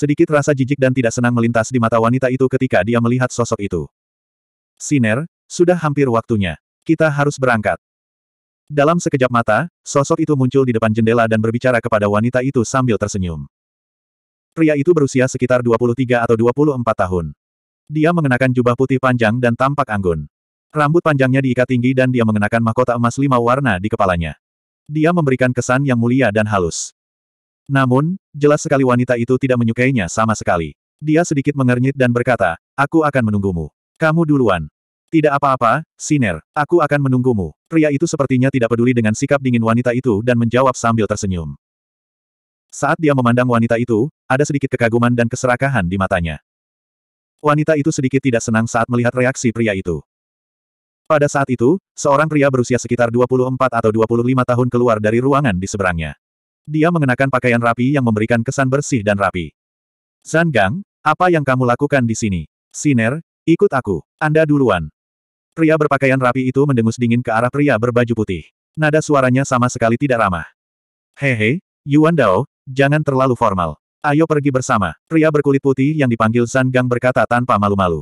Sedikit rasa jijik dan tidak senang melintas di mata wanita itu ketika dia melihat sosok itu. Siner, sudah hampir waktunya. Kita harus berangkat. Dalam sekejap mata, sosok itu muncul di depan jendela dan berbicara kepada wanita itu sambil tersenyum. Pria itu berusia sekitar 23 atau 24 tahun. Dia mengenakan jubah putih panjang dan tampak anggun. Rambut panjangnya diikat tinggi dan dia mengenakan mahkota emas lima warna di kepalanya. Dia memberikan kesan yang mulia dan halus. Namun, jelas sekali wanita itu tidak menyukainya sama sekali. Dia sedikit mengernyit dan berkata, aku akan menunggumu. Kamu duluan. Tidak apa-apa, Siner, aku akan menunggumu. Pria itu sepertinya tidak peduli dengan sikap dingin wanita itu dan menjawab sambil tersenyum. Saat dia memandang wanita itu, ada sedikit kekaguman dan keserakahan di matanya. Wanita itu sedikit tidak senang saat melihat reaksi pria itu. Pada saat itu, seorang pria berusia sekitar 24 atau 25 tahun keluar dari ruangan di seberangnya. Dia mengenakan pakaian rapi yang memberikan kesan bersih dan rapi. Zangang, apa yang kamu lakukan di sini? Siner, ikut aku. Anda duluan. Pria berpakaian rapi itu mendengus dingin ke arah pria berbaju putih. Nada suaranya sama sekali tidak ramah. Hehe, Yuan Dao, jangan terlalu formal. Ayo pergi bersama. Pria berkulit putih yang dipanggil Zan Gang berkata tanpa malu-malu.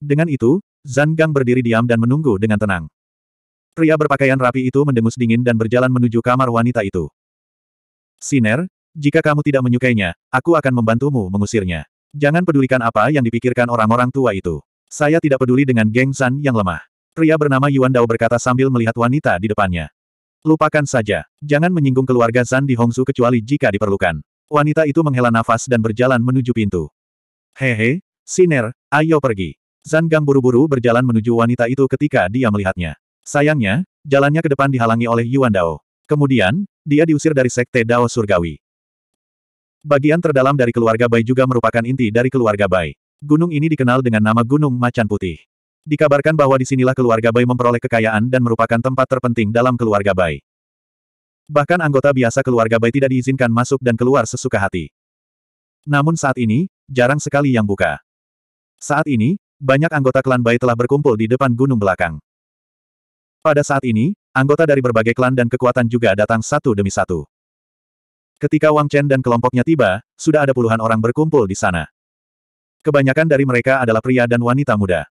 Dengan itu, Zan Gang berdiri diam dan menunggu dengan tenang. Pria berpakaian rapi itu mendengus dingin dan berjalan menuju kamar wanita itu. Siner, jika kamu tidak menyukainya, aku akan membantumu mengusirnya. Jangan pedulikan apa yang dipikirkan orang-orang tua itu. Saya tidak peduli dengan geng San yang lemah. Pria bernama Yuan Dao berkata sambil melihat wanita di depannya. Lupakan saja. Jangan menyinggung keluarga Zan di Hongsu kecuali jika diperlukan. Wanita itu menghela nafas dan berjalan menuju pintu. Hehe, Siner, ayo pergi. Zan Gang buru-buru berjalan menuju wanita itu ketika dia melihatnya. Sayangnya, jalannya ke depan dihalangi oleh Yuan Dao. Kemudian, dia diusir dari Sekte Dao Surgawi. Bagian terdalam dari keluarga Bai juga merupakan inti dari keluarga Bai. Gunung ini dikenal dengan nama Gunung Macan Putih. Dikabarkan bahwa di sinilah keluarga Bai memperoleh kekayaan dan merupakan tempat terpenting dalam keluarga Bai. Bahkan anggota biasa keluarga Bai tidak diizinkan masuk dan keluar sesuka hati. Namun saat ini, jarang sekali yang buka. Saat ini, banyak anggota klan Bai telah berkumpul di depan gunung belakang. Pada saat ini, anggota dari berbagai klan dan kekuatan juga datang satu demi satu. Ketika Wang Chen dan kelompoknya tiba, sudah ada puluhan orang berkumpul di sana. Kebanyakan dari mereka adalah pria dan wanita muda.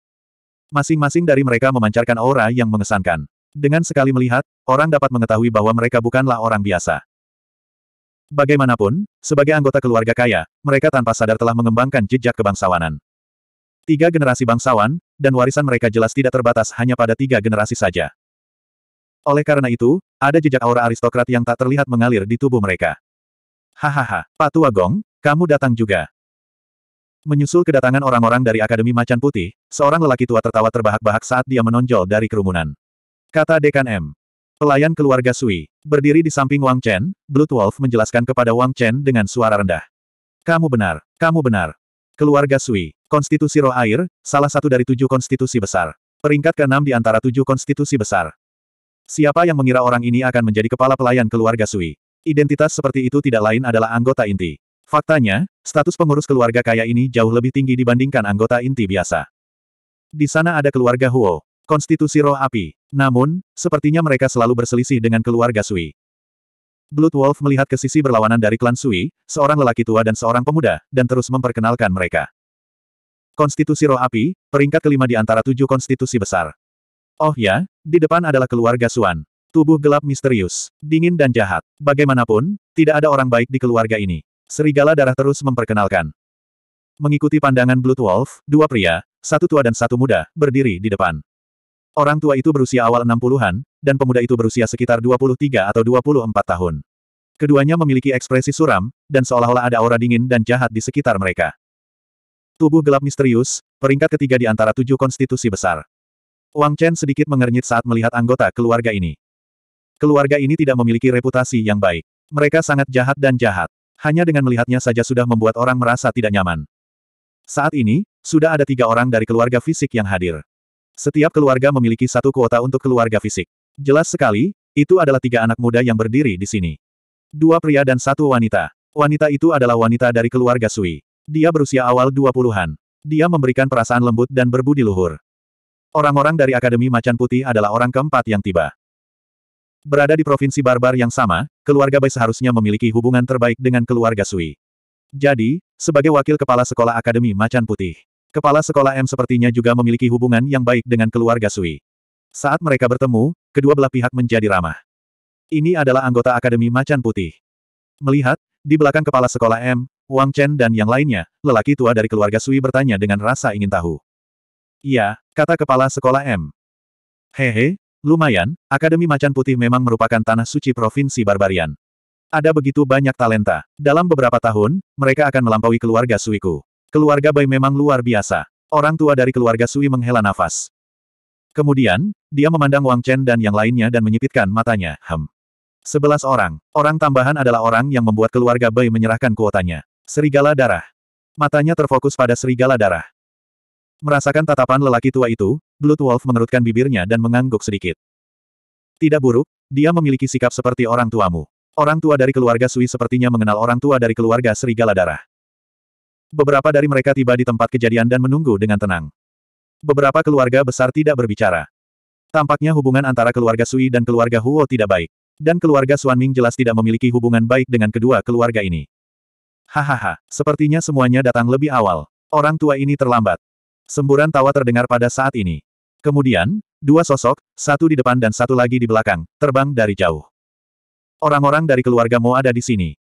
Masing-masing dari mereka memancarkan aura yang mengesankan. Dengan sekali melihat, orang dapat mengetahui bahwa mereka bukanlah orang biasa. Bagaimanapun, sebagai anggota keluarga kaya, mereka tanpa sadar telah mengembangkan jejak kebangsawanan. Tiga generasi bangsawan, dan warisan mereka jelas tidak terbatas hanya pada tiga generasi saja. Oleh karena itu, ada jejak aura aristokrat yang tak terlihat mengalir di tubuh mereka. Hahaha, Pak Tua Gong, kamu datang juga. Menyusul kedatangan orang-orang dari Akademi Macan Putih, seorang lelaki tua tertawa terbahak-bahak saat dia menonjol dari kerumunan. Kata Dekan M. Pelayan keluarga Sui, berdiri di samping Wang Chen, Blood Wolf menjelaskan kepada Wang Chen dengan suara rendah. Kamu benar, kamu benar. Keluarga Sui, konstitusi roh air, salah satu dari tujuh konstitusi besar. Peringkat ke-6 di antara tujuh konstitusi besar. Siapa yang mengira orang ini akan menjadi kepala pelayan keluarga Sui? Identitas seperti itu tidak lain adalah anggota inti. Faktanya, status pengurus keluarga kaya ini jauh lebih tinggi dibandingkan anggota inti biasa. Di sana ada keluarga Huo, konstitusi roh api. Namun, sepertinya mereka selalu berselisih dengan keluarga Sui. Blood Wolf melihat ke sisi berlawanan dari klan Sui, seorang lelaki tua dan seorang pemuda, dan terus memperkenalkan mereka. Konstitusi roh api, peringkat kelima di antara tujuh konstitusi besar. Oh ya, di depan adalah keluarga Suan. Tubuh gelap misterius, dingin dan jahat. Bagaimanapun, tidak ada orang baik di keluarga ini. Serigala darah terus memperkenalkan. Mengikuti pandangan Blood Wolf, dua pria, satu tua dan satu muda, berdiri di depan. Orang tua itu berusia awal 60-an, dan pemuda itu berusia sekitar 23 atau 24 tahun. Keduanya memiliki ekspresi suram, dan seolah-olah ada aura dingin dan jahat di sekitar mereka. Tubuh gelap misterius, peringkat ketiga di antara tujuh konstitusi besar. Wang Chen sedikit mengernyit saat melihat anggota keluarga ini. Keluarga ini tidak memiliki reputasi yang baik. Mereka sangat jahat dan jahat. Hanya dengan melihatnya saja sudah membuat orang merasa tidak nyaman. Saat ini, sudah ada tiga orang dari keluarga fisik yang hadir. Setiap keluarga memiliki satu kuota untuk keluarga fisik. Jelas sekali, itu adalah tiga anak muda yang berdiri di sini. Dua pria dan satu wanita. Wanita itu adalah wanita dari keluarga Sui. Dia berusia awal 20-an. Dia memberikan perasaan lembut dan berbudi luhur. Orang-orang dari Akademi Macan Putih adalah orang keempat yang tiba. Berada di provinsi barbar yang sama, keluarga Bai seharusnya memiliki hubungan terbaik dengan keluarga Sui. Jadi, sebagai wakil kepala sekolah Akademi Macan Putih, kepala sekolah M sepertinya juga memiliki hubungan yang baik dengan keluarga Sui. Saat mereka bertemu, kedua belah pihak menjadi ramah. Ini adalah anggota Akademi Macan Putih. Melihat, di belakang kepala sekolah M, Wang Chen dan yang lainnya, lelaki tua dari keluarga Sui bertanya dengan rasa ingin tahu. Iya, kata kepala sekolah M. Hehe, lumayan, Akademi Macan Putih memang merupakan tanah suci Provinsi Barbarian. Ada begitu banyak talenta. Dalam beberapa tahun, mereka akan melampaui keluarga Suiku. Keluarga Bai memang luar biasa. Orang tua dari keluarga Sui menghela nafas. Kemudian, dia memandang Wang Chen dan yang lainnya dan menyipitkan matanya, hem. Sebelas orang. Orang tambahan adalah orang yang membuat keluarga Bai menyerahkan kuotanya. Serigala darah. Matanya terfokus pada serigala darah. Merasakan tatapan lelaki tua itu, Blood Wolf mengerutkan bibirnya dan mengangguk sedikit. Tidak buruk, dia memiliki sikap seperti orang tuamu. Orang tua dari keluarga Sui sepertinya mengenal orang tua dari keluarga Serigala Darah. Beberapa dari mereka tiba di tempat kejadian dan menunggu dengan tenang. Beberapa keluarga besar tidak berbicara. Tampaknya hubungan antara keluarga Sui dan keluarga Huo tidak baik. Dan keluarga Ming jelas tidak memiliki hubungan baik dengan kedua keluarga ini. Hahaha, sepertinya semuanya datang lebih awal. Orang tua ini terlambat. Semburan tawa terdengar pada saat ini. Kemudian, dua sosok, satu di depan dan satu lagi di belakang, terbang dari jauh. Orang-orang dari keluarga Mo ada di sini.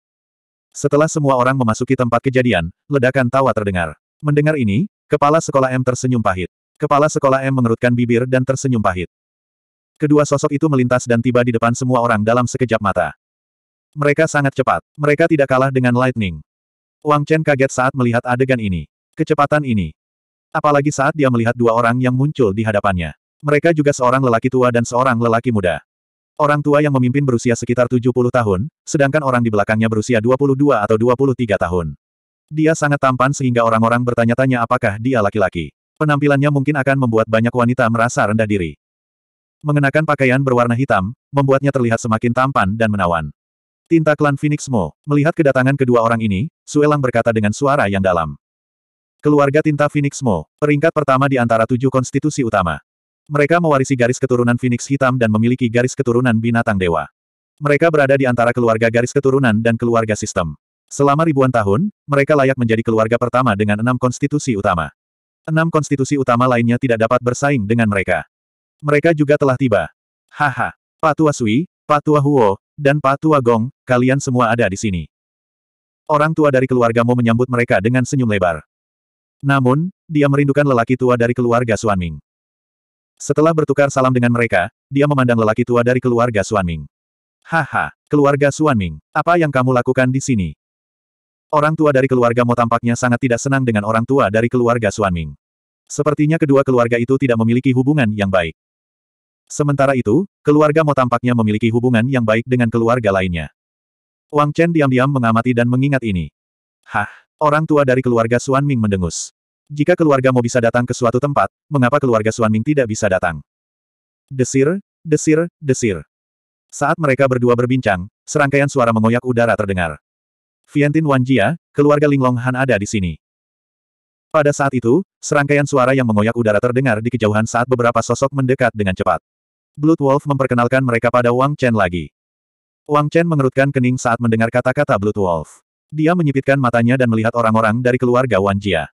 Setelah semua orang memasuki tempat kejadian, ledakan tawa terdengar. Mendengar ini, kepala sekolah M tersenyum pahit. Kepala sekolah M mengerutkan bibir dan tersenyum pahit. Kedua sosok itu melintas dan tiba di depan semua orang dalam sekejap mata. Mereka sangat cepat. Mereka tidak kalah dengan Lightning. Wang Chen kaget saat melihat adegan ini. Kecepatan ini. Apalagi saat dia melihat dua orang yang muncul di hadapannya. Mereka juga seorang lelaki tua dan seorang lelaki muda. Orang tua yang memimpin berusia sekitar 70 tahun, sedangkan orang di belakangnya berusia 22 atau 23 tahun. Dia sangat tampan sehingga orang-orang bertanya-tanya apakah dia laki-laki. Penampilannya mungkin akan membuat banyak wanita merasa rendah diri. Mengenakan pakaian berwarna hitam, membuatnya terlihat semakin tampan dan menawan. Tinta klan Phoenix Mo, melihat kedatangan kedua orang ini, Suelang berkata dengan suara yang dalam. Keluarga Tinta Phoenix Mo, peringkat pertama di antara tujuh konstitusi utama. Mereka mewarisi garis keturunan Phoenix hitam dan memiliki garis keturunan binatang dewa. Mereka berada di antara keluarga garis keturunan dan keluarga sistem. Selama ribuan tahun, mereka layak menjadi keluarga pertama dengan enam konstitusi utama. Enam konstitusi utama lainnya tidak dapat bersaing dengan mereka. Mereka juga telah tiba. Haha, Pak Tua Sui, Pak Tua Huo, dan Pak Tua Gong, kalian semua ada di sini. Orang tua dari keluargamu menyambut mereka dengan senyum lebar. Namun, dia merindukan lelaki tua dari keluarga Suanming. Setelah bertukar salam dengan mereka, dia memandang lelaki tua dari keluarga Suanming. Haha, keluarga Suanming, apa yang kamu lakukan di sini? Orang tua dari keluarga Mo tampaknya sangat tidak senang dengan orang tua dari keluarga Suanming. Sepertinya kedua keluarga itu tidak memiliki hubungan yang baik. Sementara itu, keluarga Mo tampaknya memiliki hubungan yang baik dengan keluarga lainnya. Wang Chen diam-diam mengamati dan mengingat ini. Hah, orang tua dari keluarga Suanming mendengus. Jika keluarga mau bisa datang ke suatu tempat, mengapa keluarga Suanming tidak bisa datang? Desir, desir, desir. Saat mereka berdua berbincang, serangkaian suara mengoyak udara terdengar. Viantin Wanjia, keluarga Linglong Han ada di sini. Pada saat itu, serangkaian suara yang mengoyak udara terdengar di kejauhan saat beberapa sosok mendekat dengan cepat. Blood Wolf memperkenalkan mereka pada Wang Chen lagi. Wang Chen mengerutkan kening saat mendengar kata-kata Blood Wolf. Dia menyipitkan matanya dan melihat orang-orang dari keluarga Wan Jia.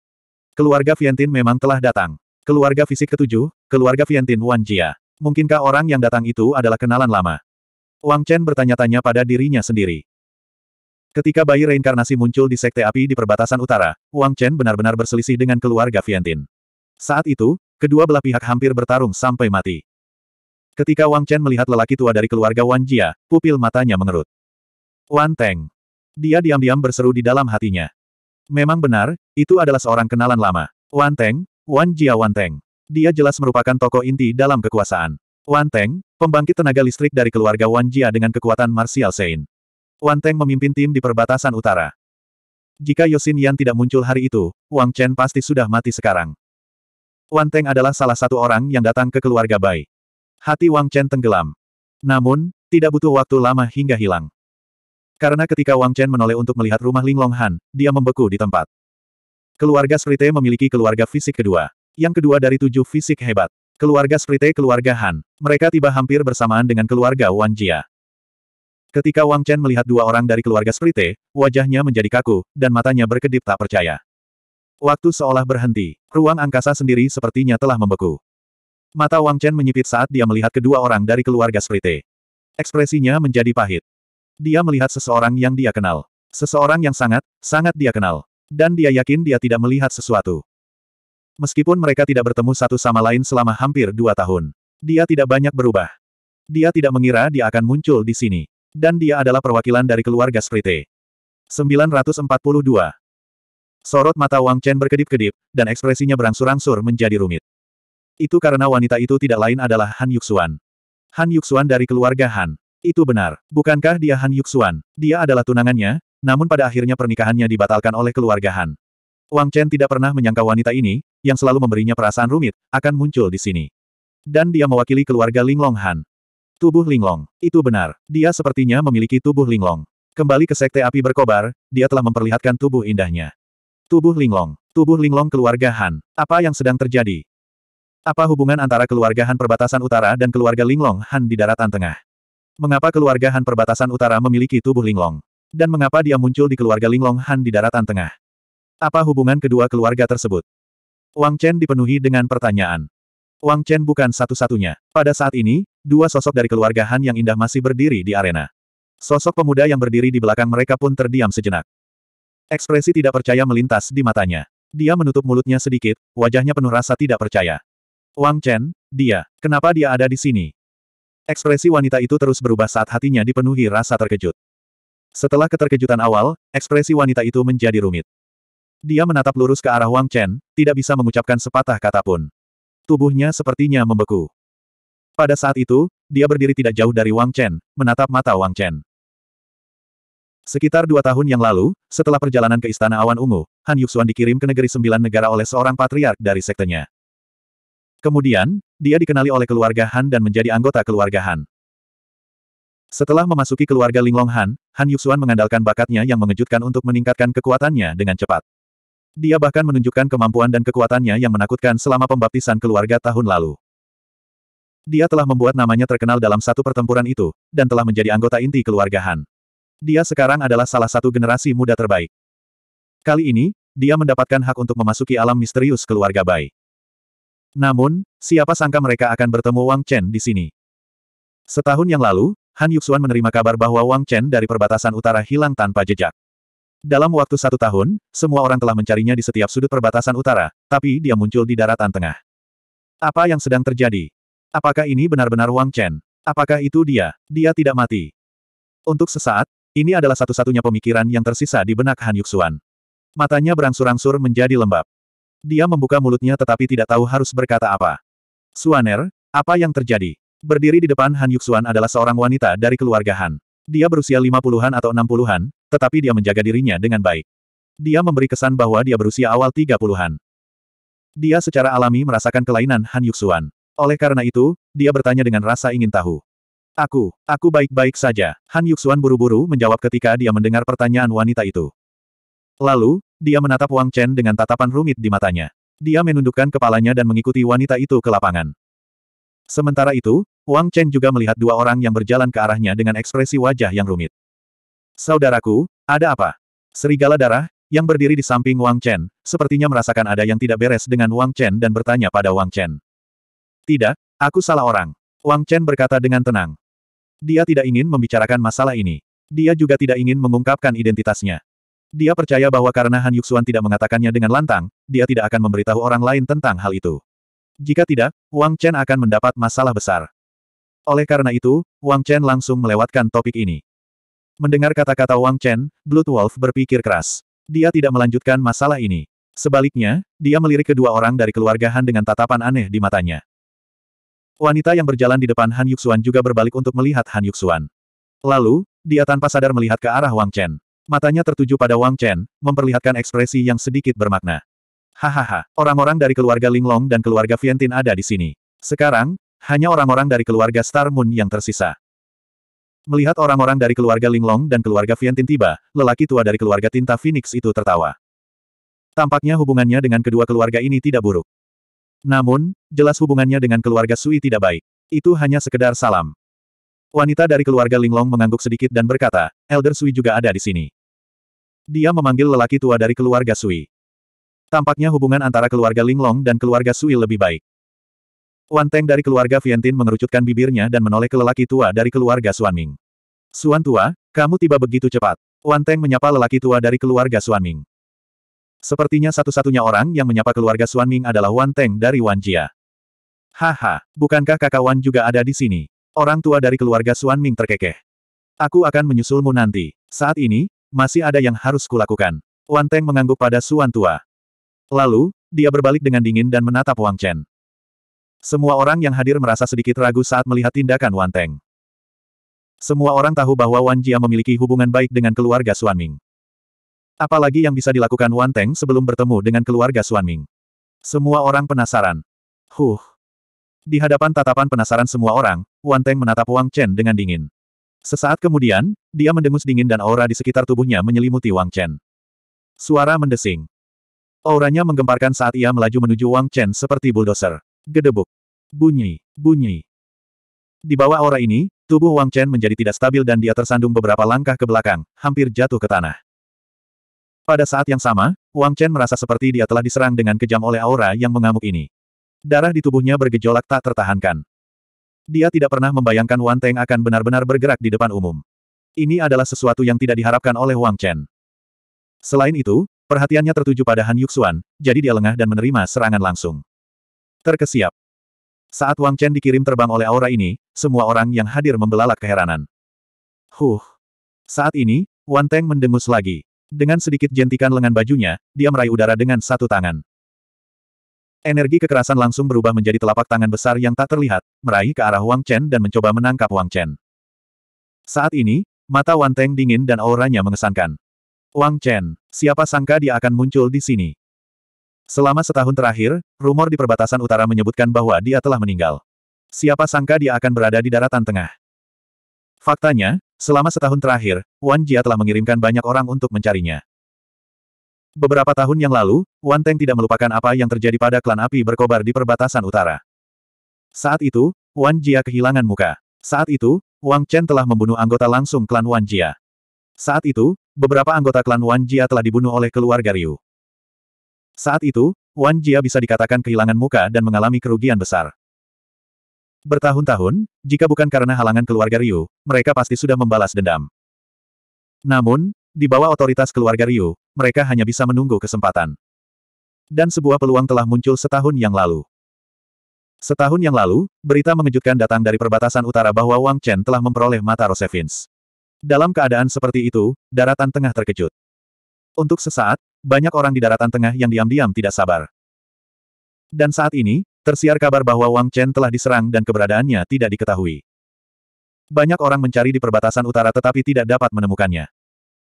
Keluarga Viantin memang telah datang. Keluarga fisik ketujuh, keluarga Viantin Wan Jia. Mungkinkah orang yang datang itu adalah kenalan lama? Wang Chen bertanya-tanya pada dirinya sendiri. Ketika bayi reinkarnasi muncul di Sekte Api di perbatasan utara, Wang Chen benar-benar berselisih dengan keluarga Viantin. Saat itu, kedua belah pihak hampir bertarung sampai mati. Ketika Wang Chen melihat lelaki tua dari keluarga Wan Jia, pupil matanya mengerut. Wan Teng. Dia diam-diam berseru di dalam hatinya. Memang benar, itu adalah seorang kenalan lama. Wan Teng, Wan Jia Wan Teng. Dia jelas merupakan tokoh inti dalam kekuasaan. Wan Teng, pembangkit tenaga listrik dari keluarga Wan Jia dengan kekuatan martial Sein. Wan Teng memimpin tim di perbatasan utara. Jika Yosin Yan tidak muncul hari itu, Wang Chen pasti sudah mati sekarang. Wan Teng adalah salah satu orang yang datang ke keluarga Bai. Hati Wang Chen tenggelam. Namun, tidak butuh waktu lama hingga hilang. Karena ketika Wang Chen menoleh untuk melihat rumah Ling Long Han, dia membeku di tempat. Keluarga Sprite memiliki keluarga fisik kedua. Yang kedua dari tujuh fisik hebat. Keluarga Sprite keluarga Han. Mereka tiba hampir bersamaan dengan keluarga Wan Jia. Ketika Wang Chen melihat dua orang dari keluarga Sprite, wajahnya menjadi kaku, dan matanya berkedip tak percaya. Waktu seolah berhenti. Ruang angkasa sendiri sepertinya telah membeku. Mata Wang Chen menyipit saat dia melihat kedua orang dari keluarga Sprite. Ekspresinya menjadi pahit. Dia melihat seseorang yang dia kenal. Seseorang yang sangat, sangat dia kenal. Dan dia yakin dia tidak melihat sesuatu. Meskipun mereka tidak bertemu satu sama lain selama hampir dua tahun. Dia tidak banyak berubah. Dia tidak mengira dia akan muncul di sini. Dan dia adalah perwakilan dari keluarga Sprite. 942. Sorot mata Wang Chen berkedip-kedip, dan ekspresinya berangsur-angsur menjadi rumit. Itu karena wanita itu tidak lain adalah Han Yuxuan. Han Yuxuan dari keluarga Han. Itu benar. Bukankah dia Han Yuxuan? Dia adalah tunangannya, namun pada akhirnya pernikahannya dibatalkan oleh keluarga Han. Wang Chen tidak pernah menyangka wanita ini, yang selalu memberinya perasaan rumit, akan muncul di sini. Dan dia mewakili keluarga Linglong Han. Tubuh Linglong. Itu benar. Dia sepertinya memiliki tubuh Linglong. Kembali ke sekte api berkobar, dia telah memperlihatkan tubuh indahnya. Tubuh Linglong. Tubuh Linglong keluarga Han. Apa yang sedang terjadi? Apa hubungan antara keluarga Han perbatasan utara dan keluarga Linglong Han di daratan tengah? Mengapa keluarga Han perbatasan utara memiliki tubuh Linglong? Dan mengapa dia muncul di keluarga Linglong Han di daratan tengah? Apa hubungan kedua keluarga tersebut? Wang Chen dipenuhi dengan pertanyaan. Wang Chen bukan satu-satunya. Pada saat ini, dua sosok dari keluarga Han yang indah masih berdiri di arena. Sosok pemuda yang berdiri di belakang mereka pun terdiam sejenak. Ekspresi tidak percaya melintas di matanya. Dia menutup mulutnya sedikit, wajahnya penuh rasa tidak percaya. Wang Chen, dia, kenapa dia ada di sini? Ekspresi wanita itu terus berubah saat hatinya dipenuhi rasa terkejut. Setelah keterkejutan awal, ekspresi wanita itu menjadi rumit. Dia menatap lurus ke arah Wang Chen, tidak bisa mengucapkan sepatah kata pun. Tubuhnya sepertinya membeku. Pada saat itu, dia berdiri tidak jauh dari Wang Chen, menatap mata Wang Chen. Sekitar dua tahun yang lalu, setelah perjalanan ke Istana Awan Ungu, Han Yuxuan dikirim ke negeri sembilan negara oleh seorang patriark dari sektenya. Kemudian, dia dikenali oleh keluarga Han dan menjadi anggota keluarga Han. Setelah memasuki keluarga Linglong Han, Han Yuxuan mengandalkan bakatnya yang mengejutkan untuk meningkatkan kekuatannya dengan cepat. Dia bahkan menunjukkan kemampuan dan kekuatannya yang menakutkan selama pembaptisan keluarga tahun lalu. Dia telah membuat namanya terkenal dalam satu pertempuran itu, dan telah menjadi anggota inti keluarga Han. Dia sekarang adalah salah satu generasi muda terbaik. Kali ini, dia mendapatkan hak untuk memasuki alam misterius keluarga Bai. Namun, siapa sangka mereka akan bertemu Wang Chen di sini. Setahun yang lalu, Han Yuxuan menerima kabar bahwa Wang Chen dari perbatasan utara hilang tanpa jejak. Dalam waktu satu tahun, semua orang telah mencarinya di setiap sudut perbatasan utara, tapi dia muncul di daratan tengah. Apa yang sedang terjadi? Apakah ini benar-benar Wang Chen? Apakah itu dia? Dia tidak mati. Untuk sesaat, ini adalah satu-satunya pemikiran yang tersisa di benak Han Yuxuan. Matanya berangsur-angsur menjadi lembab. Dia membuka mulutnya tetapi tidak tahu harus berkata apa. Suaner, apa yang terjadi? Berdiri di depan Han Yuxuan adalah seorang wanita dari keluarga Han. Dia berusia lima puluhan atau enam puluhan, tetapi dia menjaga dirinya dengan baik. Dia memberi kesan bahwa dia berusia awal tiga puluhan. Dia secara alami merasakan kelainan Han Yuxuan. Oleh karena itu, dia bertanya dengan rasa ingin tahu. Aku, aku baik-baik saja. Han Yuxuan buru-buru menjawab ketika dia mendengar pertanyaan wanita itu. Lalu, dia menatap Wang Chen dengan tatapan rumit di matanya. Dia menundukkan kepalanya dan mengikuti wanita itu ke lapangan. Sementara itu, Wang Chen juga melihat dua orang yang berjalan ke arahnya dengan ekspresi wajah yang rumit. Saudaraku, ada apa? Serigala darah, yang berdiri di samping Wang Chen, sepertinya merasakan ada yang tidak beres dengan Wang Chen dan bertanya pada Wang Chen. Tidak, aku salah orang. Wang Chen berkata dengan tenang. Dia tidak ingin membicarakan masalah ini. Dia juga tidak ingin mengungkapkan identitasnya. Dia percaya bahwa karena Han Yuxuan tidak mengatakannya dengan lantang, dia tidak akan memberitahu orang lain tentang hal itu. Jika tidak, Wang Chen akan mendapat masalah besar. Oleh karena itu, Wang Chen langsung melewatkan topik ini. Mendengar kata-kata Wang Chen, Blood Wolf berpikir keras. Dia tidak melanjutkan masalah ini. Sebaliknya, dia melirik kedua orang dari keluarga Han dengan tatapan aneh di matanya. Wanita yang berjalan di depan Han Yuxuan juga berbalik untuk melihat Han Yuxuan. Lalu, dia tanpa sadar melihat ke arah Wang Chen. Matanya tertuju pada Wang Chen, memperlihatkan ekspresi yang sedikit bermakna. Hahaha, orang-orang dari keluarga Linglong dan keluarga Vientin ada di sini. Sekarang, hanya orang-orang dari keluarga Star Moon yang tersisa. Melihat orang-orang dari keluarga Linglong dan keluarga Vientin tiba, lelaki tua dari keluarga Tinta Phoenix itu tertawa. Tampaknya hubungannya dengan kedua keluarga ini tidak buruk. Namun, jelas hubungannya dengan keluarga Sui tidak baik. Itu hanya sekedar salam. Wanita dari keluarga Linglong mengangguk sedikit dan berkata, Elder Sui juga ada di sini. Dia memanggil lelaki tua dari keluarga Sui. Tampaknya hubungan antara keluarga Linglong dan keluarga Sui lebih baik. Wan Teng dari keluarga Vientin mengerucutkan bibirnya dan menoleh ke lelaki tua dari keluarga Suanming. Suan tua, kamu tiba begitu cepat. Wan Teng menyapa lelaki tua dari keluarga Suanming. Sepertinya satu-satunya orang yang menyapa keluarga Suanming adalah Wan Teng dari Wan Jia. Haha, bukankah kakak Wan juga ada di sini? Orang tua dari keluarga Suanming terkekeh. Aku akan menyusulmu nanti. Saat ini, masih ada yang harus kulakukan. Wan Teng mengangguk pada Suan tua. Lalu, dia berbalik dengan dingin dan menatap Wang Chen. Semua orang yang hadir merasa sedikit ragu saat melihat tindakan Wan Teng. Semua orang tahu bahwa Wan Jia memiliki hubungan baik dengan keluarga Suanming. Apalagi yang bisa dilakukan Wan Teng sebelum bertemu dengan keluarga Suanming. Semua orang penasaran. Huh. Di hadapan tatapan penasaran semua orang, Wan Teng menatap Wang Chen dengan dingin. Sesaat kemudian, dia mendengus dingin dan aura di sekitar tubuhnya menyelimuti Wang Chen. Suara mendesing. Auranya menggemparkan saat ia melaju menuju Wang Chen seperti bulldozer. Gedebuk. Bunyi. Bunyi. Di bawah aura ini, tubuh Wang Chen menjadi tidak stabil dan dia tersandung beberapa langkah ke belakang, hampir jatuh ke tanah. Pada saat yang sama, Wang Chen merasa seperti dia telah diserang dengan kejam oleh aura yang mengamuk ini. Darah di tubuhnya bergejolak tak tertahankan. Dia tidak pernah membayangkan Wan Teng akan benar-benar bergerak di depan umum. Ini adalah sesuatu yang tidak diharapkan oleh Wang Chen. Selain itu, perhatiannya tertuju pada Han Yuxuan, jadi dia lengah dan menerima serangan langsung. Terkesiap. Saat Wang Chen dikirim terbang oleh aura ini, semua orang yang hadir membelalak keheranan. Huh. Saat ini, Wan Teng mendengus lagi. Dengan sedikit jentikan lengan bajunya, dia meraih udara dengan satu tangan. Energi kekerasan langsung berubah menjadi telapak tangan besar yang tak terlihat, meraih ke arah Wang Chen dan mencoba menangkap Wang Chen. Saat ini, mata Wan Teng dingin dan auranya mengesankan. Wang Chen, siapa sangka dia akan muncul di sini? Selama setahun terakhir, rumor di perbatasan utara menyebutkan bahwa dia telah meninggal. Siapa sangka dia akan berada di daratan tengah. Faktanya, selama setahun terakhir, Wan Jia telah mengirimkan banyak orang untuk mencarinya. Beberapa tahun yang lalu, Wan Teng tidak melupakan apa yang terjadi pada klan api berkobar di perbatasan utara. Saat itu, Wan Jia kehilangan muka. Saat itu, Wang Chen telah membunuh anggota langsung klan Wan Jia. Saat itu, beberapa anggota klan Wan Jia telah dibunuh oleh keluarga Ryu. Saat itu, Wan Jia bisa dikatakan kehilangan muka dan mengalami kerugian besar. Bertahun-tahun, jika bukan karena halangan keluarga Ryu, mereka pasti sudah membalas dendam. Namun, di bawah otoritas keluarga Ryu, mereka hanya bisa menunggu kesempatan. Dan sebuah peluang telah muncul setahun yang lalu. Setahun yang lalu, berita mengejutkan datang dari perbatasan utara bahwa Wang Chen telah memperoleh mata Rosevins. Dalam keadaan seperti itu, daratan tengah terkejut. Untuk sesaat, banyak orang di daratan tengah yang diam-diam tidak sabar. Dan saat ini, tersiar kabar bahwa Wang Chen telah diserang dan keberadaannya tidak diketahui. Banyak orang mencari di perbatasan utara tetapi tidak dapat menemukannya.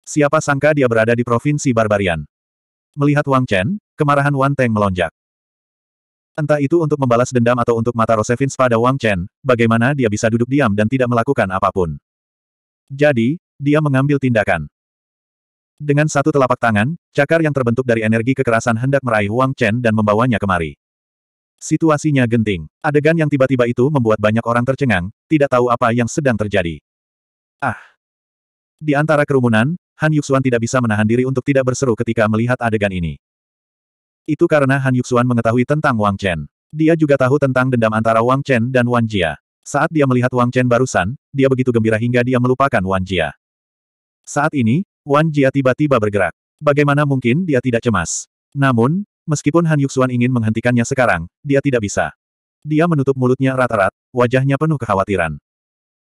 Siapa sangka dia berada di provinsi Barbarian. Melihat Wang Chen, kemarahan Wan Teng melonjak. Entah itu untuk membalas dendam atau untuk mata Rosevins pada Wang Chen, bagaimana dia bisa duduk diam dan tidak melakukan apa pun. Jadi, dia mengambil tindakan. Dengan satu telapak tangan, cakar yang terbentuk dari energi kekerasan hendak meraih Wang Chen dan membawanya kemari. Situasinya genting. Adegan yang tiba-tiba itu membuat banyak orang tercengang, tidak tahu apa yang sedang terjadi. Ah! Di antara kerumunan, Han Yuxuan tidak bisa menahan diri untuk tidak berseru ketika melihat adegan ini. Itu karena Han Yuxuan mengetahui tentang Wang Chen. Dia juga tahu tentang dendam antara Wang Chen dan Wan Jia. Saat dia melihat Wang Chen barusan, dia begitu gembira hingga dia melupakan Wan Jia. Saat ini, Wan Jia tiba-tiba bergerak. Bagaimana mungkin dia tidak cemas? Namun, meskipun Han Yuxuan ingin menghentikannya sekarang, dia tidak bisa. Dia menutup mulutnya rata-rat, wajahnya penuh kekhawatiran.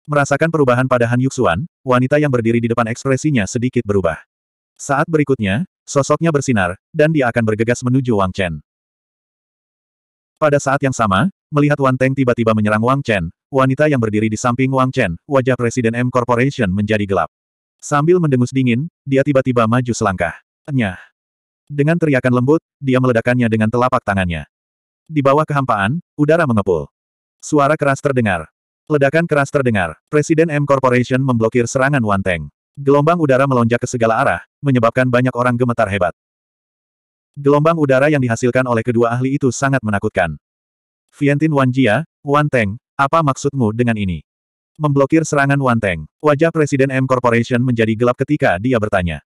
Merasakan perubahan pada Han Yuxuan, wanita yang berdiri di depan ekspresinya sedikit berubah. Saat berikutnya, sosoknya bersinar, dan dia akan bergegas menuju Wang Chen. Pada saat yang sama, melihat Wan Teng tiba-tiba menyerang Wang Chen, wanita yang berdiri di samping Wang Chen, wajah Presiden M Corporation menjadi gelap. Sambil mendengus dingin, dia tiba-tiba maju selangkah. Nyah. Dengan teriakan lembut, dia meledakkannya dengan telapak tangannya. Di bawah kehampaan, udara mengepul. Suara keras terdengar. Ledakan keras terdengar. Presiden M Corporation memblokir serangan Wanteng. Gelombang udara melonjak ke segala arah, menyebabkan banyak orang gemetar hebat. Gelombang udara yang dihasilkan oleh kedua ahli itu sangat menakutkan. Fientin Wan Jia, Wan Teng, apa maksudmu dengan ini? Memblokir serangan Wan Teng. Wajah Presiden M Corporation menjadi gelap ketika dia bertanya.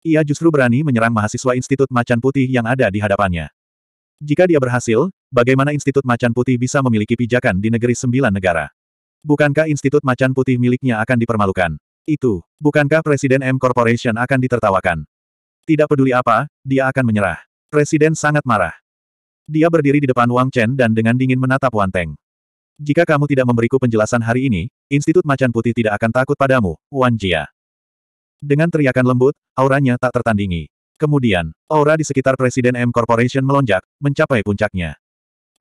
Ia justru berani menyerang mahasiswa Institut Macan Putih yang ada di hadapannya. Jika dia berhasil, bagaimana Institut Macan Putih bisa memiliki pijakan di negeri sembilan negara? Bukankah Institut Macan Putih miliknya akan dipermalukan? Itu, bukankah Presiden M Corporation akan ditertawakan? Tidak peduli apa, dia akan menyerah. Presiden sangat marah. Dia berdiri di depan Wang Chen dan dengan dingin menatap Wan Teng. Jika kamu tidak memberiku penjelasan hari ini, Institut Macan Putih tidak akan takut padamu, Wan Jia. Dengan teriakan lembut, auranya tak tertandingi. Kemudian, aura di sekitar Presiden M Corporation melonjak, mencapai puncaknya.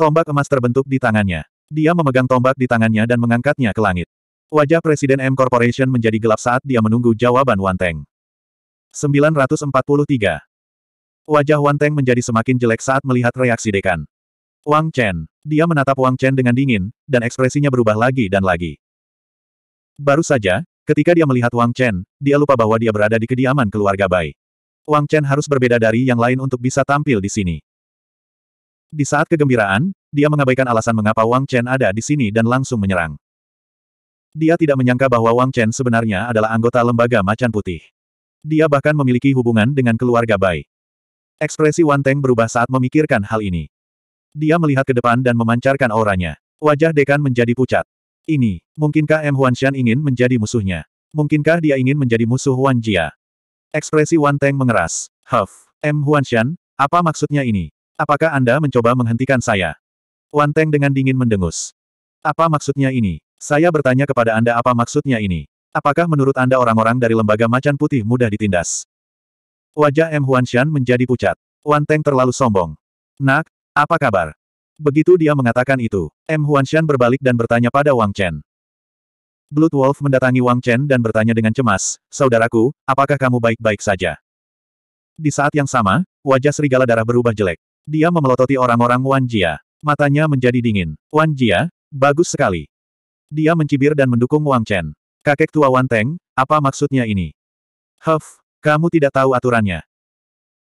Tombak emas terbentuk di tangannya. Dia memegang tombak di tangannya dan mengangkatnya ke langit. Wajah Presiden M Corporation menjadi gelap saat dia menunggu jawaban Wan Teng. 943. Wajah Wan Teng menjadi semakin jelek saat melihat reaksi dekan. Wang Chen. Dia menatap Wang Chen dengan dingin, dan ekspresinya berubah lagi dan lagi. Baru saja, ketika dia melihat Wang Chen, dia lupa bahwa dia berada di kediaman keluarga Bai. Wang Chen harus berbeda dari yang lain untuk bisa tampil di sini. Di saat kegembiraan, dia mengabaikan alasan mengapa Wang Chen ada di sini dan langsung menyerang. Dia tidak menyangka bahwa Wang Chen sebenarnya adalah anggota lembaga macan putih. Dia bahkan memiliki hubungan dengan keluarga Bai. Ekspresi Wan Teng berubah saat memikirkan hal ini. Dia melihat ke depan dan memancarkan auranya. Wajah dekan menjadi pucat. Ini, mungkinkah M. Huanshan ingin menjadi musuhnya? Mungkinkah dia ingin menjadi musuh Wan Jia? Ekspresi Wan Teng mengeras. Huff, M. Huanshan, apa maksudnya ini? Apakah Anda mencoba menghentikan saya? Wan Teng dengan dingin mendengus. Apa maksudnya ini? Saya bertanya kepada Anda apa maksudnya ini? Apakah menurut Anda orang-orang dari lembaga macan putih mudah ditindas? Wajah M. Huanshan menjadi pucat. Wan Teng terlalu sombong. Nak, apa kabar? Begitu dia mengatakan itu, M. Huanshan berbalik dan bertanya pada Wang Chen. Blood Wolf mendatangi Wang Chen dan bertanya dengan cemas, Saudaraku, apakah kamu baik-baik saja? Di saat yang sama, wajah serigala darah berubah jelek. Dia memelototi orang-orang Wan Jia. Matanya menjadi dingin. Wan Jia, bagus sekali. Dia mencibir dan mendukung Wang Chen. Kakek tua Wan Teng, apa maksudnya ini? Huff, kamu tidak tahu aturannya.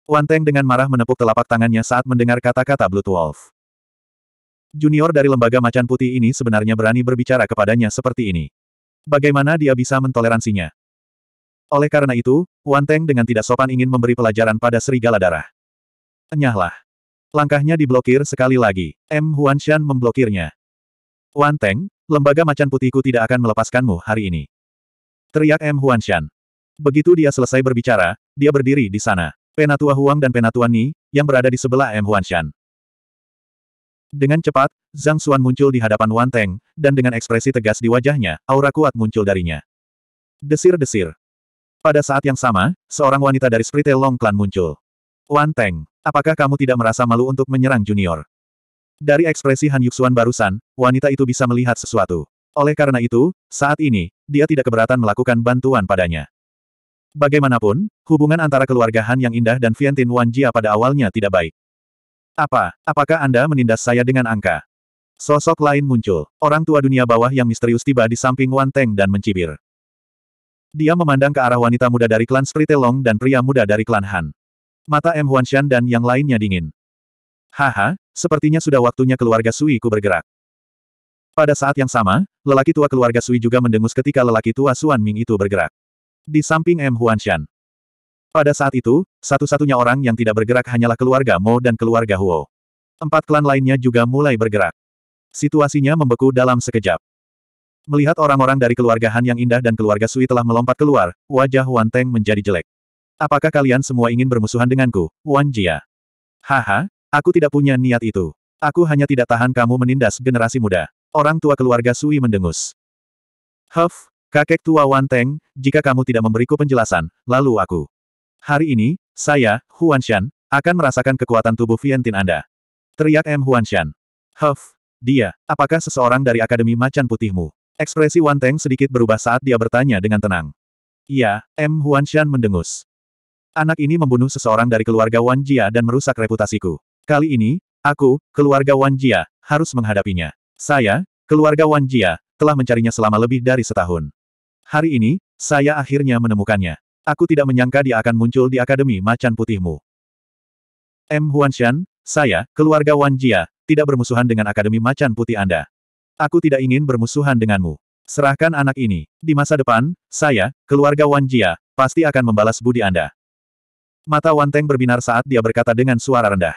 Wan Teng dengan marah menepuk telapak tangannya saat mendengar kata-kata Blood Wolf. Junior dari lembaga macan putih ini sebenarnya berani berbicara kepadanya seperti ini. Bagaimana dia bisa mentoleransinya? Oleh karena itu, Wan Teng dengan tidak sopan ingin memberi pelajaran pada serigala darah. Enyahlah. Langkahnya diblokir sekali lagi. M. Huanshan memblokirnya. Wan Teng, lembaga macan putihku tidak akan melepaskanmu hari ini. Teriak M. Huanshan. Begitu dia selesai berbicara, dia berdiri di sana. Penatua Huang dan Penatua Ni, yang berada di sebelah M. Huanshan. Dengan cepat, Zhang Xuan muncul di hadapan Wan Teng, dan dengan ekspresi tegas di wajahnya, aura kuat muncul darinya. Desir-desir. Pada saat yang sama, seorang wanita dari Sprite Long Clan muncul. Wan Teng, apakah kamu tidak merasa malu untuk menyerang junior? Dari ekspresi Han Yuxuan barusan, wanita itu bisa melihat sesuatu. Oleh karena itu, saat ini, dia tidak keberatan melakukan bantuan padanya. Bagaimanapun, hubungan antara keluarga Han yang indah dan Viantin Wan Jia pada awalnya tidak baik. Apa, apakah Anda menindas saya dengan angka? Sosok lain muncul. Orang tua dunia bawah yang misterius tiba di samping Wan Teng dan mencibir. Dia memandang ke arah wanita muda dari klan Sprite Long dan pria muda dari klan Han. Mata M. Huanshan dan yang lainnya dingin. Haha, sepertinya sudah waktunya keluarga Sui ku bergerak. Pada saat yang sama, lelaki tua keluarga Sui juga mendengus ketika lelaki tua Suan Ming itu bergerak. Di samping M. Huanshan. Pada saat itu, satu-satunya orang yang tidak bergerak hanyalah keluarga Mo dan keluarga Huo. Empat klan lainnya juga mulai bergerak. Situasinya membeku dalam sekejap. Melihat orang-orang dari keluarga Han yang indah dan keluarga Sui telah melompat keluar, wajah Wan Teng menjadi jelek. Apakah kalian semua ingin bermusuhan denganku, Wan Jia? Haha, Aku tidak punya niat itu. Aku hanya tidak tahan kamu menindas generasi muda. Orang tua keluarga Sui mendengus. Huff, kakek tua Wan Teng, jika kamu tidak memberiku penjelasan, lalu aku. Hari ini, saya, Huan Shan, akan merasakan kekuatan tubuh Vientin Anda. Teriak M. Huan Shan. Huff, dia, apakah seseorang dari Akademi Macan Putihmu? Ekspresi Wan Teng sedikit berubah saat dia bertanya dengan tenang. Iya, M. Huan Shan mendengus. Anak ini membunuh seseorang dari keluarga Wan Jia dan merusak reputasiku. Kali ini, aku, keluarga Wan Jia, harus menghadapinya. Saya, keluarga Wan Jia, telah mencarinya selama lebih dari setahun. Hari ini, saya akhirnya menemukannya. Aku tidak menyangka dia akan muncul di Akademi Macan Putihmu. M. Huanshan, saya, keluarga Wan Jia, tidak bermusuhan dengan Akademi Macan Putih Anda. Aku tidak ingin bermusuhan denganmu. Serahkan anak ini. Di masa depan, saya, keluarga Wan Jia, pasti akan membalas budi Anda. Mata Wan Teng berbinar saat dia berkata dengan suara rendah.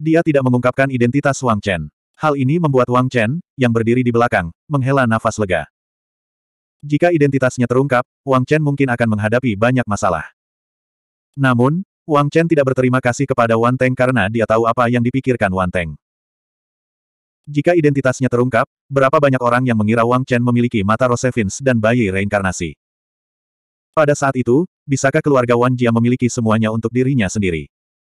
Dia tidak mengungkapkan identitas Wang Chen. Hal ini membuat Wang Chen, yang berdiri di belakang, menghela nafas lega. Jika identitasnya terungkap, Wang Chen mungkin akan menghadapi banyak masalah. Namun, Wang Chen tidak berterima kasih kepada Wan Teng karena dia tahu apa yang dipikirkan Wan Teng. Jika identitasnya terungkap, berapa banyak orang yang mengira Wang Chen memiliki mata Rosevins dan bayi reinkarnasi. Pada saat itu, bisakah keluarga Wan Jia memiliki semuanya untuk dirinya sendiri?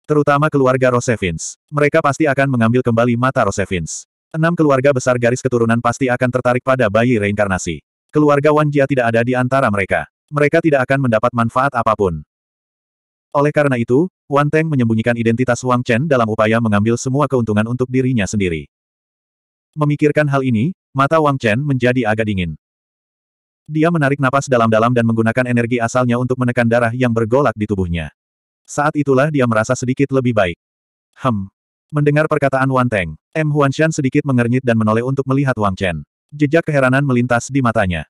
Terutama keluarga Rosevins. Mereka pasti akan mengambil kembali mata Rosevins. Enam keluarga besar garis keturunan pasti akan tertarik pada bayi reinkarnasi. Keluarga Wan Jia tidak ada di antara mereka. Mereka tidak akan mendapat manfaat apa pun. Oleh karena itu, Wan Teng menyembunyikan identitas Wang Chen dalam upaya mengambil semua keuntungan untuk dirinya sendiri. Memikirkan hal ini, mata Wang Chen menjadi agak dingin. Dia menarik napas dalam-dalam dan menggunakan energi asalnya untuk menekan darah yang bergolak di tubuhnya. Saat itulah dia merasa sedikit lebih baik. Hem. Mendengar perkataan Wan Teng, M. Huanshan sedikit mengernyit dan menoleh untuk melihat Wang Chen. Jejak keheranan melintas di matanya.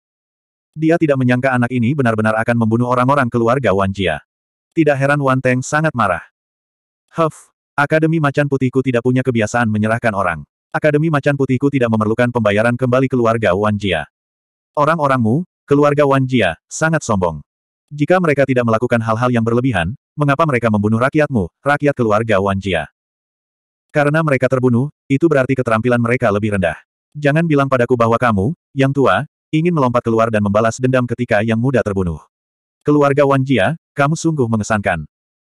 Dia tidak menyangka anak ini benar-benar akan membunuh orang-orang keluarga Wan Jia. Tidak heran Wan Teng sangat marah. Huff, Akademi Macan Putihku tidak punya kebiasaan menyerahkan orang. Akademi Macan Putihku tidak memerlukan pembayaran kembali keluarga Wan Jia. Orang-orangmu, keluarga Wan Jia, sangat sombong. Jika mereka tidak melakukan hal-hal yang berlebihan, mengapa mereka membunuh rakyatmu, rakyat keluarga Wan Jia? Karena mereka terbunuh, itu berarti keterampilan mereka lebih rendah. Jangan bilang padaku bahwa kamu, yang tua, ingin melompat keluar dan membalas dendam ketika yang muda terbunuh. Keluarga Wan Jia, kamu sungguh mengesankan.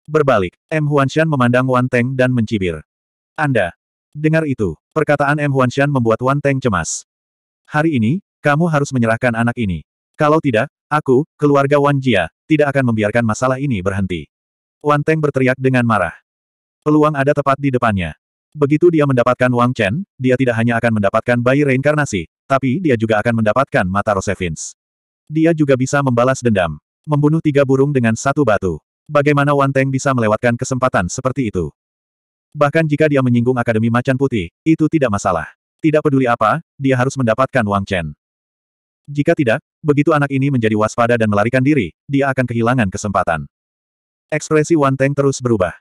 Berbalik, M. Huanshan memandang Wan Teng dan mencibir. Anda, Dengar itu, perkataan M. Huanshan membuat Wan Teng cemas. Hari ini, kamu harus menyerahkan anak ini. Kalau tidak, aku, keluarga Wan Jia, tidak akan membiarkan masalah ini berhenti. Wan Teng berteriak dengan marah. Peluang ada tepat di depannya. Begitu dia mendapatkan Wang Chen, dia tidak hanya akan mendapatkan bayi reinkarnasi, tapi dia juga akan mendapatkan mata Rosevins. Dia juga bisa membalas dendam. Membunuh tiga burung dengan satu batu. Bagaimana Wan Teng bisa melewatkan kesempatan seperti itu? Bahkan jika dia menyinggung Akademi Macan Putih, itu tidak masalah. Tidak peduli apa, dia harus mendapatkan Wang Chen. Jika tidak, begitu anak ini menjadi waspada dan melarikan diri, dia akan kehilangan kesempatan. Ekspresi Wan Teng terus berubah.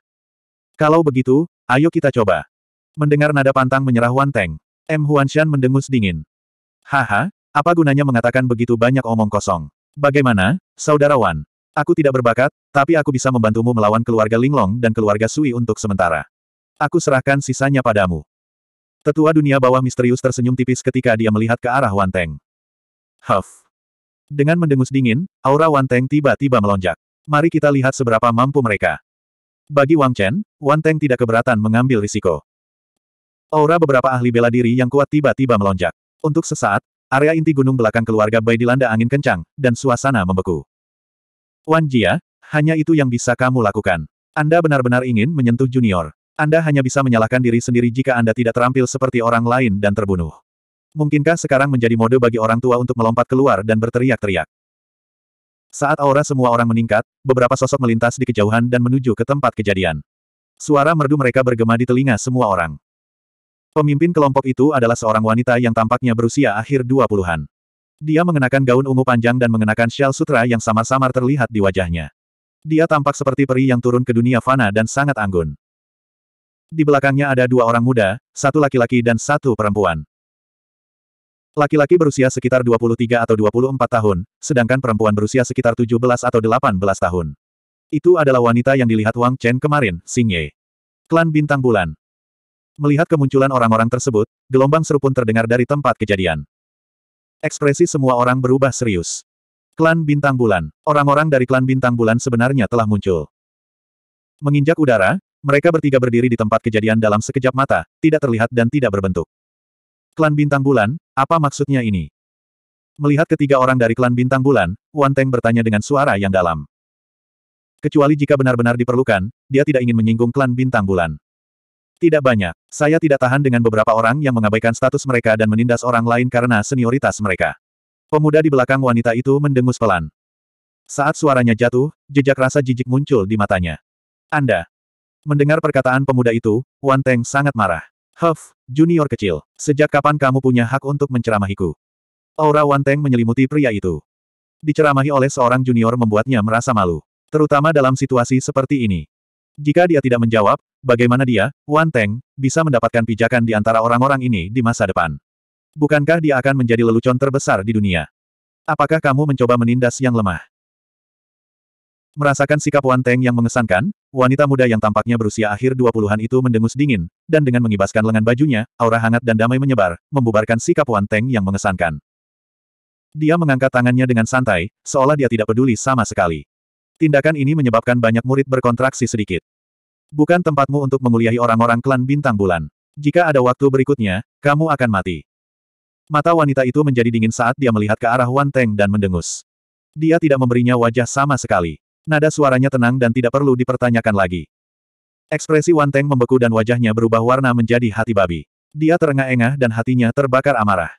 Kalau begitu, ayo kita coba. Mendengar nada pantang menyerah Wan Teng, M. Huanshan mendengus dingin. Haha, apa gunanya mengatakan begitu banyak omong kosong? Bagaimana, saudara Wan? Aku tidak berbakat, tapi aku bisa membantumu melawan keluarga Linglong dan keluarga Sui untuk sementara. Aku serahkan sisanya padamu. Tetua dunia bawah misterius tersenyum tipis ketika dia melihat ke arah Wan Teng. Huff. Dengan mendengus dingin, aura Wan Teng tiba-tiba melonjak. Mari kita lihat seberapa mampu mereka. Bagi Wang Chen, Wan Teng tidak keberatan mengambil risiko. Aura beberapa ahli bela diri yang kuat tiba-tiba melonjak. Untuk sesaat, area inti gunung belakang keluarga Bai dilanda angin kencang, dan suasana membeku. Wan Jia, hanya itu yang bisa kamu lakukan. Anda benar-benar ingin menyentuh junior. Anda hanya bisa menyalahkan diri sendiri jika Anda tidak terampil seperti orang lain dan terbunuh. Mungkinkah sekarang menjadi mode bagi orang tua untuk melompat keluar dan berteriak-teriak? Saat aura semua orang meningkat, beberapa sosok melintas di kejauhan dan menuju ke tempat kejadian. Suara merdu mereka bergema di telinga semua orang. Pemimpin kelompok itu adalah seorang wanita yang tampaknya berusia akhir 20-an. Dia mengenakan gaun ungu panjang dan mengenakan syal sutra yang samar-samar terlihat di wajahnya. Dia tampak seperti peri yang turun ke dunia fana dan sangat anggun. Di belakangnya ada dua orang muda, satu laki-laki dan satu perempuan. Laki-laki berusia sekitar 23 atau 24 tahun, sedangkan perempuan berusia sekitar 17 atau 18 tahun. Itu adalah wanita yang dilihat Wang Chen kemarin, Xing Ye. Klan Bintang Bulan. Melihat kemunculan orang-orang tersebut, gelombang seru pun terdengar dari tempat kejadian. Ekspresi semua orang berubah serius. Klan Bintang Bulan. Orang-orang dari klan Bintang Bulan sebenarnya telah muncul. Menginjak udara, mereka bertiga berdiri di tempat kejadian dalam sekejap mata, tidak terlihat dan tidak berbentuk. Klan Bintang Bulan, apa maksudnya ini? Melihat ketiga orang dari klan Bintang Bulan, Wan Teng bertanya dengan suara yang dalam. Kecuali jika benar-benar diperlukan, dia tidak ingin menyinggung klan Bintang Bulan. Tidak banyak, saya tidak tahan dengan beberapa orang yang mengabaikan status mereka dan menindas orang lain karena senioritas mereka. Pemuda di belakang wanita itu mendengus pelan. Saat suaranya jatuh, jejak rasa jijik muncul di matanya. Anda, Mendengar perkataan pemuda itu, Wan Teng sangat marah. Huff, junior kecil, sejak kapan kamu punya hak untuk menceramahiku? Aura Wan Teng menyelimuti pria itu. Diceramahi oleh seorang junior membuatnya merasa malu. Terutama dalam situasi seperti ini. Jika dia tidak menjawab, bagaimana dia, Wan Teng, bisa mendapatkan pijakan di antara orang-orang ini di masa depan? Bukankah dia akan menjadi lelucon terbesar di dunia? Apakah kamu mencoba menindas yang lemah? Merasakan sikap Wan Teng yang mengesankan, wanita muda yang tampaknya berusia akhir 20-an itu mendengus dingin, dan dengan mengibaskan lengan bajunya, aura hangat dan damai menyebar, membubarkan sikap Wan Teng yang mengesankan. Dia mengangkat tangannya dengan santai, seolah dia tidak peduli sama sekali. Tindakan ini menyebabkan banyak murid berkontraksi sedikit. Bukan tempatmu untuk menguliahi orang-orang klan bintang bulan. Jika ada waktu berikutnya, kamu akan mati. Mata wanita itu menjadi dingin saat dia melihat ke arah Wan Teng dan mendengus. Dia tidak memberinya wajah sama sekali. Nada suaranya tenang dan tidak perlu dipertanyakan lagi. Ekspresi Wan Teng membeku dan wajahnya berubah warna menjadi hati babi. Dia terengah-engah dan hatinya terbakar amarah.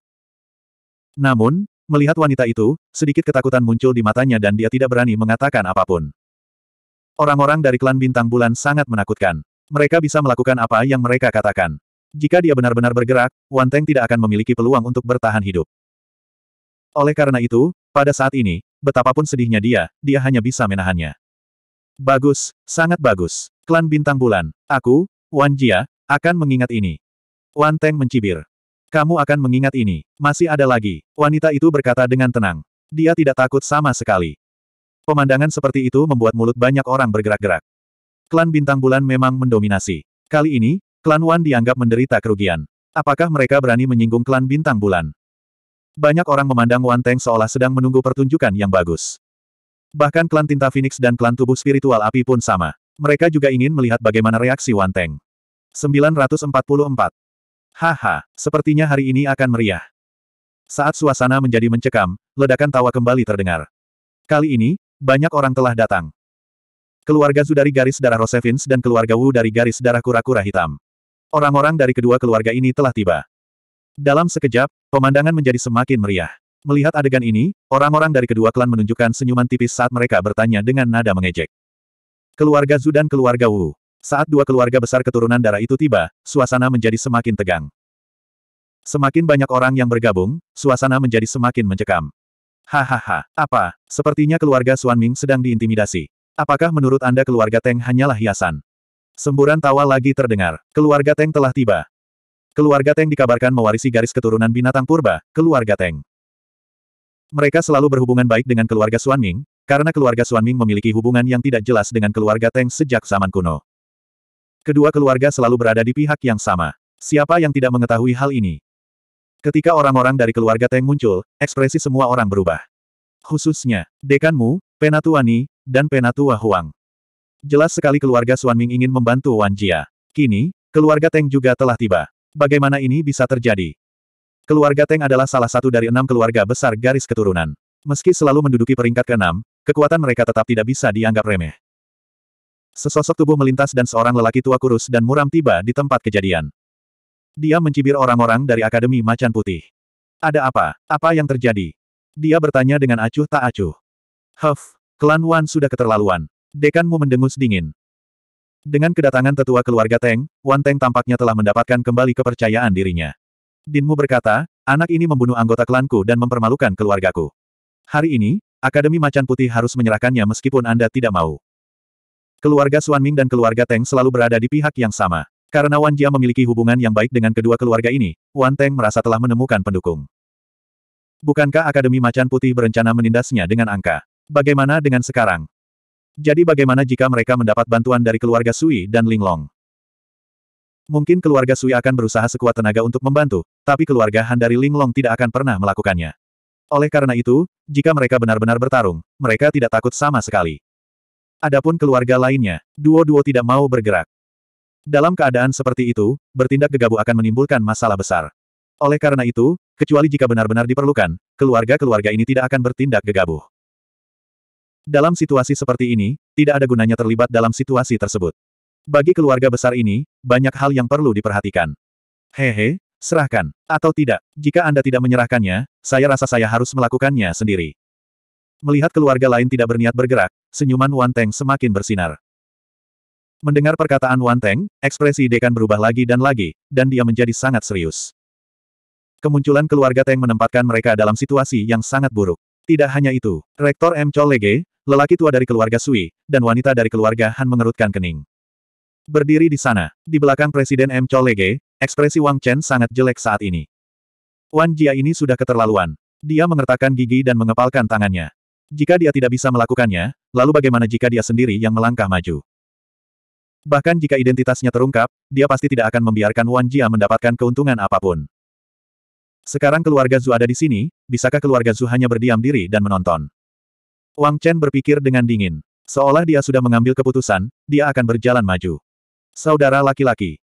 Namun, melihat wanita itu, sedikit ketakutan muncul di matanya dan dia tidak berani mengatakan apa pun. Orang-orang dari klan bintang bulan sangat menakutkan. Mereka bisa melakukan apa yang mereka katakan. Jika dia benar-benar bergerak, Wan Teng tidak akan memiliki peluang untuk bertahan hidup. Oleh karena itu, pada saat ini, betapapun sedihnya dia, dia hanya bisa menahannya. Bagus, sangat bagus. Klan Bintang Bulan, aku, Wan Jia, akan mengingat ini. Wan Teng mencibir. Kamu akan mengingat ini. Masih ada lagi. Wanita itu berkata dengan tenang. Dia tidak takut sama sekali. Pemandangan seperti itu membuat mulut banyak orang bergerak-gerak. Klan Bintang Bulan memang mendominasi. Kali ini, klan Wan dianggap menderita kerugian. Apakah mereka berani menyinggung klan Bintang Bulan? Banyak orang memandang Wan Teng seolah sedang menunggu pertunjukan yang bagus. Bahkan klan tinta Phoenix dan klan tubuh spiritual api pun sama. Mereka juga ingin melihat bagaimana reaksi Wan Teng. 944. Haha, sepertinya hari ini akan meriah. Saat suasana menjadi mencekam, ledakan tawa kembali terdengar. Kali ini, banyak orang telah datang. Keluarga Zu dari garis darah Rosevins dan keluarga Wu dari garis darah kura-kura hitam. Orang-orang dari kedua keluarga ini telah tiba. Dalam sekejap, pemandangan menjadi semakin meriah. Melihat adegan ini, orang-orang dari kedua klan menunjukkan senyuman tipis saat mereka bertanya dengan nada mengejek. Keluarga Zu dan keluarga Wu. Saat dua keluarga besar keturunan darah itu tiba, suasana menjadi semakin tegang. Semakin banyak orang yang bergabung, suasana menjadi semakin mencekam. Hahaha, apa? Sepertinya keluarga Suan Ming sedang diintimidasi. Apakah menurut Anda keluarga Teng hanyalah hiasan? Semburan tawa lagi terdengar. Keluarga Teng telah tiba. Keluarga Teng dikabarkan mewarisi garis keturunan binatang purba, keluarga Teng. Mereka selalu berhubungan baik dengan keluarga Suanming, karena keluarga Suanming memiliki hubungan yang tidak jelas dengan keluarga Teng sejak zaman kuno. Kedua keluarga selalu berada di pihak yang sama. Siapa yang tidak mengetahui hal ini? Ketika orang-orang dari keluarga Teng muncul, ekspresi semua orang berubah. Khususnya, dekanmu, Penatuani, dan Penatua Huang. Jelas sekali keluarga Suanming ingin membantu Wan Jia. Kini, keluarga Teng juga telah tiba. Bagaimana ini bisa terjadi? Keluarga Teng adalah salah satu dari enam keluarga besar garis keturunan. Meski selalu menduduki peringkat keenam, kekuatan mereka tetap tidak bisa dianggap remeh. Sesosok tubuh melintas dan seorang lelaki tua kurus dan muram tiba di tempat kejadian. Dia mencibir orang-orang dari Akademi Macan Putih. Ada apa? Apa yang terjadi? Dia bertanya dengan acuh tak acuh. Huff, klan Wan sudah keterlaluan. Dekanmu mendengus dingin. Dengan kedatangan tetua keluarga Teng, Wan Teng tampaknya telah mendapatkan kembali kepercayaan dirinya. Dinmu berkata, anak ini membunuh anggota klanku dan mempermalukan keluargaku. Hari ini, Akademi Macan Putih harus menyerahkannya meskipun Anda tidak mau. Keluarga Suan Ming dan keluarga Teng selalu berada di pihak yang sama. Karena Wan Jia memiliki hubungan yang baik dengan kedua keluarga ini, Wan Teng merasa telah menemukan pendukung. Bukankah Akademi Macan Putih berencana menindasnya dengan angka? Bagaimana dengan sekarang? Jadi bagaimana jika mereka mendapat bantuan dari keluarga Sui dan Linglong? Mungkin keluarga Sui akan berusaha sekuat tenaga untuk membantu, tapi keluarga Han dari Linglong tidak akan pernah melakukannya. Oleh karena itu, jika mereka benar-benar bertarung, mereka tidak takut sama sekali. Adapun keluarga lainnya, duo-duo tidak mau bergerak. Dalam keadaan seperti itu, bertindak gegabah akan menimbulkan masalah besar. Oleh karena itu, kecuali jika benar-benar diperlukan, keluarga-keluarga ini tidak akan bertindak gegabah. Dalam situasi seperti ini, tidak ada gunanya terlibat dalam situasi tersebut. Bagi keluarga besar ini, banyak hal yang perlu diperhatikan. Hehe, serahkan. Atau tidak, jika Anda tidak menyerahkannya, saya rasa saya harus melakukannya sendiri. Melihat keluarga lain tidak berniat bergerak, senyuman Wan Teng semakin bersinar. Mendengar perkataan Wan Teng, ekspresi dekan berubah lagi dan lagi, dan dia menjadi sangat serius. Kemunculan keluarga Teng menempatkan mereka dalam situasi yang sangat buruk. Tidak hanya itu, Rektor M. Chol Lege, lelaki tua dari keluarga Sui, dan wanita dari keluarga Han mengerutkan kening. Berdiri di sana, di belakang Presiden M. Chol Lege, ekspresi Wang Chen sangat jelek saat ini. Wan Jia ini sudah keterlaluan. Dia mengertakkan gigi dan mengepalkan tangannya. Jika dia tidak bisa melakukannya, lalu bagaimana jika dia sendiri yang melangkah maju? Bahkan jika identitasnya terungkap, dia pasti tidak akan membiarkan Wan Jia mendapatkan keuntungan apa pun. Sekarang keluarga Zhu ada di sini, bisakah keluarga Zhu hanya berdiam diri dan menonton? Wang Chen berpikir dengan dingin. Seolah dia sudah mengambil keputusan, dia akan berjalan maju. Saudara laki-laki.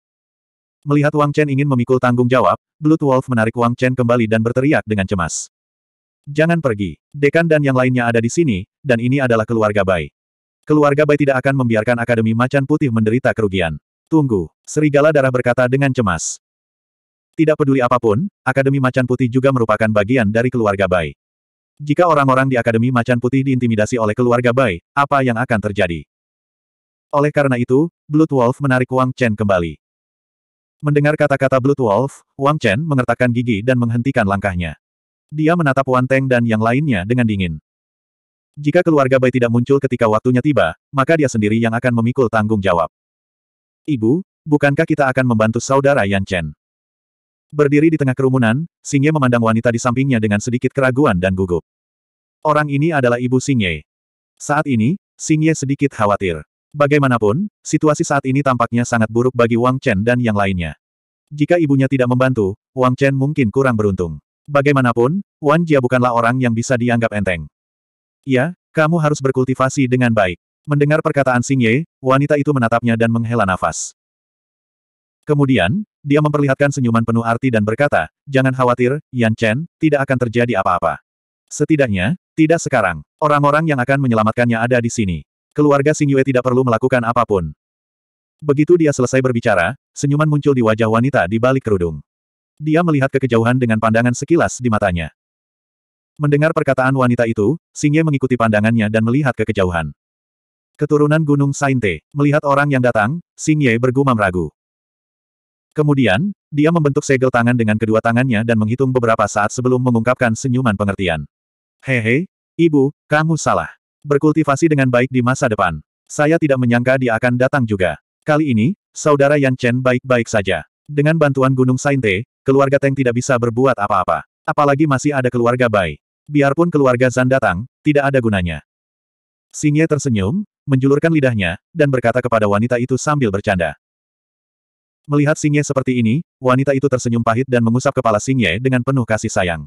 Melihat Wang Chen ingin memikul tanggung jawab, Blood Wolf menarik Wang Chen kembali dan berteriak dengan cemas. Jangan pergi. Dekan dan yang lainnya ada di sini, dan ini adalah keluarga Bai. Keluarga Bai tidak akan membiarkan Akademi Macan Putih menderita kerugian. Tunggu, Serigala Darah berkata dengan cemas. Tidak peduli apa pun, Akademi Macan Putih juga merupakan bagian dari keluarga Bai. Jika orang-orang di Akademi Macan Putih diintimidasi oleh keluarga Bai, apa yang akan terjadi? Oleh karena itu, Blood Wolf menarik Wang Chen kembali. Mendengar kata-kata Blood Wolf, Wang Chen mengertakkan gigi dan menghentikan langkahnya. Dia menatap Wan Teng dan yang lainnya dengan dingin. Jika keluarga Bai tidak muncul ketika waktunya tiba, maka dia sendiri yang akan memikul tanggung jawab. Ibu, bukankah kita akan membantu saudara Yan Chen? Berdiri di tengah kerumunan, Xingye memandang wanita di sampingnya dengan sedikit keraguan dan gugup. Orang ini adalah ibu Xingye. Saat ini, Xingye sedikit khawatir. Bagaimanapun, situasi saat ini tampaknya sangat buruk bagi Wang Chen dan yang lainnya. Jika ibunya tidak membantu, Wang Chen mungkin kurang beruntung. Bagaimanapun, Wan Jia bukanlah orang yang bisa dianggap enteng. Ya, kamu harus berkultivasi dengan baik. Mendengar perkataan Xingye, wanita itu menatapnya dan menghela nafas. Kemudian, dia memperlihatkan senyuman penuh arti dan berkata, jangan khawatir, Yan Chen, tidak akan terjadi apa-apa. Setidaknya, tidak sekarang. Orang-orang yang akan menyelamatkannya ada di sini. Keluarga Xing Yue tidak perlu melakukan apa pun. Begitu dia selesai berbicara, senyuman muncul di wajah wanita di balik kerudung. Dia melihat ke kejauhan dengan pandangan sekilas di matanya. Mendengar perkataan wanita itu, Xing Ye mengikuti pandangannya dan melihat ke kejauhan. Keturunan Gunung Sainte, melihat orang yang datang, Xing Ye bergumam ragu. Kemudian, dia membentuk segel tangan dengan kedua tangannya dan menghitung beberapa saat sebelum mengungkapkan senyuman pengertian. Hehe, ibu, kamu salah. Berkultivasi dengan baik di masa depan. Saya tidak menyangka dia akan datang juga. Kali ini, saudara Yan Chen baik-baik saja. Dengan bantuan Gunung Sainte, keluarga Teng tidak bisa berbuat apa-apa. Apalagi masih ada keluarga Bai. Biarpun keluarga Zan datang, tidak ada gunanya. Xingye tersenyum, menjulurkan lidahnya, dan berkata kepada wanita itu sambil bercanda. Melihat Xingye seperti ini, wanita itu tersenyum pahit dan mengusap kepala Xingye dengan penuh kasih sayang.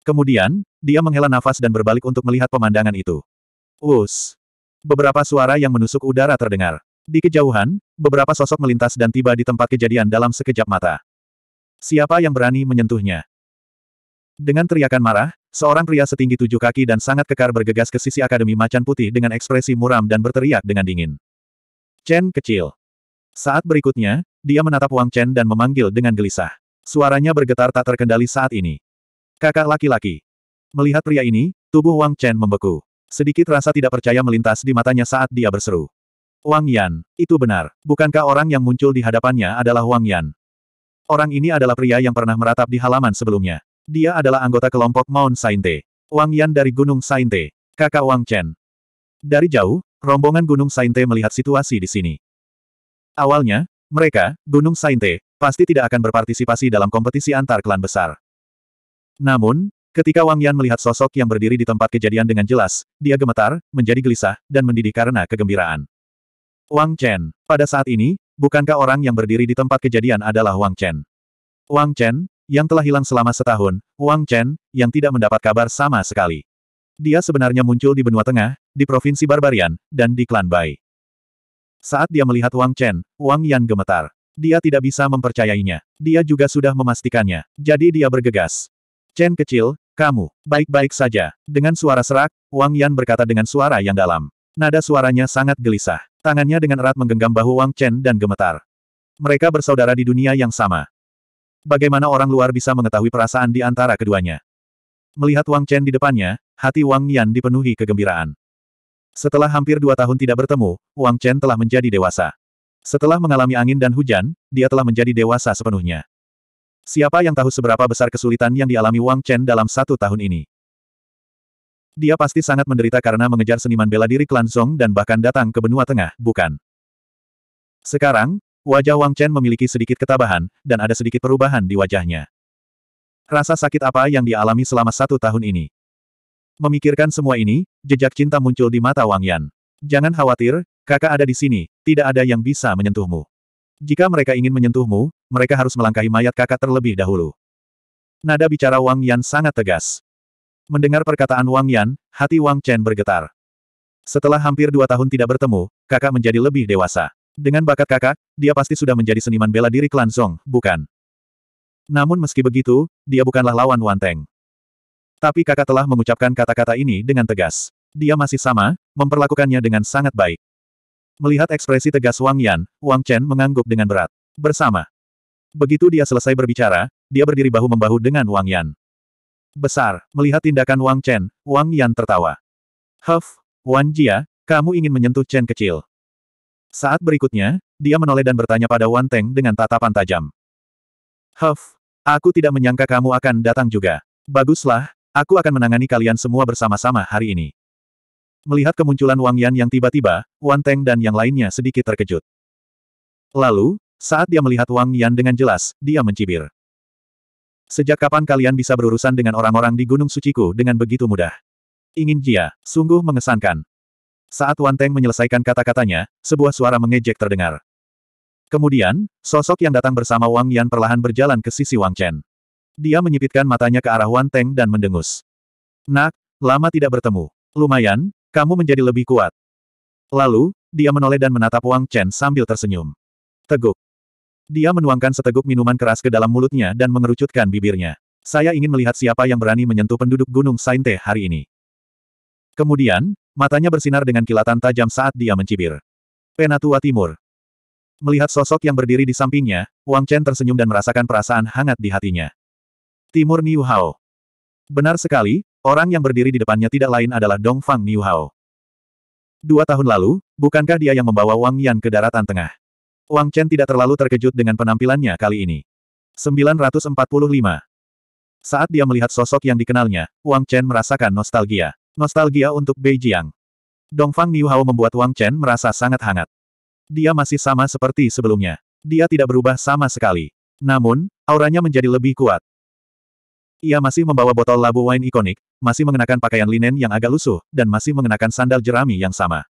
Kemudian, dia menghela nafas dan berbalik untuk melihat pemandangan itu. Us! Beberapa suara yang menusuk udara terdengar. Di kejauhan, beberapa sosok melintas dan tiba di tempat kejadian dalam sekejap mata. Siapa yang berani menyentuhnya? Dengan teriakan marah, seorang pria setinggi tujuh kaki dan sangat kekar bergegas ke sisi Akademi Macan Putih dengan ekspresi muram dan berteriak dengan dingin. Chen kecil. Saat berikutnya, dia menatap Wang Chen dan memanggil dengan gelisah. Suaranya bergetar tak terkendali saat ini. Kakak laki-laki. Melihat pria ini, tubuh Wang Chen membeku. Sedikit rasa tidak percaya melintas di matanya saat dia berseru. Wang Yan, itu benar. Bukankah orang yang muncul di hadapannya adalah Wang Yan? Orang ini adalah pria yang pernah meratap di halaman sebelumnya. Dia adalah anggota kelompok Mount Sainte. Wang Yan dari Gunung Sainte. Kakak Wang Chen. Dari jauh, rombongan Gunung Sainte melihat situasi di sini. Awalnya, mereka, Gunung Sainte, pasti tidak akan berpartisipasi dalam kompetisi antar klan besar. Namun, ketika Wang Yan melihat sosok yang berdiri di tempat kejadian dengan jelas, dia gemetar, menjadi gelisah, dan mendidih karena kegembiraan. Wang Chen, pada saat ini, bukankah orang yang berdiri di tempat kejadian adalah Wang Chen? Wang Chen, yang telah hilang selama setahun, Wang Chen, yang tidak mendapat kabar sama sekali. Dia sebenarnya muncul di benua tengah, di Provinsi Barbarian, dan di klan Bai. Saat dia melihat Wang Chen, Wang Yan gemetar. Dia tidak bisa mempercayainya. Dia juga sudah memastikannya. Jadi dia bergegas. Chen kecil, kamu, baik-baik saja. Dengan suara serak, Wang Yan berkata dengan suara yang dalam. Nada suaranya sangat gelisah. Tangannya dengan erat menggenggam bahu Wang Chen dan gemetar. Mereka bersaudara di dunia yang sama. Bagaimana orang luar bisa mengetahui perasaan di antara keduanya? Melihat Wang Chen di depannya, hati Wang Yan dipenuhi kegembiraan. Setelah hampir dua tahun tidak bertemu, Wang Chen telah menjadi dewasa. Setelah mengalami angin dan hujan, dia telah menjadi dewasa sepenuhnya. Siapa yang tahu seberapa besar kesulitan yang dialami Wang Chen dalam satu tahun ini? Dia pasti sangat menderita karena mengejar seniman bela diri klan Zong dan bahkan datang ke benua tengah, bukan? Sekarang, wajah Wang Chen memiliki sedikit ketabahan, dan ada sedikit perubahan di wajahnya. Rasa sakit apa yang dia alami selama satu tahun ini? Memikirkan semua ini, jejak cinta muncul di mata Wang Yan. Jangan khawatir, kakak ada di sini, tidak ada yang bisa menyentuhmu. Jika mereka ingin menyentuhmu, mereka harus melangkahi mayat kakak terlebih dahulu. Nada bicara Wang Yan sangat tegas. Mendengar perkataan Wang Yan, hati Wang Chen bergetar. Setelah hampir dua tahun tidak bertemu, kakak menjadi lebih dewasa. Dengan bakat kakak, dia pasti sudah menjadi seniman bela diri klan Zong, bukan? Namun meski begitu, dia bukanlah lawan Wan Teng. Tapi kakak telah mengucapkan kata-kata ini dengan tegas. Dia masih sama, memperlakukannya dengan sangat baik. Melihat ekspresi tegas Wang Yan, Wang Chen mengangguk dengan berat. Bersama. Begitu dia selesai berbicara, dia berdiri bahu-membahu dengan Wang Yan. Besar, melihat tindakan Wang Chen, Wang Yan tertawa. Huff, Wan Jia, kamu ingin menyentuh Chen kecil. Saat berikutnya, dia menoleh dan bertanya pada Wan Teng dengan tatapan tajam. Huff, aku tidak menyangka kamu akan datang juga. Baguslah, aku akan menangani kalian semua bersama-sama hari ini. Melihat kemunculan Wang Yan yang tiba-tiba, Wan Teng dan yang lainnya sedikit terkejut. Lalu, saat dia melihat Wang Yan dengan jelas, dia mencibir. Sejak kapan kalian bisa berurusan dengan orang-orang di Gunung Suciku dengan begitu mudah? Ingin Jia, sungguh mengesankan. Saat Wan Teng menyelesaikan kata-katanya, sebuah suara mengejek terdengar. Kemudian, sosok yang datang bersama Wang Yan perlahan berjalan ke sisi Wang Chen. Dia menyipitkan matanya ke arah Wan Teng dan mendengus. Nak, lama tidak bertemu. Lumayan, kamu menjadi lebih kuat. Lalu, dia menoleh dan menatap Wang Chen sambil tersenyum. Teguk. Dia menuangkan seteguk minuman keras ke dalam mulutnya dan mengerucutkan bibirnya. Saya ingin melihat siapa yang berani menyentuh penduduk Gunung Sainte hari ini. Kemudian, matanya bersinar dengan kilatan tajam saat dia mencibir. Penatua Timur. Melihat sosok yang berdiri di sampingnya, Wang Chen tersenyum dan merasakan perasaan hangat di hatinya. Timur Niu Hao. Benar sekali, Orang yang berdiri di depannya tidak lain adalah Dong Fang Niu Hao. Dua tahun lalu, bukankah dia yang membawa Wang Yan ke daratan tengah? Wang Chen tidak terlalu terkejut dengan penampilannya kali ini. 945. Saat dia melihat sosok yang dikenalnya, Wang Chen merasakan nostalgia. Nostalgia untuk Beijiang. Fang Niu Hao membuat Wang Chen merasa sangat hangat. Dia masih sama seperti sebelumnya. Dia tidak berubah sama sekali. Namun, auranya menjadi lebih kuat. Ia masih membawa botol labu wine ikonik, masih mengenakan pakaian linen yang agak lusuh, dan masih mengenakan sandal jerami yang sama.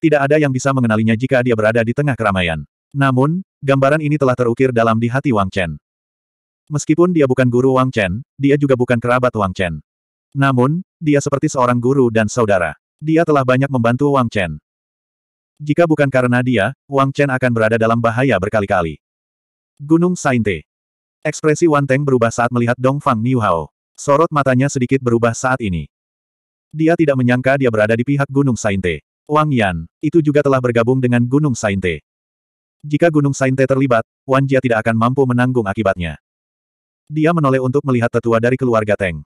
Tidak ada yang bisa mengenalinya jika dia berada di tengah keramaian. Namun, gambaran ini telah terukir dalam di hati Wang Chen. Meskipun dia bukan guru Wang Chen, dia juga bukan kerabat Wang Chen. Namun, dia seperti seorang guru dan saudara. Dia telah banyak membantu Wang Chen. Jika bukan karena dia, Wang Chen akan berada dalam bahaya berkali-kali. Gunung Sainte Ekspresi Wan Teng berubah saat melihat Dong Fang Niu Hao. Sorot matanya sedikit berubah saat ini. Dia tidak menyangka dia berada di pihak Gunung Sainte. Wang Yan, itu juga telah bergabung dengan Gunung Sainte. Jika Gunung Sainte terlibat, Wan Jia tidak akan mampu menanggung akibatnya. Dia menoleh untuk melihat tetua dari keluarga Teng.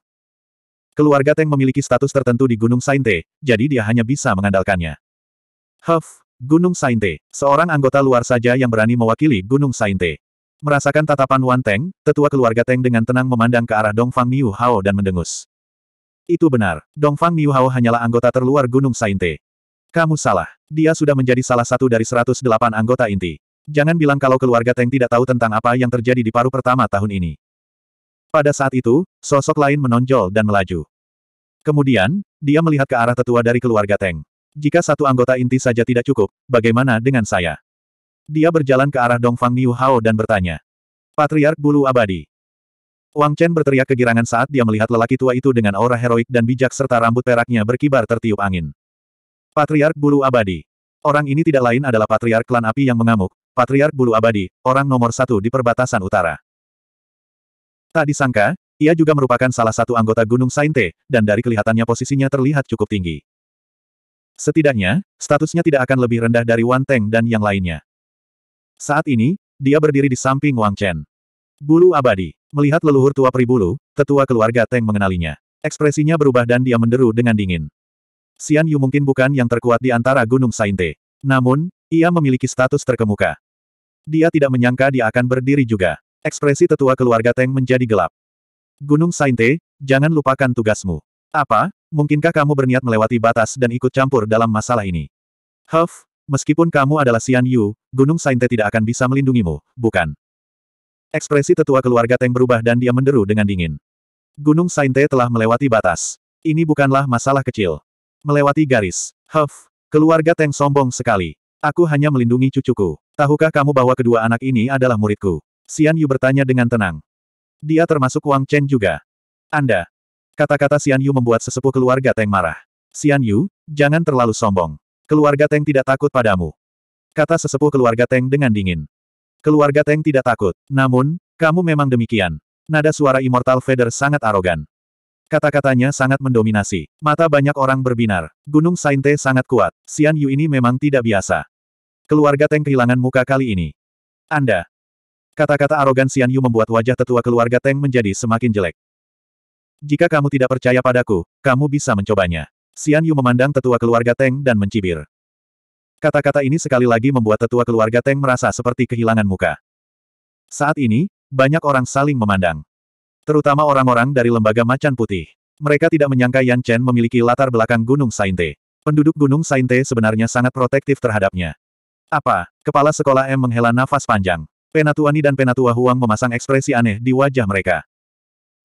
Keluarga Teng memiliki status tertentu di Gunung Sainte, jadi dia hanya bisa mengandalkannya. Huff, Gunung Sainte, seorang anggota luar saja yang berani mewakili Gunung Sainte. Merasakan tatapan Wan Teng, tetua keluarga Teng dengan tenang memandang ke arah Dongfang Niu Hao dan mendengus. Itu benar, Dongfang Niu Hao hanyalah anggota terluar Gunung Sainte. Kamu salah, dia sudah menjadi salah satu dari 108 anggota inti. Jangan bilang kalau keluarga Teng tidak tahu tentang apa yang terjadi di paruh pertama tahun ini. Pada saat itu, sosok lain menonjol dan melaju. Kemudian, dia melihat ke arah tetua dari keluarga Teng. Jika satu anggota inti saja tidak cukup, bagaimana dengan saya? Dia berjalan ke arah Dongfang Niu Hao dan bertanya. Patriark Bulu Abadi. Wang Chen berteriak kegirangan saat dia melihat lelaki tua itu dengan aura heroik dan bijak serta rambut peraknya berkibar tertiup angin. Patriark Bulu Abadi. Orang ini tidak lain adalah Patriark Klan Api yang mengamuk, Patriark Bulu Abadi, orang nomor satu di perbatasan utara. Tak disangka, ia juga merupakan salah satu anggota Gunung Sainte, dan dari kelihatannya posisinya terlihat cukup tinggi. Setidaknya, statusnya tidak akan lebih rendah dari Wan Teng dan yang lainnya. Saat ini, dia berdiri di samping Wang Chen. Bulu abadi. Melihat leluhur tua pribulu, tetua keluarga Teng mengenalinya. Ekspresinya berubah dan dia menderu dengan dingin. Xian Yu mungkin bukan yang terkuat di antara Gunung Sainte. Namun, ia memiliki status terkemuka. Dia tidak menyangka dia akan berdiri juga. Ekspresi tetua keluarga Teng menjadi gelap. Gunung Sainte, jangan lupakan tugasmu. Apa, mungkinkah kamu berniat melewati batas dan ikut campur dalam masalah ini? Huff, meskipun kamu adalah Xian Yu, Gunung Sainte tidak akan bisa melindungimu, bukan? Ekspresi tetua keluarga Teng berubah dan dia menderu dengan dingin. Gunung Sainte telah melewati batas. Ini bukanlah masalah kecil. Melewati garis. Huff, keluarga Teng sombong sekali. Aku hanya melindungi cucuku. Tahukah kamu bahwa kedua anak ini adalah muridku? Xian Yu bertanya dengan tenang. Dia termasuk Wang Chen juga. Anda. Kata-kata Xian Yu membuat sesepuh keluarga Teng marah. Xian Yu, jangan terlalu sombong. Keluarga Teng tidak takut padamu. Kata sesepuh keluarga Teng dengan dingin. Keluarga Teng tidak takut. Namun, kamu memang demikian. Nada suara Immortal Feather sangat arogan. Kata-katanya sangat mendominasi. Mata banyak orang berbinar. Gunung Sainte sangat kuat. Xian Yu ini memang tidak biasa. Keluarga Teng kehilangan muka kali ini. Anda. Kata-kata arogan Xian Yu membuat wajah tetua keluarga Teng menjadi semakin jelek. Jika kamu tidak percaya padaku, kamu bisa mencobanya. Xian Yu memandang tetua keluarga Teng dan mencibir. Kata-kata ini sekali lagi membuat tetua keluarga Teng merasa seperti kehilangan muka. Saat ini, banyak orang saling memandang. Terutama orang-orang dari lembaga macan putih. Mereka tidak menyangka Yan Chen memiliki latar belakang Gunung Sainte. Penduduk Gunung Sainte sebenarnya sangat protektif terhadapnya. Apa? Kepala sekolah M menghela nafas panjang. Penatuani dan Penatua Huang memasang ekspresi aneh di wajah mereka.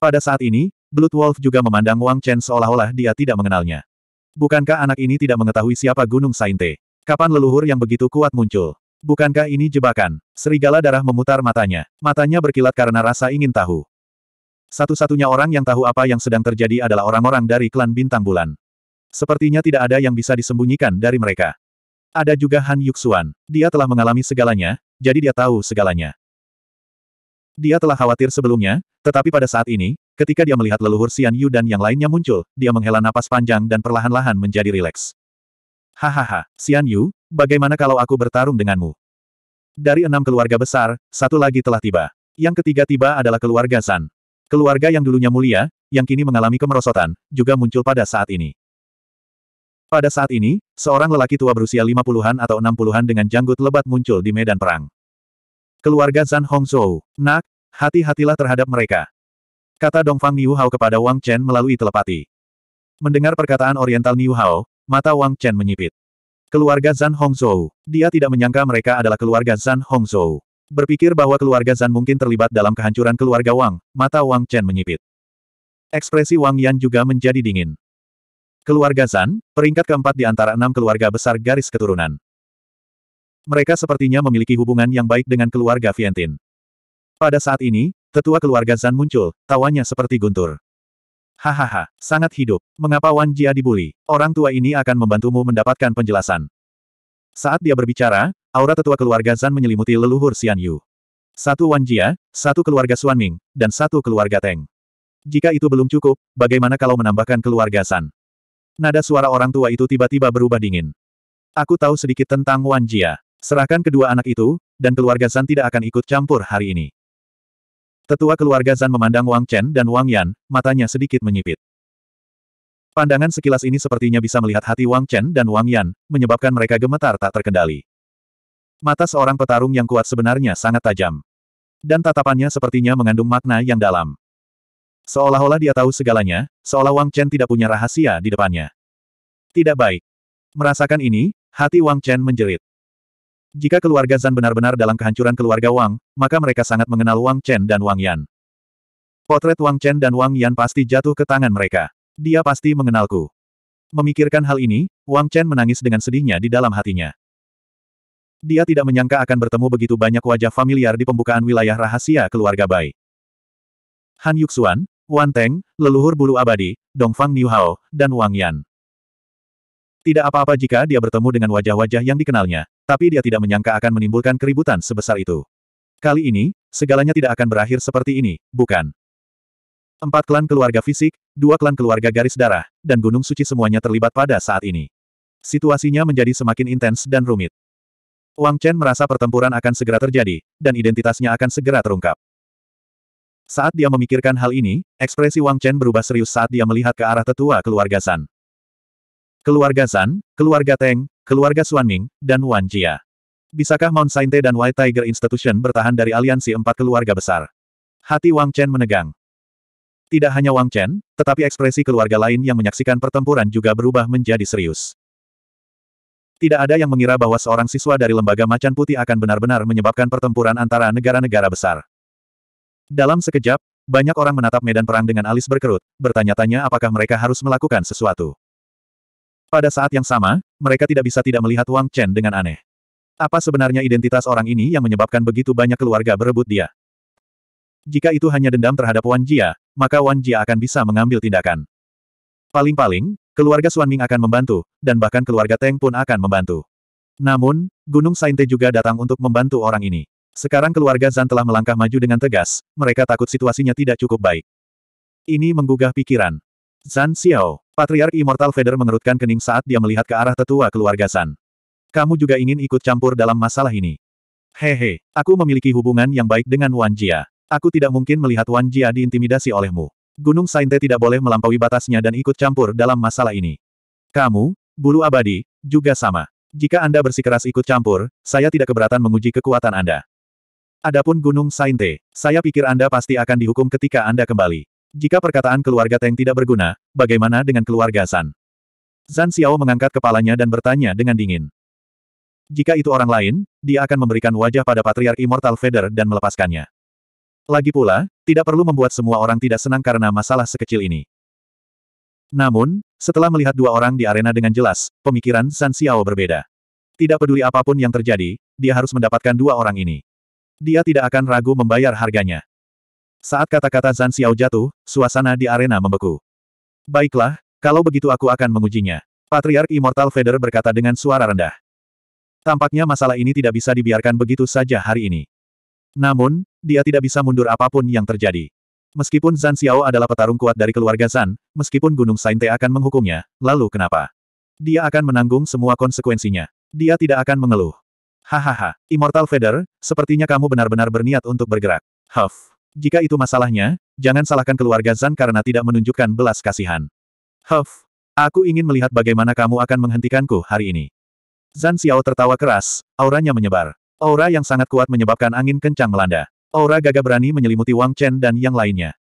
Pada saat ini, Blood Wolf juga memandang Wang Chen seolah-olah dia tidak mengenalnya. Bukankah anak ini tidak mengetahui siapa Gunung Sainte? Kapan leluhur yang begitu kuat muncul? Bukankah ini jebakan? Serigala darah memutar matanya. Matanya berkilat karena rasa ingin tahu. Satu-satunya orang yang tahu apa yang sedang terjadi adalah orang-orang dari klan Bintang Bulan. Sepertinya tidak ada yang bisa disembunyikan dari mereka. Ada juga Han Yuxuan. Dia telah mengalami segalanya, jadi dia tahu segalanya. Dia telah khawatir sebelumnya, tetapi pada saat ini, ketika dia melihat leluhur Xian Yu dan yang lainnya muncul, dia menghela napas panjang dan perlahan-lahan menjadi rileks. Hahaha, Xian Yu, bagaimana kalau aku bertarung denganmu? Dari enam keluarga besar, satu lagi telah tiba. Yang ketiga tiba adalah keluarga San. Keluarga yang dulunya mulia, yang kini mengalami kemerosotan, juga muncul pada saat ini. Pada saat ini, seorang lelaki tua berusia lima puluhan atau enam puluhan dengan janggut lebat muncul di medan perang. Keluarga Zhan Hongzhou, nak, hati-hatilah terhadap mereka. Kata Dongfang Niu Hao kepada Wang Chen melalui telepati. Mendengar perkataan Oriental Niu Hao, mata Wang Chen menyipit. Keluarga Zhan Hongzhou, dia tidak menyangka mereka adalah keluarga Zhan Hongzhou. Berpikir bahwa keluarga Zhan mungkin terlibat dalam kehancuran keluarga Wang, mata Wang Chen menyipit. Ekspresi Wang Yan juga menjadi dingin. Keluarga Zan, peringkat keempat di antara enam keluarga besar garis keturunan. Mereka sepertinya memiliki hubungan yang baik dengan keluarga Vientin. Pada saat ini, tetua keluarga Zan muncul, tawanya seperti guntur. Hahaha, sangat hidup. Mengapa Wan Jia dibully? Orang tua ini akan membantumu mendapatkan penjelasan. Saat dia berbicara, aura tetua keluarga Zan menyelimuti leluhur Xian Yu. Satu Wan Jia, satu keluarga Xuan Ming, dan satu keluarga Teng. Jika itu belum cukup, bagaimana kalau menambahkan keluarga San? Nada suara orang tua itu tiba-tiba berubah dingin. Aku tahu sedikit tentang Wan Jia. Serahkan kedua anak itu, dan keluarga Zan tidak akan ikut campur hari ini. Tetua keluarga Zan memandang Wang Chen dan Wang Yan, matanya sedikit menyipit. Pandangan sekilas ini sepertinya bisa melihat hati Wang Chen dan Wang Yan, menyebabkan mereka gemetar tak terkendali. Mata seorang petarung yang kuat sebenarnya sangat tajam. Dan tatapannya sepertinya mengandung makna yang dalam. Seolah-olah dia tahu segalanya, seolah Wang Chen tidak punya rahasia di depannya. Tidak baik. Merasakan ini, hati Wang Chen menjerit. Jika keluarga Zan benar-benar dalam kehancuran keluarga Wang, maka mereka sangat mengenal Wang Chen dan Wang Yan. Potret Wang Chen dan Wang Yan pasti jatuh ke tangan mereka. Dia pasti mengenalku. Memikirkan hal ini, Wang Chen menangis dengan sedihnya di dalam hatinya. Dia tidak menyangka akan bertemu begitu banyak wajah familiar di pembukaan wilayah rahasia keluarga Bai. Han Yuxuan, Wan Teng, leluhur bulu abadi, Dongfang Niu Hao, dan Wang Yan. Tidak apa-apa jika dia bertemu dengan wajah-wajah yang dikenalnya, tapi dia tidak menyangka akan menimbulkan keributan sebesar itu. Kali ini, segalanya tidak akan berakhir seperti ini, bukan? Empat klan keluarga fisik, dua klan keluarga garis darah, dan Gunung Suci semuanya terlibat pada saat ini. Situasinya menjadi semakin intens dan rumit. Wang Chen merasa pertempuran akan segera terjadi, dan identitasnya akan segera terungkap. Saat dia memikirkan hal ini, ekspresi Wang Chen berubah serius saat dia melihat ke arah tetua keluarga San. Keluarga San, keluarga Teng, keluarga Xuan Ming, dan Wan Jia. Bisakah Mount Sainte dan White Tiger Institution bertahan dari aliansi empat keluarga besar? Hati Wang Chen menegang. Tidak hanya Wang Chen, tetapi ekspresi keluarga lain yang menyaksikan pertempuran juga berubah menjadi serius. Tidak ada yang mengira bahwa seorang siswa dari lembaga macan putih akan benar-benar menyebabkan pertempuran antara negara-negara besar. Dalam sekejap, banyak orang menatap medan perang dengan alis berkerut, bertanya-tanya apakah mereka harus melakukan sesuatu. Pada saat yang sama, mereka tidak bisa tidak melihat Wang Chen dengan aneh. Apa sebenarnya identitas orang ini yang menyebabkan begitu banyak keluarga berebut dia? Jika itu hanya dendam terhadap Wan Jia, maka Wan Jia akan bisa mengambil tindakan. Paling-paling, keluarga Suan Ming akan membantu, dan bahkan keluarga Teng pun akan membantu. Namun, Gunung Sainte juga datang untuk membantu orang ini. Sekarang keluarga Zan telah melangkah maju dengan tegas, mereka takut situasinya tidak cukup baik. Ini menggugah pikiran. Zan Xiao, Patriark Immortal Feather mengerutkan kening saat dia melihat ke arah tetua keluarga Zan. Kamu juga ingin ikut campur dalam masalah ini. Hehe, aku memiliki hubungan yang baik dengan Wan Jia. Aku tidak mungkin melihat Wan Jia diintimidasi olehmu. Gunung Sainte tidak boleh melampaui batasnya dan ikut campur dalam masalah ini. Kamu, bulu abadi, juga sama. Jika Anda bersikeras ikut campur, saya tidak keberatan menguji kekuatan Anda. Adapun Gunung Sainte, saya pikir Anda pasti akan dihukum ketika Anda kembali. Jika perkataan keluarga Teng tidak berguna, bagaimana dengan keluarga San? Zan Xiao mengangkat kepalanya dan bertanya dengan dingin. Jika itu orang lain, dia akan memberikan wajah pada Patriark Immortal Feather dan melepaskannya. Lagi pula, tidak perlu membuat semua orang tidak senang karena masalah sekecil ini. Namun, setelah melihat dua orang di arena dengan jelas, pemikiran San Xiao berbeda. Tidak peduli apa pun yang terjadi, dia harus mendapatkan dua orang ini. Dia tidak akan ragu membayar harganya. Saat kata-kata Zan Xiao jatuh, suasana di arena membeku. Baiklah, kalau begitu aku akan mengujinya. Patriark Immortal Feather berkata dengan suara rendah. Tampaknya masalah ini tidak bisa dibiarkan begitu saja hari ini. Namun, dia tidak bisa mundur apa pun yang terjadi. Meskipun Zan Xiao adalah petarung kuat dari keluarga Zan, meskipun Gunung Sainte akan menghukumnya, lalu kenapa? Dia akan menanggung semua konsekuensinya. Dia tidak akan mengeluh. Hahaha, Immortal Feather, sepertinya kamu benar-benar berniat untuk bergerak. Huff. Jika itu masalahnya, jangan salahkan keluarga Zan karena tidak menunjukkan belas kasihan. Huff. Aku ingin melihat bagaimana kamu akan menghentikanku hari ini. Zan Xiao tertawa keras, auranya menyebar. Aura yang sangat kuat menyebabkan angin kencang melanda. Aura gagah berani menyelimuti Wang Chen dan yang lainnya.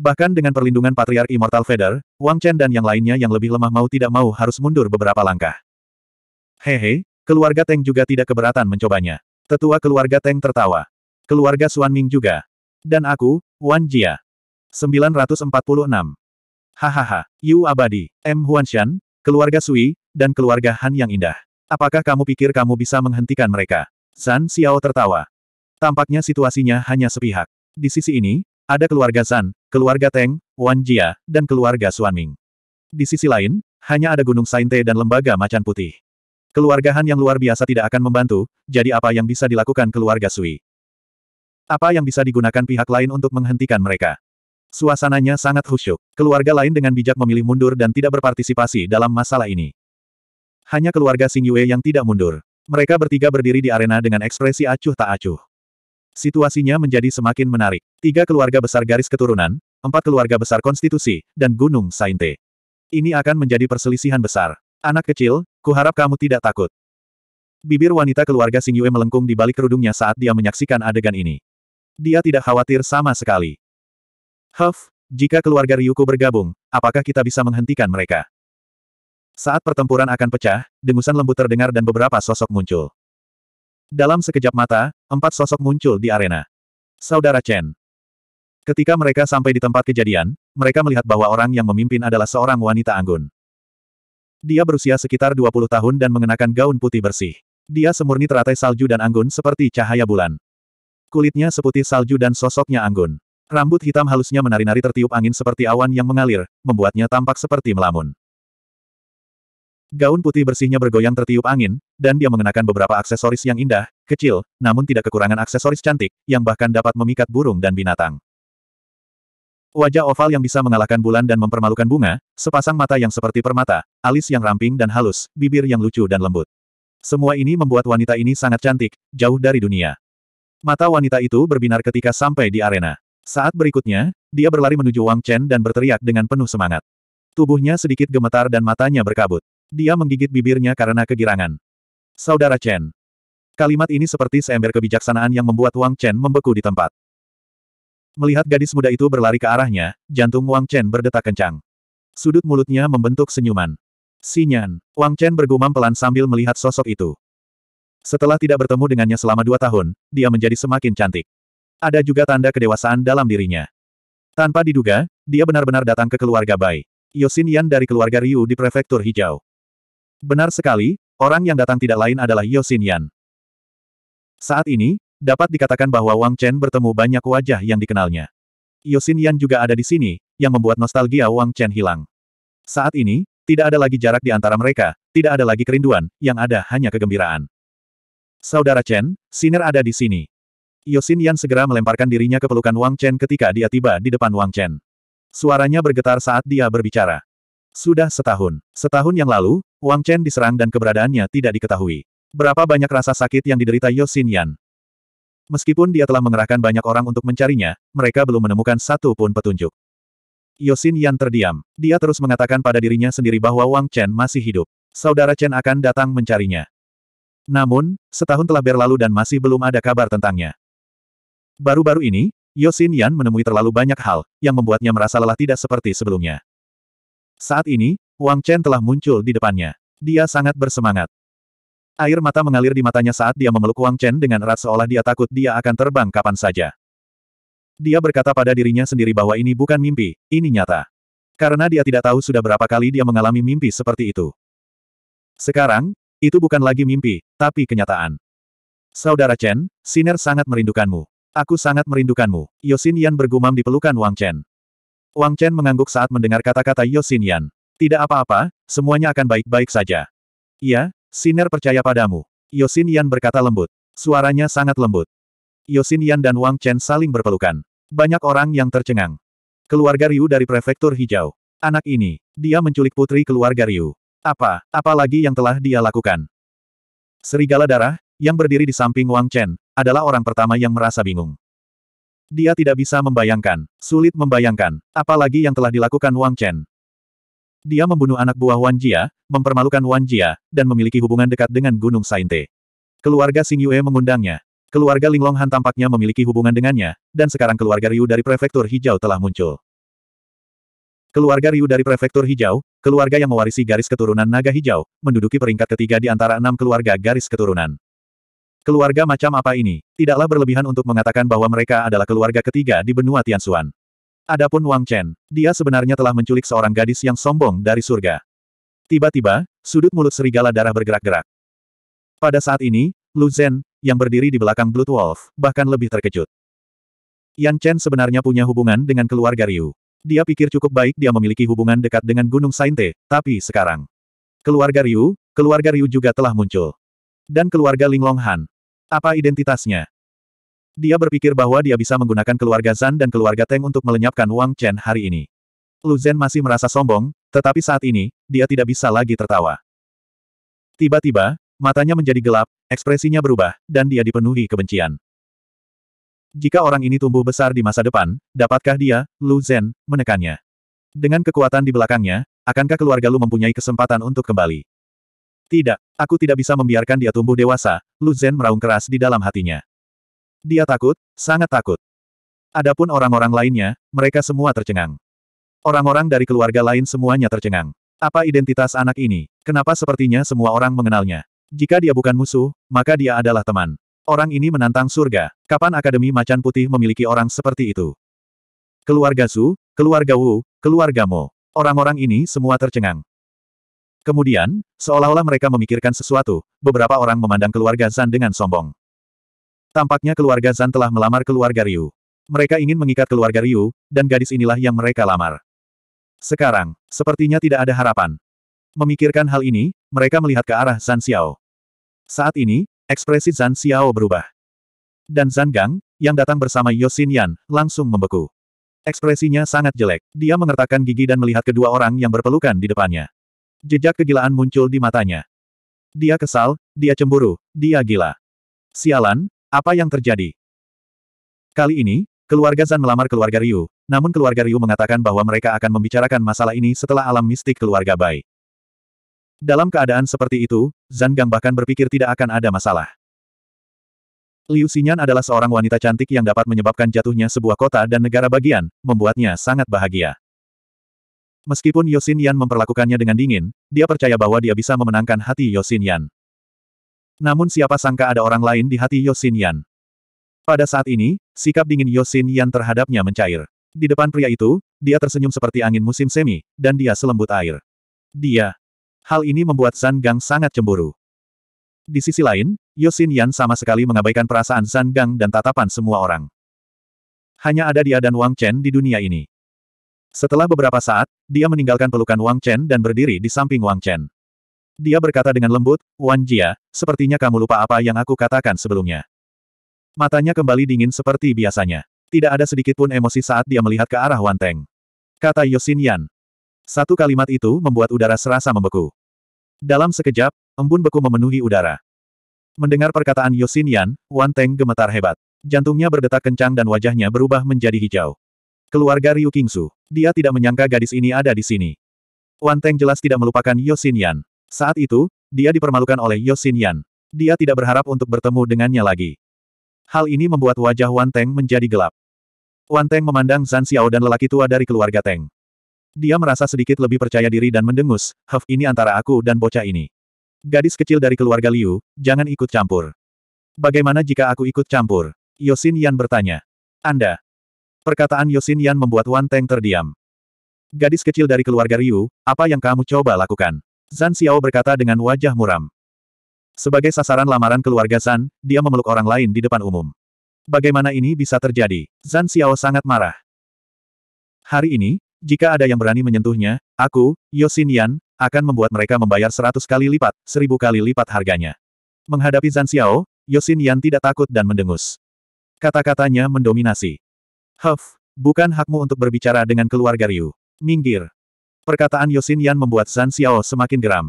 Bahkan dengan perlindungan Patriark Immortal Feather, Wang Chen dan yang lainnya yang lebih lemah mau tidak mau harus mundur beberapa langkah. Hehe, keluarga Teng juga tidak keberatan mencobanya. Tetua keluarga Teng tertawa. Keluarga Suan Ming juga. Dan aku, Wan Jia. 946. Hahaha, Yu Abadi, M. Huanshan, keluarga Sui, dan keluarga Han yang indah. Apakah kamu pikir kamu bisa menghentikan mereka? Zan Xiao tertawa. Tampaknya situasinya hanya sepihak. Di sisi ini, ada keluarga Zan, keluarga Teng, Wan Jia, dan keluarga Suanming. Di sisi lain, hanya ada Gunung Sainte dan lembaga macan putih. Keluarga Han yang luar biasa tidak akan membantu, jadi apa yang bisa dilakukan keluarga Sui? Apa yang bisa digunakan pihak lain untuk menghentikan mereka? Suasananya sangat khusyuk. Keluarga lain dengan bijak memilih mundur dan tidak berpartisipasi dalam masalah ini. Hanya keluarga Xing Yue yang tidak mundur. Mereka bertiga berdiri di arena dengan ekspresi acuh tak acuh. Situasinya menjadi semakin menarik. Tiga keluarga besar garis keturunan, empat keluarga besar konstitusi, dan Gunung Sainte. Ini akan menjadi perselisihan besar. Anak kecil, kuharap kamu tidak takut. Bibir wanita keluarga Xing Yue melengkung di balik kerudungnya saat dia menyaksikan adegan ini. Dia tidak khawatir sama sekali. Huff, jika keluarga Ryuko bergabung, apakah kita bisa menghentikan mereka? Saat pertempuran akan pecah, dengusan lembut terdengar dan beberapa sosok muncul. Dalam sekejap mata, empat sosok muncul di arena. Saudara Chen. Ketika mereka sampai di tempat kejadian, mereka melihat bahwa orang yang memimpin adalah seorang wanita anggun. Dia berusia sekitar 20 tahun dan mengenakan gaun putih bersih. Dia semurni teratai salju dan anggun seperti cahaya bulan. Kulitnya seputih salju dan sosoknya anggun. Rambut hitam halusnya menari-nari tertiup angin seperti awan yang mengalir, membuatnya tampak seperti melamun. Gaun putih bersihnya bergoyang tertiup angin, dan dia mengenakan beberapa aksesoris yang indah, kecil, namun tidak kekurangan aksesoris cantik, yang bahkan dapat memikat burung dan binatang. Wajah oval yang bisa mengalahkan bulan dan mempermalukan bunga, sepasang mata yang seperti permata, alis yang ramping dan halus, bibir yang lucu dan lembut. Semua ini membuat wanita ini sangat cantik, jauh dari dunia. Mata wanita itu berbinar ketika sampai di arena. Saat berikutnya, dia berlari menuju Wang Chen dan berteriak dengan penuh semangat. Tubuhnya sedikit gemetar dan matanya berkabut. Dia menggigit bibirnya karena kegirangan. Saudara Chen. Kalimat ini seperti seember kebijaksanaan yang membuat Wang Chen membeku di tempat. Melihat gadis muda itu berlari ke arahnya, jantung Wang Chen berdetak kencang. Sudut mulutnya membentuk senyuman. Sinyan, Wang Chen bergumam pelan sambil melihat sosok itu. Setelah tidak bertemu dengannya selama dua tahun, dia menjadi semakin cantik. Ada juga tanda kedewasaan dalam dirinya. Tanpa diduga, dia benar-benar datang ke keluarga Bai. Yosin Yan dari keluarga Ryu di prefektur hijau. Benar sekali, orang yang datang tidak lain adalah Yosin Yan. Saat ini, dapat dikatakan bahwa Wang Chen bertemu banyak wajah yang dikenalnya. Yosin Yan juga ada di sini, yang membuat nostalgia Wang Chen hilang. Saat ini, tidak ada lagi jarak di antara mereka, tidak ada lagi kerinduan, yang ada hanya kegembiraan. Saudara Chen, Siner ada di sini. Yosin Yan segera melemparkan dirinya ke pelukan Wang Chen ketika dia tiba di depan Wang Chen. Suaranya bergetar saat dia berbicara. Sudah setahun. Setahun yang lalu, Wang Chen diserang dan keberadaannya tidak diketahui. Berapa banyak rasa sakit yang diderita Yosin Yan? Meskipun dia telah mengerahkan banyak orang untuk mencarinya, mereka belum menemukan satu pun petunjuk. Yosin Yan terdiam. Dia terus mengatakan pada dirinya sendiri bahwa Wang Chen masih hidup. Saudara Chen akan datang mencarinya. Namun, setahun telah berlalu dan masih belum ada kabar tentangnya. Baru-baru ini, Yosin Yan menemui terlalu banyak hal, yang membuatnya merasa lelah tidak seperti sebelumnya. Saat ini, Wang Chen telah muncul di depannya. Dia sangat bersemangat. Air mata mengalir di matanya saat dia memeluk Wang Chen dengan erat seolah dia takut dia akan terbang kapan saja. Dia berkata pada dirinya sendiri bahwa ini bukan mimpi, ini nyata. Karena dia tidak tahu sudah berapa kali dia mengalami mimpi seperti itu. Sekarang, itu bukan lagi mimpi, tapi kenyataan. Saudara Chen, Siner sangat merindukanmu. Aku sangat merindukanmu. Yosin Yan bergumam di pelukan Wang Chen. Wang Chen mengangguk saat mendengar kata-kata Yosin Yan. Tidak apa-apa, semuanya akan baik-baik saja. Iya, Siner percaya padamu. Yosin Yan berkata lembut. Suaranya sangat lembut. Yosin Yan dan Wang Chen saling berpelukan. Banyak orang yang tercengang. Keluarga Ryu dari prefektur hijau. Anak ini, dia menculik putri keluarga Ryu. Apa, apa lagi yang telah dia lakukan? Serigala darah, yang berdiri di samping Wang Chen, adalah orang pertama yang merasa bingung. Dia tidak bisa membayangkan, sulit membayangkan, apalagi yang telah dilakukan Wang Chen. Dia membunuh anak buah Wan Jia, mempermalukan Wan Jia, dan memiliki hubungan dekat dengan Gunung Sainte. Keluarga Xing Yue mengundangnya. Keluarga Ling Han tampaknya memiliki hubungan dengannya, dan sekarang keluarga Ryu dari Prefektur Hijau telah muncul. Keluarga Ryu dari Prefektur Hijau, keluarga yang mewarisi garis keturunan naga hijau, menduduki peringkat ketiga di antara enam keluarga garis keturunan. Keluarga macam apa ini? Tidaklah berlebihan untuk mengatakan bahwa mereka adalah keluarga ketiga di benua Tianxuan. Adapun Wang Chen, dia sebenarnya telah menculik seorang gadis yang sombong dari surga. Tiba-tiba, sudut mulut serigala darah bergerak-gerak. Pada saat ini, Lu Zhen, yang berdiri di belakang Blood Wolf, bahkan lebih terkejut. Yan Chen sebenarnya punya hubungan dengan keluarga Ryu. Dia pikir cukup baik dia memiliki hubungan dekat dengan Gunung Sainte, tapi sekarang. Keluarga Ryu, keluarga Ryu juga telah muncul. Dan keluarga Ling Long Han, apa identitasnya? Dia berpikir bahwa dia bisa menggunakan keluarga Zan dan keluarga Teng untuk melenyapkan Wang Chen hari ini. Lu Zhen masih merasa sombong, tetapi saat ini, dia tidak bisa lagi tertawa. Tiba-tiba, matanya menjadi gelap, ekspresinya berubah, dan dia dipenuhi kebencian. Jika orang ini tumbuh besar di masa depan, dapatkah dia, Lu Zhen, menekannya? Dengan kekuatan di belakangnya, akankah keluarga Lu mempunyai kesempatan untuk kembali? Tidak, aku tidak bisa membiarkan dia tumbuh dewasa, Lu Zhen meraung keras di dalam hatinya. Dia takut, sangat takut. Adapun orang-orang lainnya, mereka semua tercengang. Orang-orang dari keluarga lain semuanya tercengang. Apa identitas anak ini? Kenapa sepertinya semua orang mengenalnya? Jika dia bukan musuh, maka dia adalah teman. Orang ini menantang surga. Kapan Akademi Macan Putih memiliki orang seperti itu? Keluarga Su, keluarga Wu, keluarga Mo. Orang-orang ini semua tercengang. Kemudian, seolah-olah mereka memikirkan sesuatu, beberapa orang memandang keluarga Zan dengan sombong. Tampaknya keluarga Zan telah melamar keluarga Ryu. Mereka ingin mengikat keluarga Ryu, dan gadis inilah yang mereka lamar. Sekarang, sepertinya tidak ada harapan. Memikirkan hal ini, mereka melihat ke arah Zan Xiao. Saat ini, ekspresi Zan Xiao berubah. Dan Zan Gang, yang datang bersama Yosin Yan, langsung membeku. Ekspresinya sangat jelek. Dia mengertakkan gigi dan melihat kedua orang yang berpelukan di depannya. Jejak kegilaan muncul di matanya. Dia kesal, dia cemburu, dia gila. Sialan, apa yang terjadi? Kali ini, keluarga Zan melamar keluarga Ryu, namun keluarga Ryu mengatakan bahwa mereka akan membicarakan masalah ini setelah alam mistik keluarga Bai. Dalam keadaan seperti itu, Zan Gang bahkan berpikir tidak akan ada masalah. Liu Xinyan adalah seorang wanita cantik yang dapat menyebabkan jatuhnya sebuah kota dan negara bagian, membuatnya sangat bahagia. Meskipun Yosin Yan memperlakukannya dengan dingin, dia percaya bahwa dia bisa memenangkan hati Yosin Yan. Namun siapa sangka ada orang lain di hati Yosin Yan. Pada saat ini, sikap dingin Yosin Yan terhadapnya mencair. Di depan pria itu, dia tersenyum seperti angin musim semi, dan dia selembut air. Dia. Hal ini membuat Zan Gang sangat cemburu. Di sisi lain, Yosin Yan sama sekali mengabaikan perasaan Zan Gang dan tatapan semua orang. Hanya ada dia dan Wang Chen di dunia ini. Setelah beberapa saat, dia meninggalkan pelukan Wang Chen dan berdiri di samping Wang Chen. Dia berkata dengan lembut, Wan Jia, sepertinya kamu lupa apa yang aku katakan sebelumnya. Matanya kembali dingin seperti biasanya. Tidak ada sedikit pun emosi saat dia melihat ke arah Wan Teng. Kata Yosin Yan. Satu kalimat itu membuat udara serasa membeku. Dalam sekejap, embun beku memenuhi udara. Mendengar perkataan Yosin Yan, Wan Teng gemetar hebat. Jantungnya berdetak kencang dan wajahnya berubah menjadi hijau. Keluarga Ryu Kingsu. Dia tidak menyangka gadis ini ada di sini. Wan Teng jelas tidak melupakan Yosin Yan. Saat itu, dia dipermalukan oleh Yosin Yan. Dia tidak berharap untuk bertemu dengannya lagi. Hal ini membuat wajah Wan Teng menjadi gelap. Wan Teng memandang Zhan Xiao dan lelaki tua dari keluarga Teng. Dia merasa sedikit lebih percaya diri dan mendengus, Huff ini antara aku dan bocah ini. Gadis kecil dari keluarga Liu, jangan ikut campur. Bagaimana jika aku ikut campur? Yosin Yan bertanya. Anda. Perkataan Yosin Yan membuat Wan Teng terdiam. Gadis kecil dari keluarga Liu, apa yang kamu coba lakukan? Zan Xiao berkata dengan wajah muram. Sebagai sasaran lamaran keluarga Zan, dia memeluk orang lain di depan umum. Bagaimana ini bisa terjadi? Zan Xiao sangat marah. Hari ini, jika ada yang berani menyentuhnya, aku, Yosin Yan, akan membuat mereka membayar seratus kali lipat, seribu kali lipat harganya. Menghadapi Zan Xiao, Yosin Yan tidak takut dan mendengus. Kata-katanya mendominasi. Huff, bukan hakmu untuk berbicara dengan keluarga Ryu. Minggir. Perkataan Yosin Yan membuat Zan Xiao semakin geram.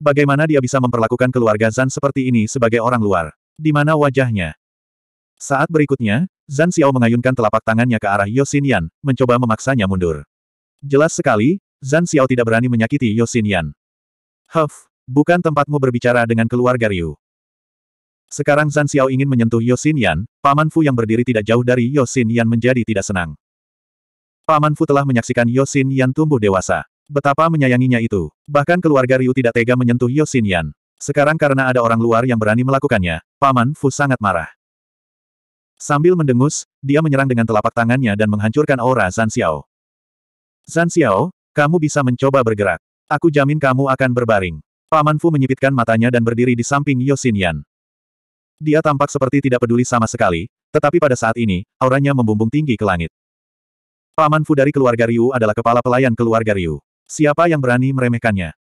Bagaimana dia bisa memperlakukan keluarga Zan seperti ini sebagai orang luar? Di mana wajahnya? Saat berikutnya, Zan Xiao mengayunkan telapak tangannya ke arah Yosin Yan, mencoba memaksanya mundur. Jelas sekali, Zan Xiao tidak berani menyakiti Yosin Yan. Huff, bukan tempatmu berbicara dengan keluarga Ryu. Sekarang Zan Xiao ingin menyentuh Yosin Yan, Paman Fu yang berdiri tidak jauh dari Yosin Yan menjadi tidak senang. Paman Fu telah menyaksikan Yosin Yan tumbuh dewasa. Betapa menyayanginya itu. Bahkan keluarga Ryu tidak tega menyentuh Yosin Yan. Sekarang karena ada orang luar yang berani melakukannya, Paman Fu sangat marah. Sambil mendengus, dia menyerang dengan telapak tangannya dan menghancurkan aura Zan Xiao. Zan Xiao, kamu bisa mencoba bergerak. Aku jamin kamu akan berbaring. Paman Fu menyipitkan matanya dan berdiri di samping Yosin Yan. Dia tampak seperti tidak peduli sama sekali, tetapi pada saat ini, auranya membumbung tinggi ke langit. Paman Fu dari keluarga Ryu adalah kepala pelayan keluarga Ryu. Siapa yang berani meremehkannya?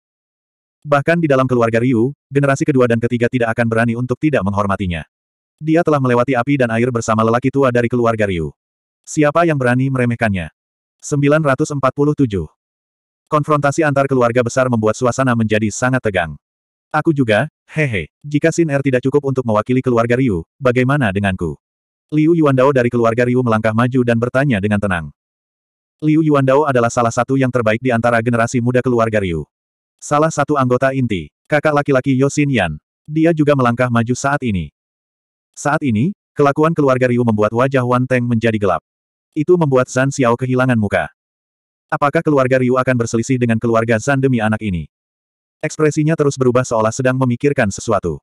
Bahkan di dalam keluarga Ryu, generasi kedua dan ketiga tidak akan berani untuk tidak menghormatinya. Dia telah melewati api dan air bersama lelaki tua dari keluarga Ryu. Siapa yang berani meremehkannya? 947. Konfrontasi antar keluarga besar membuat suasana menjadi sangat tegang. Aku juga, hehe, jika Sin Er tidak cukup untuk mewakili keluarga Ryu, bagaimana denganku? Liu Yuandao dari keluarga Ryu melangkah maju dan bertanya dengan tenang. Liu Yuandao adalah salah satu yang terbaik di antara generasi muda keluarga Ryu. Salah satu anggota inti, kakak laki-laki Yosin Yan. Dia juga melangkah maju saat ini. Saat ini, kelakuan keluarga Ryu membuat wajah Wan Teng menjadi gelap. Itu membuat Zan Xiao kehilangan muka. Apakah keluarga Ryu akan berselisih dengan keluarga Zan demi anak ini? Ekspresinya terus berubah seolah sedang memikirkan sesuatu.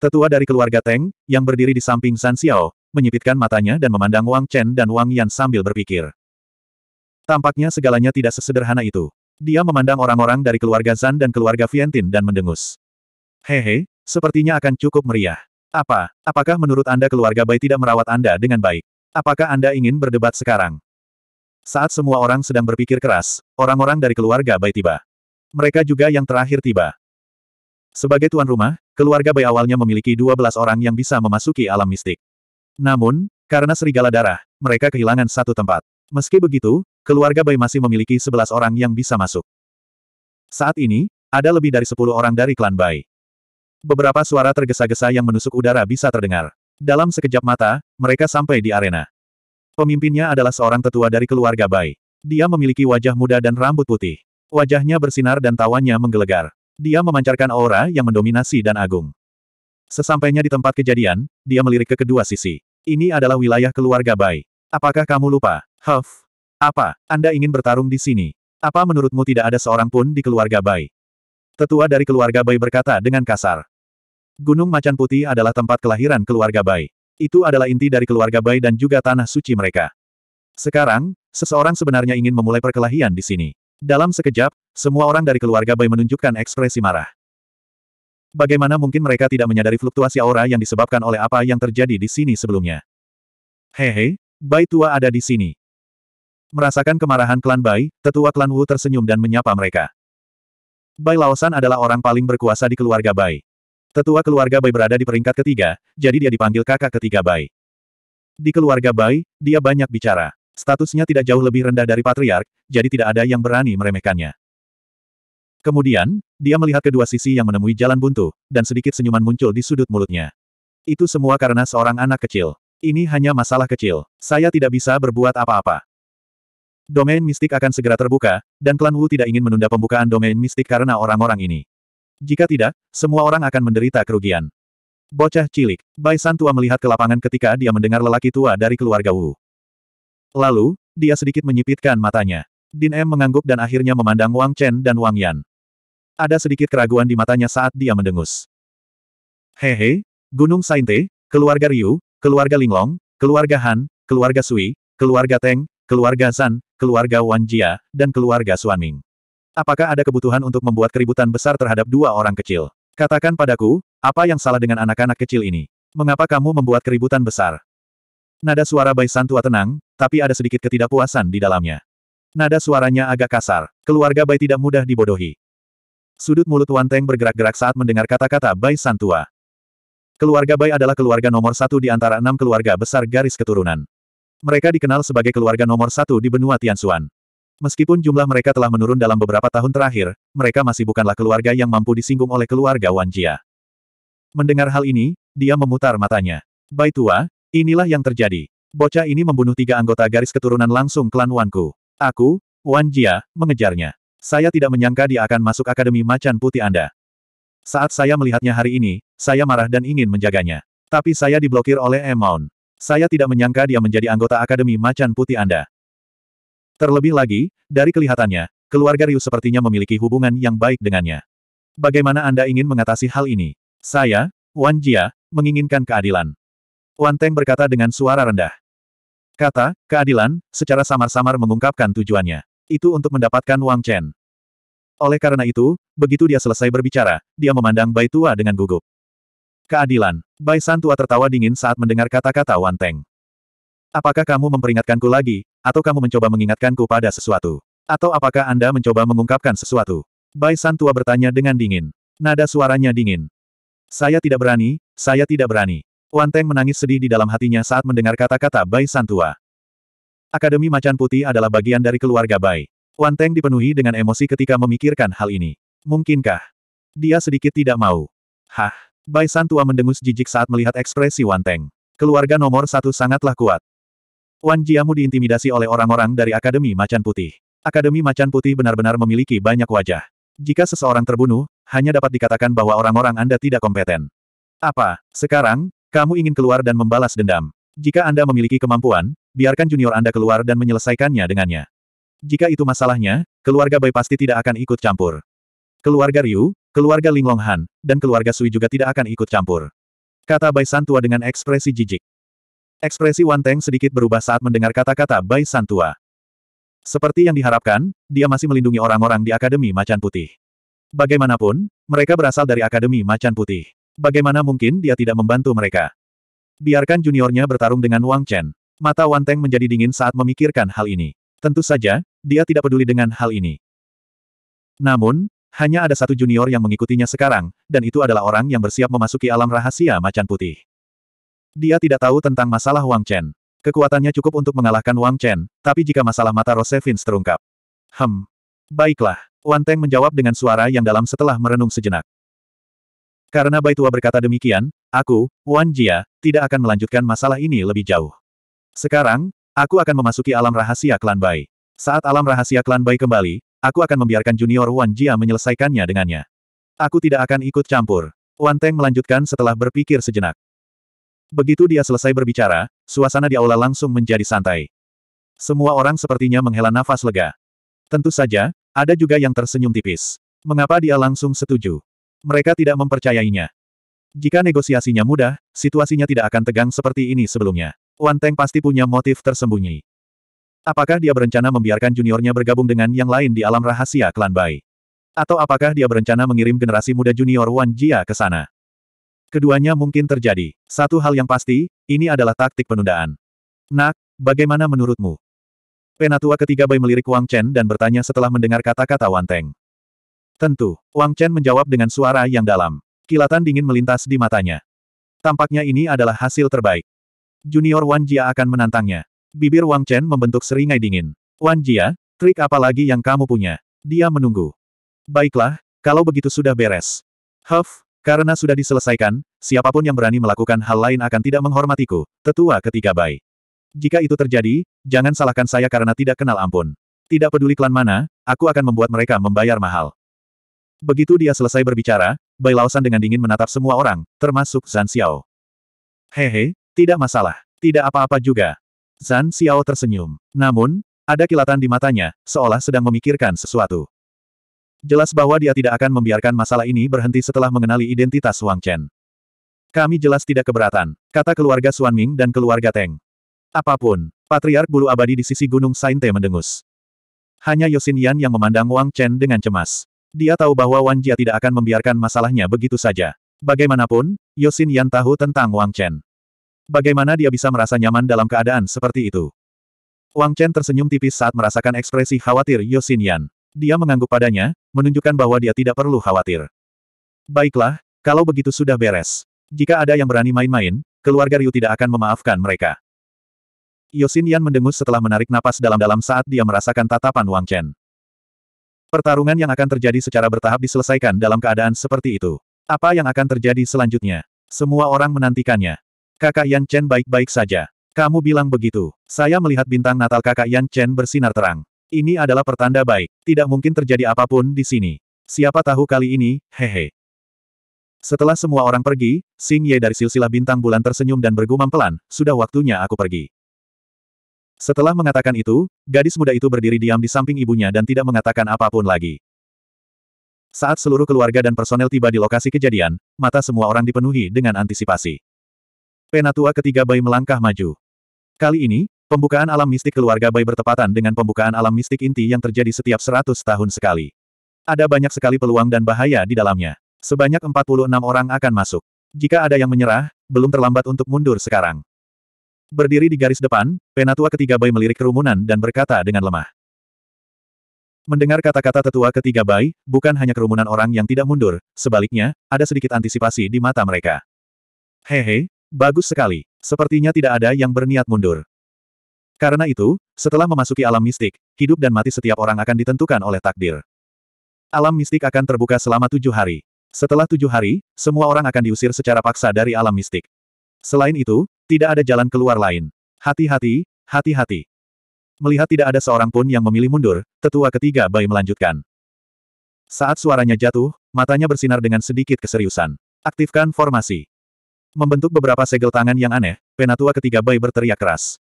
Tetua dari keluarga Teng, yang berdiri di samping Zan Xiao, menyipitkan matanya dan memandang Wang Chen dan Wang Yan sambil berpikir. Tampaknya segalanya tidak sesederhana itu. Dia memandang orang-orang dari keluarga Zan dan keluarga Vientin dan mendengus. Hehe, sepertinya akan cukup meriah. Apa? Apakah menurut Anda keluarga Bai tidak merawat Anda dengan baik? Apakah Anda ingin berdebat sekarang? Saat semua orang sedang berpikir keras, orang-orang dari keluarga Bai tiba. Mereka juga yang terakhir tiba. Sebagai tuan rumah, keluarga Bai awalnya memiliki 12 orang yang bisa memasuki alam mistik. Namun, karena serigala darah, mereka kehilangan satu tempat. Meski begitu, keluarga Bai masih memiliki 11 orang yang bisa masuk. Saat ini, ada lebih dari 10 orang dari klan Bai. Beberapa suara tergesa-gesa yang menusuk udara bisa terdengar. Dalam sekejap mata, mereka sampai di arena. Pemimpinnya adalah seorang tetua dari keluarga Bai. Dia memiliki wajah muda dan rambut putih. Wajahnya bersinar dan tawanya menggelegar. Dia memancarkan aura yang mendominasi dan agung. Sesampainya di tempat kejadian, dia melirik ke kedua sisi. Ini adalah wilayah keluarga Bai. Apakah kamu lupa? Huff. Apa? Anda ingin bertarung di sini? Apa menurutmu tidak ada seorang pun di keluarga Bai? Tetua dari keluarga Bai berkata dengan kasar. Gunung Macan Putih adalah tempat kelahiran keluarga Bai. Itu adalah inti dari keluarga Bai dan juga tanah suci mereka. Sekarang, seseorang sebenarnya ingin memulai perkelahian di sini. Dalam sekejap, semua orang dari keluarga Bai menunjukkan ekspresi marah. Bagaimana mungkin mereka tidak menyadari fluktuasi aura yang disebabkan oleh apa yang terjadi di sini sebelumnya? Hehe, Bai tua ada di sini. Merasakan kemarahan klan Bai, tetua klan Wu tersenyum dan menyapa mereka. Bai Laosan adalah orang paling berkuasa di keluarga Bai. Tetua keluarga Bai berada di peringkat ketiga, jadi dia dipanggil kakak ketiga Bai. Di keluarga Bai, dia banyak bicara. Statusnya tidak jauh lebih rendah dari patriark, jadi tidak ada yang berani meremehkannya. Kemudian, dia melihat kedua sisi yang menemui jalan buntu, dan sedikit senyuman muncul di sudut mulutnya. Itu semua karena seorang anak kecil. Ini hanya masalah kecil. Saya tidak bisa berbuat apa-apa. Domain mistik akan segera terbuka, dan klan Wu tidak ingin menunda pembukaan domain mistik karena orang-orang ini. Jika tidak, semua orang akan menderita kerugian. Bocah cilik, Bai San tua melihat ke lapangan ketika dia mendengar lelaki tua dari keluarga Wu. Lalu, dia sedikit menyipitkan matanya. Din M mengangguk dan akhirnya memandang Wang Chen dan Wang Yan. Ada sedikit keraguan di matanya saat dia mendengus. Hehe, Gunung Sainte, keluarga Ryu, keluarga Linglong, keluarga Han, keluarga Sui, keluarga Teng, keluarga Zan, keluarga Wan Jia, dan keluarga Suanming. Apakah ada kebutuhan untuk membuat keributan besar terhadap dua orang kecil? Katakan padaku, apa yang salah dengan anak-anak kecil ini? Mengapa kamu membuat keributan besar? Nada suara Bai Santua tenang, tapi ada sedikit ketidakpuasan di dalamnya. Nada suaranya agak kasar. Keluarga Bai tidak mudah dibodohi. Sudut mulut Wan Teng bergerak-gerak saat mendengar kata-kata Bai Santua. Keluarga Bai adalah keluarga nomor satu di antara enam keluarga besar garis keturunan. Mereka dikenal sebagai keluarga nomor satu di benua Tianxuan. Meskipun jumlah mereka telah menurun dalam beberapa tahun terakhir, mereka masih bukanlah keluarga yang mampu disinggung oleh keluarga Wan Jia. Mendengar hal ini, dia memutar matanya. Bai tua, inilah yang terjadi. Bocah ini membunuh tiga anggota garis keturunan langsung klan Wanku. Aku, Wan Jia, mengejarnya. Saya tidak menyangka dia akan masuk Akademi Macan Putih Anda. Saat saya melihatnya hari ini, saya marah dan ingin menjaganya. Tapi saya diblokir oleh Emon. Saya tidak menyangka dia menjadi anggota Akademi Macan Putih Anda. Terlebih lagi, dari kelihatannya, keluarga Ryu sepertinya memiliki hubungan yang baik dengannya. Bagaimana Anda ingin mengatasi hal ini? Saya, Wan Jia, menginginkan keadilan. Wan Teng berkata dengan suara rendah. Kata, keadilan, secara samar-samar mengungkapkan tujuannya. Itu untuk mendapatkan Wang Chen. Oleh karena itu, begitu dia selesai berbicara, dia memandang Bai Tua dengan gugup. Keadilan. Bai San Tua tertawa dingin saat mendengar kata-kata Wan Teng. Apakah kamu memperingatkanku lagi, atau kamu mencoba mengingatkanku pada sesuatu? Atau apakah Anda mencoba mengungkapkan sesuatu? Bai San Tua bertanya dengan dingin. Nada suaranya dingin. Saya tidak berani, saya tidak berani. Wan Teng menangis sedih di dalam hatinya saat mendengar kata-kata Bai San Tua. Akademi Macan Putih adalah bagian dari keluarga Bai. Wan Teng dipenuhi dengan emosi ketika memikirkan hal ini. Mungkinkah? Dia sedikit tidak mau. Hah? Bai San tua mendengus jijik saat melihat ekspresi Wan Teng. Keluarga nomor satu sangatlah kuat. Wan Jiamu diintimidasi oleh orang-orang dari Akademi Macan Putih. Akademi Macan Putih benar-benar memiliki banyak wajah. Jika seseorang terbunuh, hanya dapat dikatakan bahwa orang-orang Anda tidak kompeten. Apa, sekarang, kamu ingin keluar dan membalas dendam? Jika Anda memiliki kemampuan, biarkan junior Anda keluar dan menyelesaikannya dengannya. Jika itu masalahnya, keluarga Bai pasti tidak akan ikut campur. Keluarga Ryu, keluarga Ling Long Han, dan keluarga Sui juga tidak akan ikut campur. Kata Bai Santua dengan ekspresi jijik. Ekspresi Wan Teng sedikit berubah saat mendengar kata-kata Bai Santua. Seperti yang diharapkan, dia masih melindungi orang-orang di Akademi Macan Putih. Bagaimanapun, mereka berasal dari Akademi Macan Putih. Bagaimana mungkin dia tidak membantu mereka? Biarkan juniornya bertarung dengan Wang Chen. Mata Wan Teng menjadi dingin saat memikirkan hal ini. Tentu saja, dia tidak peduli dengan hal ini. Namun, hanya ada satu junior yang mengikutinya sekarang, dan itu adalah orang yang bersiap memasuki alam rahasia macan putih. Dia tidak tahu tentang masalah Wang Chen. Kekuatannya cukup untuk mengalahkan Wang Chen, tapi jika masalah mata Rosevins terungkap. Hem. Baiklah, Wan Teng menjawab dengan suara yang dalam setelah merenung sejenak. Karena Baitua berkata demikian, aku, Wan Jia, tidak akan melanjutkan masalah ini lebih jauh. Sekarang, Aku akan memasuki alam rahasia klan Bai. Saat alam rahasia klan Bai kembali, aku akan membiarkan junior Wan Jia menyelesaikannya dengannya. Aku tidak akan ikut campur. Wan Teng melanjutkan setelah berpikir sejenak. Begitu dia selesai berbicara, suasana di aula langsung menjadi santai. Semua orang sepertinya menghela nafas lega. Tentu saja, ada juga yang tersenyum tipis. Mengapa dia langsung setuju? Mereka tidak mempercayainya. Jika negosiasinya mudah, situasinya tidak akan tegang seperti ini sebelumnya. Wan Teng pasti punya motif tersembunyi. Apakah dia berencana membiarkan juniornya bergabung dengan yang lain di alam rahasia klan Bai? Atau apakah dia berencana mengirim generasi muda junior Wan Jia ke sana? Keduanya mungkin terjadi. Satu hal yang pasti, ini adalah taktik penundaan. Nak, bagaimana menurutmu? Penatua ketiga Bai melirik Wang Chen dan bertanya setelah mendengar kata-kata Wan Teng. Tentu, Wang Chen menjawab dengan suara yang dalam. Kilatan dingin melintas di matanya. Tampaknya ini adalah hasil terbaik. Junior Wan Jia akan menantangnya. Bibir Wang Chen membentuk seringai dingin. Wan Jia, trik apa lagi yang kamu punya? Dia menunggu. Baiklah, kalau begitu sudah beres. Huff, karena sudah diselesaikan, siapa pun yang berani melakukan hal lain akan tidak menghormatiku, tetua ketiga Bai. Jika itu terjadi, jangan salahkan saya karena tidak kenal ampun. Tidak peduli klan mana, aku akan membuat mereka membayar mahal. Begitu dia selesai berbicara, Bai Lausan dengan dingin menatap semua orang, termasuk Zan Xiao. Hehe, tidak masalah. Tidak apa-apa juga. Zan Xiao tersenyum. Namun, ada kilatan di matanya, seolah sedang memikirkan sesuatu. Jelas bahwa dia tidak akan membiarkan masalah ini berhenti setelah mengenali identitas Wang Chen. Kami jelas tidak keberatan, kata keluarga Suan Ming dan keluarga Teng. Apa pun, Patriark Bulu Abadi di sisi Gunung Sainte mendengus. Hanya Yosin Yan yang memandang Wang Chen dengan cemas. Dia tahu bahwa Wan Jia tidak akan membiarkan masalahnya begitu saja. Bagaimanapun, Yosin Yan tahu tentang Wang Chen. Bagaimana dia bisa merasa nyaman dalam keadaan seperti itu? Wang Chen tersenyum tipis saat merasakan ekspresi khawatir Yosin Yan. Dia mengangguk padanya, menunjukkan bahwa dia tidak perlu khawatir. Baiklah, kalau begitu sudah beres. Jika ada yang berani main-main, keluarga Ryu tidak akan memaafkan mereka. Yosin Yan mendengus setelah menarik napas dalam-dalam saat dia merasakan tatapan Wang Chen. Pertarungan yang akan terjadi secara bertahap diselesaikan dalam keadaan seperti itu. Apa yang akan terjadi selanjutnya? Semua orang menantikannya. Kakak Yan Chen baik-baik saja. Kamu bilang begitu. Saya melihat bintang natal kakak Yan Chen bersinar terang. Ini adalah pertanda baik. Tidak mungkin terjadi apa pun di sini. Siapa tahu kali ini, hehe. Setelah semua orang pergi, Xing Ye dari silsilah bintang bulan tersenyum dan bergumam pelan, sudah waktunya aku pergi. Setelah mengatakan itu, gadis muda itu berdiri diam di samping ibunya dan tidak mengatakan apa pun lagi. Saat seluruh keluarga dan personel tiba di lokasi kejadian, mata semua orang dipenuhi dengan antisipasi. Penatua ketiga Bai melangkah maju. Kali ini, pembukaan alam mistik keluarga Bai bertepatan dengan pembukaan alam mistik inti yang terjadi setiap seratus tahun sekali. Ada banyak sekali peluang dan bahaya di dalamnya. Sebanyak 46 orang akan masuk. Jika ada yang menyerah, belum terlambat untuk mundur sekarang. Berdiri di garis depan, penatua ketiga Bai melirik kerumunan dan berkata dengan lemah. Mendengar kata-kata tetua ketiga Bai, bukan hanya kerumunan orang yang tidak mundur, sebaliknya, ada sedikit antisipasi di mata mereka. Hehe, Bagus sekali. Sepertinya tidak ada yang berniat mundur. Karena itu, setelah memasuki alam mistik, hidup dan mati setiap orang akan ditentukan oleh takdir. Alam mistik akan terbuka selama tujuh hari. Setelah tujuh hari, semua orang akan diusir secara paksa dari alam mistik. Selain itu, tidak ada jalan keluar lain. Hati-hati, hati-hati. Melihat tidak ada seorang pun yang memilih mundur, tetua ketiga Bai melanjutkan. Saat suaranya jatuh, matanya bersinar dengan sedikit keseriusan. Aktifkan formasi. Membentuk beberapa segel tangan yang aneh, penatua ketiga Bai berteriak keras.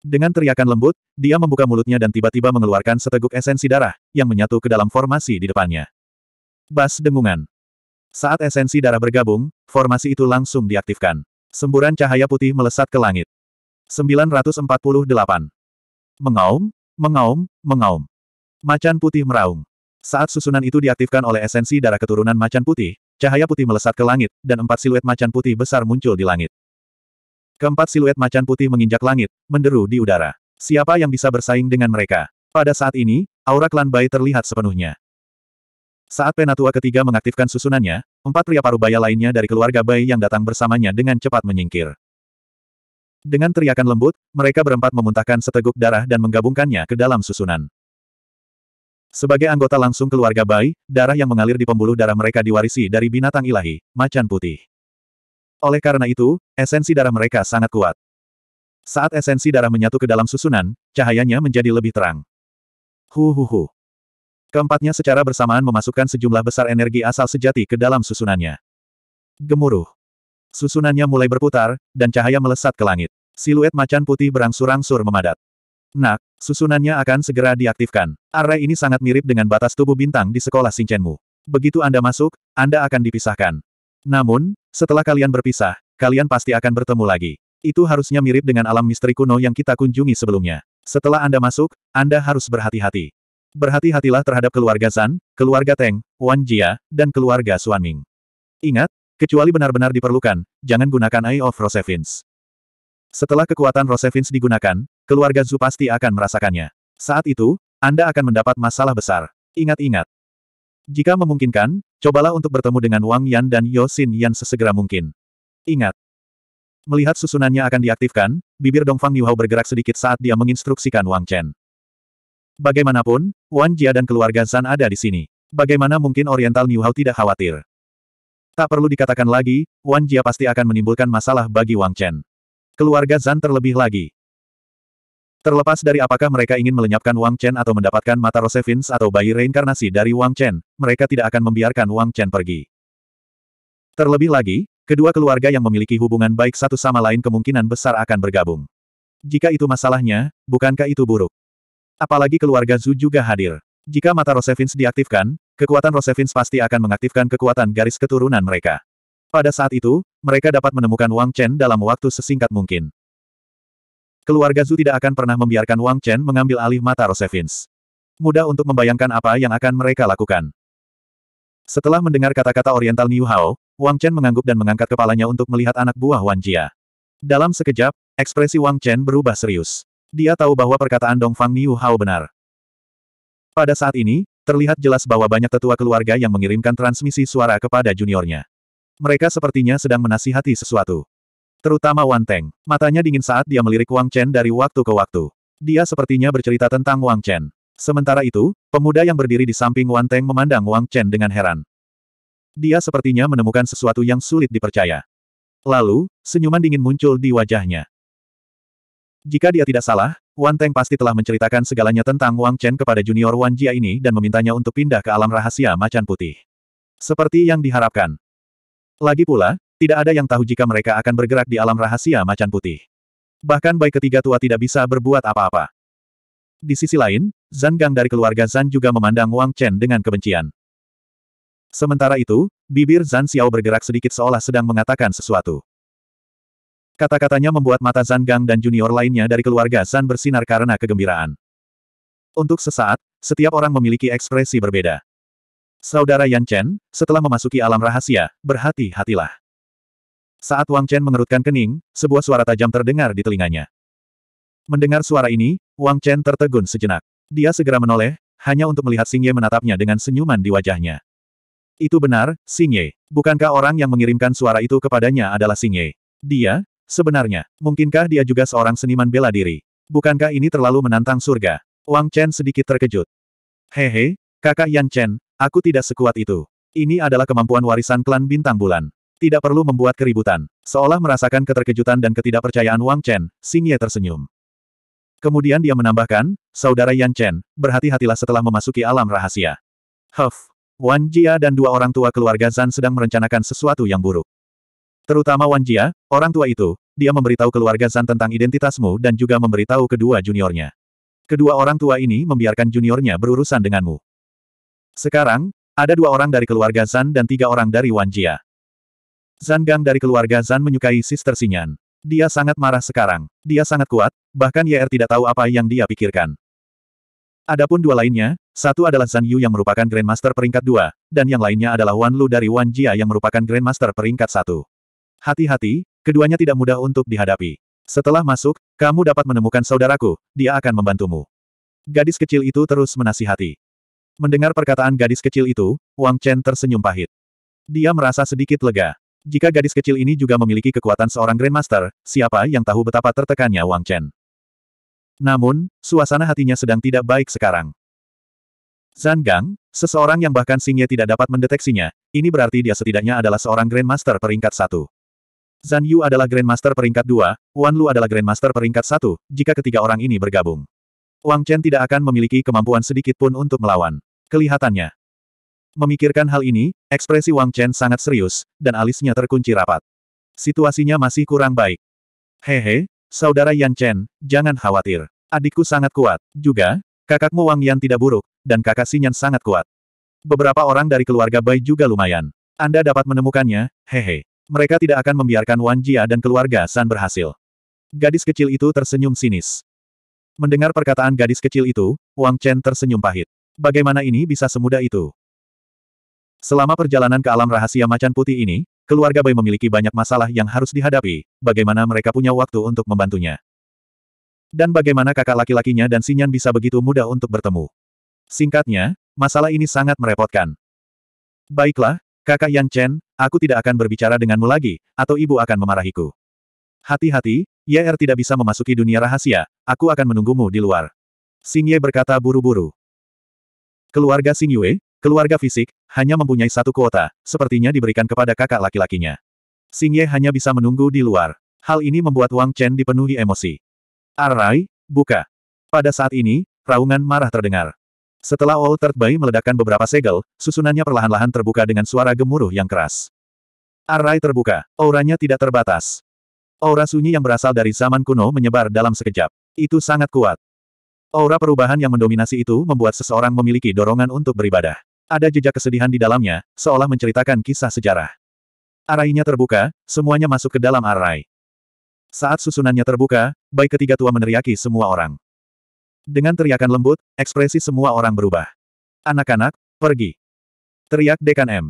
Dengan teriakan lembut, dia membuka mulutnya dan tiba-tiba mengeluarkan seteguk esensi darah, yang menyatu ke dalam formasi di depannya. Bas dengungan. Saat esensi darah bergabung, formasi itu langsung diaktifkan. Semburan cahaya putih melesat ke langit. 948. Mengaum, mengaum, mengaum. Macan putih meraung. Saat susunan itu diaktifkan oleh esensi darah keturunan macan putih, Cahaya putih melesat ke langit, dan empat siluet macan putih besar muncul di langit. Keempat siluet macan putih menginjak langit, menderu di udara. Siapa yang bisa bersaing dengan mereka? Pada saat ini, aura klan Bai terlihat sepenuhnya. Saat penatua ketiga mengaktifkan susunannya, empat pria parubaya lainnya dari keluarga Bai yang datang bersamanya dengan cepat menyingkir. Dengan teriakan lembut, mereka berempat memuntahkan seteguk darah dan menggabungkannya ke dalam susunan. Sebagai anggota langsung keluarga Bai, darah yang mengalir di pembuluh darah mereka diwarisi dari binatang ilahi, macan putih. Oleh karena itu, esensi darah mereka sangat kuat. Saat esensi darah menyatu ke dalam susunan, cahayanya menjadi lebih terang. Hu hu hu. Keempatnya secara bersamaan memasukkan sejumlah besar energi asal sejati ke dalam susunannya. Gemuruh. Susunannya mulai berputar, dan cahaya melesat ke langit. Siluet macan putih berangsur-angsur memadat. Nak, susunannya akan segera diaktifkan. Array ini sangat mirip dengan batas tubuh bintang di sekolah Sinchenmu. Begitu Anda masuk, Anda akan dipisahkan. Namun, setelah kalian berpisah, kalian pasti akan bertemu lagi. Itu harusnya mirip dengan alam misteri kuno yang kita kunjungi sebelumnya. Setelah Anda masuk, Anda harus berhati-hati. Berhati-hatilah terhadap keluarga Zan, keluarga Teng, Wan Jia, dan keluarga Suanming. Ingat, kecuali benar-benar diperlukan, jangan gunakan Eye of Rosevins. Setelah kekuatan Rosevins digunakan, keluarga Zhu pasti akan merasakannya. Saat itu, Anda akan mendapat masalah besar. Ingat-ingat. Jika memungkinkan, cobalah untuk bertemu dengan Wang Yan dan Yo Xin Yan sesegera mungkin. Ingat. Melihat susunannya akan diaktifkan, bibir Dongfang Niuhao bergerak sedikit saat dia menginstruksikan Wang Chen. Bagaimanapun, Wan Jia dan keluarga Zan ada di sini. Bagaimana mungkin Oriental New Hao tidak khawatir? Tak perlu dikatakan lagi, Wan Jia pasti akan menimbulkan masalah bagi Wang Chen. Keluarga Zan terlebih lagi. Terlepas dari apakah mereka ingin melenyapkan Wang Chen atau mendapatkan mata Rosevins atau bayi reinkarnasi dari Wang Chen, mereka tidak akan membiarkan Wang Chen pergi. Terlebih lagi, kedua keluarga yang memiliki hubungan baik satu sama lain kemungkinan besar akan bergabung. Jika itu masalahnya, bukankah itu buruk? Apalagi keluarga Zhu juga hadir. Jika mata Rosevins diaktifkan, kekuatan Rosevins pasti akan mengaktifkan kekuatan garis keturunan mereka. Pada saat itu, mereka dapat menemukan Wang Chen dalam waktu sesingkat mungkin. Keluarga Zhu tidak akan pernah membiarkan Wang Chen mengambil alih mata Rosevins. Mudah untuk membayangkan apa yang akan mereka lakukan. Setelah mendengar kata-kata Oriental Niu Hao, Wang Chen mengangguk dan mengangkat kepalanya untuk melihat anak buah Wan Jia. Dalam sekejap, ekspresi Wang Chen berubah serius. Dia tahu bahwa perkataan Dong Fang Niu Hao benar. Pada saat ini, terlihat jelas bahwa banyak tetua keluarga yang mengirimkan transmisi suara kepada juniornya. Mereka sepertinya sedang menasihati sesuatu. Terutama Wan Teng. Matanya dingin saat dia melirik Wang Chen dari waktu ke waktu. Dia sepertinya bercerita tentang Wang Chen. Sementara itu, pemuda yang berdiri di samping Wan Teng memandang Wang Chen dengan heran. Dia sepertinya menemukan sesuatu yang sulit dipercaya. Lalu, senyuman dingin muncul di wajahnya. Jika dia tidak salah, Wan Teng pasti telah menceritakan segalanya tentang Wang Chen kepada junior Wan Jia ini dan memintanya untuk pindah ke alam rahasia macan putih. Seperti yang diharapkan. Lagi pula, tidak ada yang tahu jika mereka akan bergerak di alam rahasia macan putih. Bahkan baik ketiga tua tidak bisa berbuat apa-apa. Di sisi lain, Zan Gang dari keluarga Zan juga memandang Wang Chen dengan kebencian. Sementara itu, bibir Zan Xiao bergerak sedikit seolah sedang mengatakan sesuatu. Kata-katanya membuat mata Zan Gang dan junior lainnya dari keluarga Zan bersinar karena kegembiraan. Untuk sesaat, setiap orang memiliki ekspresi berbeda. Saudara Yan Chen, setelah memasuki alam rahasia, berhati-hatilah. Saat Wang Chen mengerutkan kening, sebuah suara tajam terdengar di telinganya. Mendengar suara ini, Wang Chen tertegun sejenak. Dia segera menoleh, hanya untuk melihat Xing Ye menatapnya dengan senyuman di wajahnya. Itu benar, Xing Ye. Bukankah orang yang mengirimkan suara itu kepadanya adalah Xing Ye? Dia, Sebenarnya, mungkinkah dia juga seorang seniman bela diri? Bukankah ini terlalu menantang surga? Wang Chen sedikit terkejut. Hehe, kakak Yan Chen, aku tidak sekuat itu. Ini adalah kemampuan warisan klan bintang bulan. Tidak perlu membuat keributan. Seolah merasakan keterkejutan dan ketidakpercayaan Wang Chen, Xing Ye tersenyum. Kemudian dia menambahkan, Saudara Yan Chen, berhati-hatilah setelah memasuki alam rahasia. Huff, Wan Jia dan dua orang tua keluarga Zan sedang merencanakan sesuatu yang buruk. Terutama Wan Jia, orang tua itu, dia memberitahu keluarga Zan tentang identitasmu dan juga memberitahu kedua juniornya. Kedua orang tua ini membiarkan juniornya berurusan denganmu. Sekarang, ada dua orang dari keluarga Zan dan tiga orang dari Wan Jia. Zan Gang dari keluarga Zan menyukai Sister Sinyan. Dia sangat marah sekarang. Dia sangat kuat, bahkan YR tidak tahu apa yang dia pikirkan. Adapun dua lainnya, satu adalah Zan Yu yang merupakan Grandmaster peringkat dua, dan yang lainnya adalah Wan Lu dari Wan Jia yang merupakan Grandmaster peringkat satu. Hati-hati, keduanya tidak mudah untuk dihadapi. Setelah masuk, kamu dapat menemukan saudaraku, dia akan membantumu. Gadis kecil itu terus menasihati. Mendengar perkataan gadis kecil itu, Wang Chen tersenyum pahit. Dia merasa sedikit lega. Jika gadis kecil ini juga memiliki kekuatan seorang Grandmaster, siapa yang tahu betapa tertekannya Wang Chen. Namun, suasana hatinya sedang tidak baik sekarang. Zan Gang, seseorang yang bahkan Xing Ye tidak dapat mendeteksinya, ini berarti dia setidaknya adalah seorang Grandmaster peringkat satu. Zan Yu adalah Grandmaster peringkat 2, Wan Lu adalah Grandmaster peringkat 1, jika ketiga orang ini bergabung. Wang Chen tidak akan memiliki kemampuan sedikit pun untuk melawan. Kelihatannya. Memikirkan hal ini, ekspresi Wang Chen sangat serius, dan alisnya terkunci rapat. Situasinya masih kurang baik. Hehe, saudara Yan Chen, jangan khawatir. Adikku sangat kuat. Juga, kakakmu Wang Yan tidak buruk, dan kakak Xinyan sangat kuat. Beberapa orang dari keluarga Bai juga lumayan. Anda dapat menemukannya, hehe. Mereka tidak akan membiarkan Wan Jia dan keluarga San berhasil. Gadis kecil itu tersenyum sinis. Mendengar perkataan gadis kecil itu, Wang Chen tersenyum pahit. Bagaimana ini bisa semudah itu? Selama perjalanan ke alam rahasia macan putih ini, keluarga Bai memiliki banyak masalah yang harus dihadapi, bagaimana mereka punya waktu untuk membantunya. Dan bagaimana kakak laki-lakinya dan Sinyan bisa begitu mudah untuk bertemu. Singkatnya, masalah ini sangat merepotkan. Baiklah, kakak Yan Chen, aku tidak akan berbicara denganmu lagi, atau ibu akan memarahiku. Hati-hati, YR tidak bisa memasuki dunia rahasia, aku akan menunggumu di luar. Xing Ye berkata buru-buru. Keluarga Xing Yue, Keluarga fisik, hanya mempunyai satu kuota, sepertinya diberikan kepada kakak laki-lakinya. Xing Ye hanya bisa menunggu di luar. Hal ini membuat Wang Chen dipenuhi emosi. Arai, buka. Pada saat ini, raungan marah terdengar. Setelah Old Third Bai meledakkan beberapa segel, susunannya perlahan-lahan terbuka dengan suara gemuruh yang keras. Arai terbuka, auranya tidak terbatas. Aura sunyi yang berasal dari zaman kuno menyebar dalam sekejap. Itu sangat kuat. Aura perubahan yang mendominasi itu membuat seseorang memiliki dorongan untuk beribadah. Ada jejak kesedihan di dalamnya, seolah menceritakan kisah sejarah. Arainya terbuka, semuanya masuk ke dalam arai. Saat susunannya terbuka, baik ketiga tua meneriaki semua orang. Dengan teriakan lembut, ekspresi semua orang berubah. Anak-anak, pergi. Teriak Dekan M.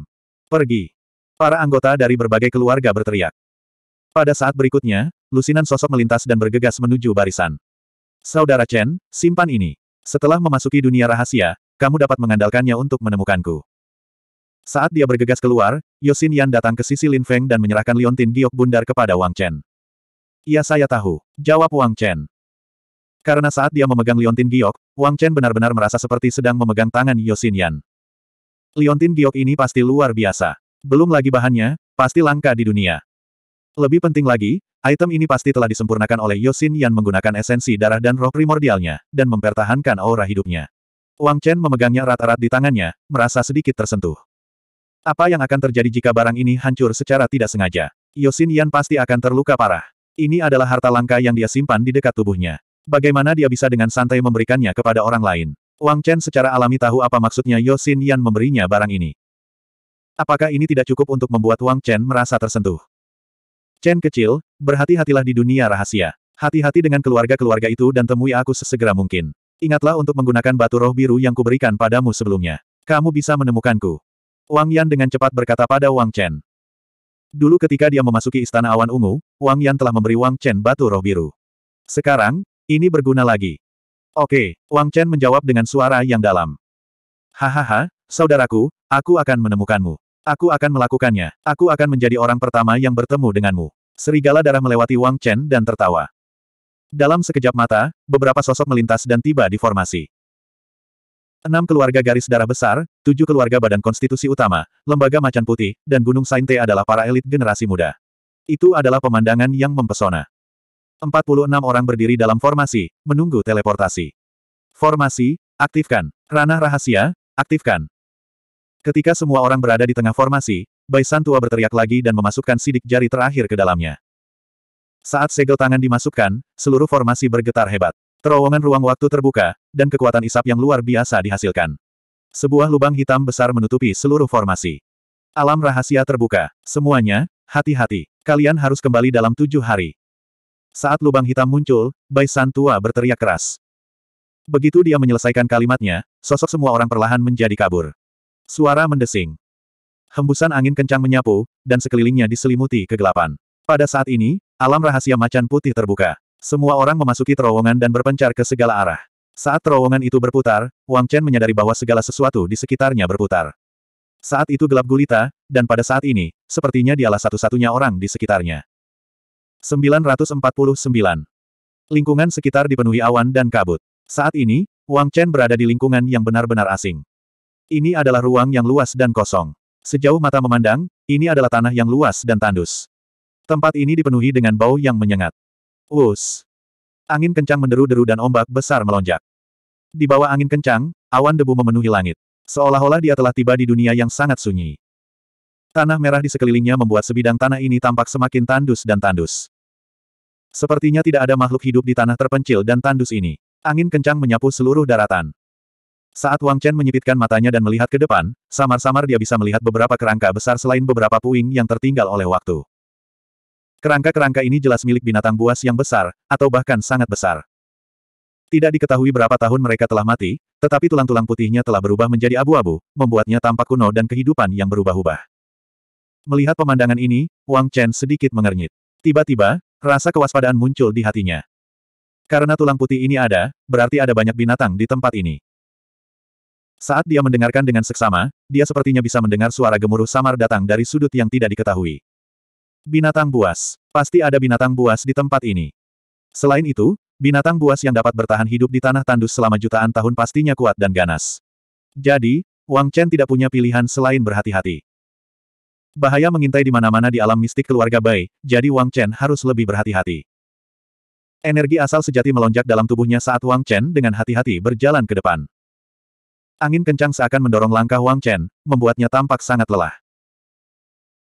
Pergi. Para anggota dari berbagai keluarga berteriak. Pada saat berikutnya, lusinan sosok melintas dan bergegas menuju barisan. Saudara Chen, simpan ini. Setelah memasuki dunia rahasia, kamu dapat mengandalkannya untuk menemukanku. Saat dia bergegas keluar, Yosin Yan datang ke sisi Lin Feng dan menyerahkan Liontin Giok bundar kepada Wang Chen. Iya saya tahu, jawab Wang Chen. Karena saat dia memegang Liontin Giok, Wang Chen benar-benar merasa seperti sedang memegang tangan Yosin Yan. Liontin Giok ini pasti luar biasa. Belum lagi bahannya, pasti langka di dunia. Lebih penting lagi, item ini pasti telah disempurnakan oleh Yosin Yan menggunakan esensi darah dan roh primordialnya, dan mempertahankan aura hidupnya. Wang Chen memegangnya erat-erat di tangannya, merasa sedikit tersentuh. Apa yang akan terjadi jika barang ini hancur secara tidak sengaja? Yosin Yan pasti akan terluka parah. Ini adalah harta langka yang dia simpan di dekat tubuhnya. Bagaimana dia bisa dengan santai memberikannya kepada orang lain? Wang Chen secara alami tahu apa maksudnya Yosin Yan memberinya barang ini. Apakah ini tidak cukup untuk membuat Wang Chen merasa tersentuh? Chen kecil, berhati-hatilah di dunia rahasia. Hati-hati dengan keluarga-keluarga itu dan temui aku sesegera mungkin. Ingatlah untuk menggunakan batu roh biru yang kuberikan padamu sebelumnya. Kamu bisa menemukanku. Wang Yan dengan cepat berkata pada Wang Chen. Dulu ketika dia memasuki istana awan ungu, Wang Yan telah memberi Wang Chen batu roh biru. Sekarang, ini berguna lagi. Oke, Wang Chen menjawab dengan suara yang dalam. Hahaha, saudaraku, aku akan menemukanmu. Aku akan melakukannya. Aku akan menjadi orang pertama yang bertemu denganmu. Serigala darah melewati Wang Chen dan tertawa. Dalam sekejap mata, beberapa sosok melintas dan tiba di formasi. Enam keluarga garis darah besar, tujuh keluarga badan konstitusi utama, lembaga macan putih, dan Gunung Sainte adalah para elit generasi muda. Itu adalah pemandangan yang mempesona. 46 orang berdiri dalam formasi, menunggu teleportasi. Formasi, aktifkan. Ranah rahasia, aktifkan. Ketika semua orang berada di tengah formasi, Baisan tua berteriak lagi dan memasukkan sidik jari terakhir ke dalamnya. Saat segel tangan dimasukkan, seluruh formasi bergetar hebat. Terowongan ruang waktu terbuka, dan kekuatan isap yang luar biasa dihasilkan. Sebuah lubang hitam besar menutupi seluruh formasi. Alam rahasia terbuka. Semuanya, hati-hati. Kalian harus kembali dalam tujuh hari. Saat lubang hitam muncul, Bai San tua berteriak keras. Begitu dia menyelesaikan kalimatnya, sosok semua orang perlahan menjadi kabur. Suara mendesing. Hembusan angin kencang menyapu, dan sekelilingnya diselimuti kegelapan. Pada saat ini, alam rahasia macan putih terbuka. Semua orang memasuki terowongan dan berpencar ke segala arah. Saat terowongan itu berputar, Wang Chen menyadari bahwa segala sesuatu di sekitarnya berputar. Saat itu gelap gulita, dan pada saat ini, sepertinya dialah satu-satunya orang di sekitarnya. 949. Lingkungan sekitar dipenuhi awan dan kabut. Saat ini, Wang Chen berada di lingkungan yang benar-benar asing. Ini adalah ruang yang luas dan kosong. Sejauh mata memandang, ini adalah tanah yang luas dan tandus. Tempat ini dipenuhi dengan bau yang menyengat. Wus! Angin kencang menderu-deru dan ombak besar melonjak. Di bawah angin kencang, awan debu memenuhi langit. Seolah-olah dia telah tiba di dunia yang sangat sunyi. Tanah merah di sekelilingnya membuat sebidang tanah ini tampak semakin tandus dan tandus. Sepertinya tidak ada makhluk hidup di tanah terpencil dan tandus ini. Angin kencang menyapu seluruh daratan. Saat Wang Chen menyipitkan matanya dan melihat ke depan, samar-samar dia bisa melihat beberapa kerangka besar selain beberapa puing yang tertinggal oleh waktu. Kerangka-kerangka ini jelas milik binatang buas yang besar, atau bahkan sangat besar. Tidak diketahui berapa tahun mereka telah mati, tetapi tulang-tulang putihnya telah berubah menjadi abu-abu, membuatnya tampak kuno dan kehidupan yang berubah-ubah. Melihat pemandangan ini, Wang Chen sedikit mengernyit. Tiba-tiba, rasa kewaspadaan muncul di hatinya. Karena tulang putih ini ada, berarti ada banyak binatang di tempat ini. Saat dia mendengarkan dengan seksama, dia sepertinya bisa mendengar suara gemuruh samar datang dari sudut yang tidak diketahui. Binatang buas. Pasti ada binatang buas di tempat ini. Selain itu, binatang buas yang dapat bertahan hidup di tanah tandus selama jutaan tahun pastinya kuat dan ganas. Jadi, Wang Chen tidak punya pilihan selain berhati-hati. Bahaya mengintai di mana-mana di alam mistik keluarga Bai, jadi Wang Chen harus lebih berhati-hati. Energi asal sejati melonjak dalam tubuhnya saat Wang Chen dengan hati-hati berjalan ke depan. Angin kencang seakan mendorong langkah Wang Chen, membuatnya tampak sangat lelah.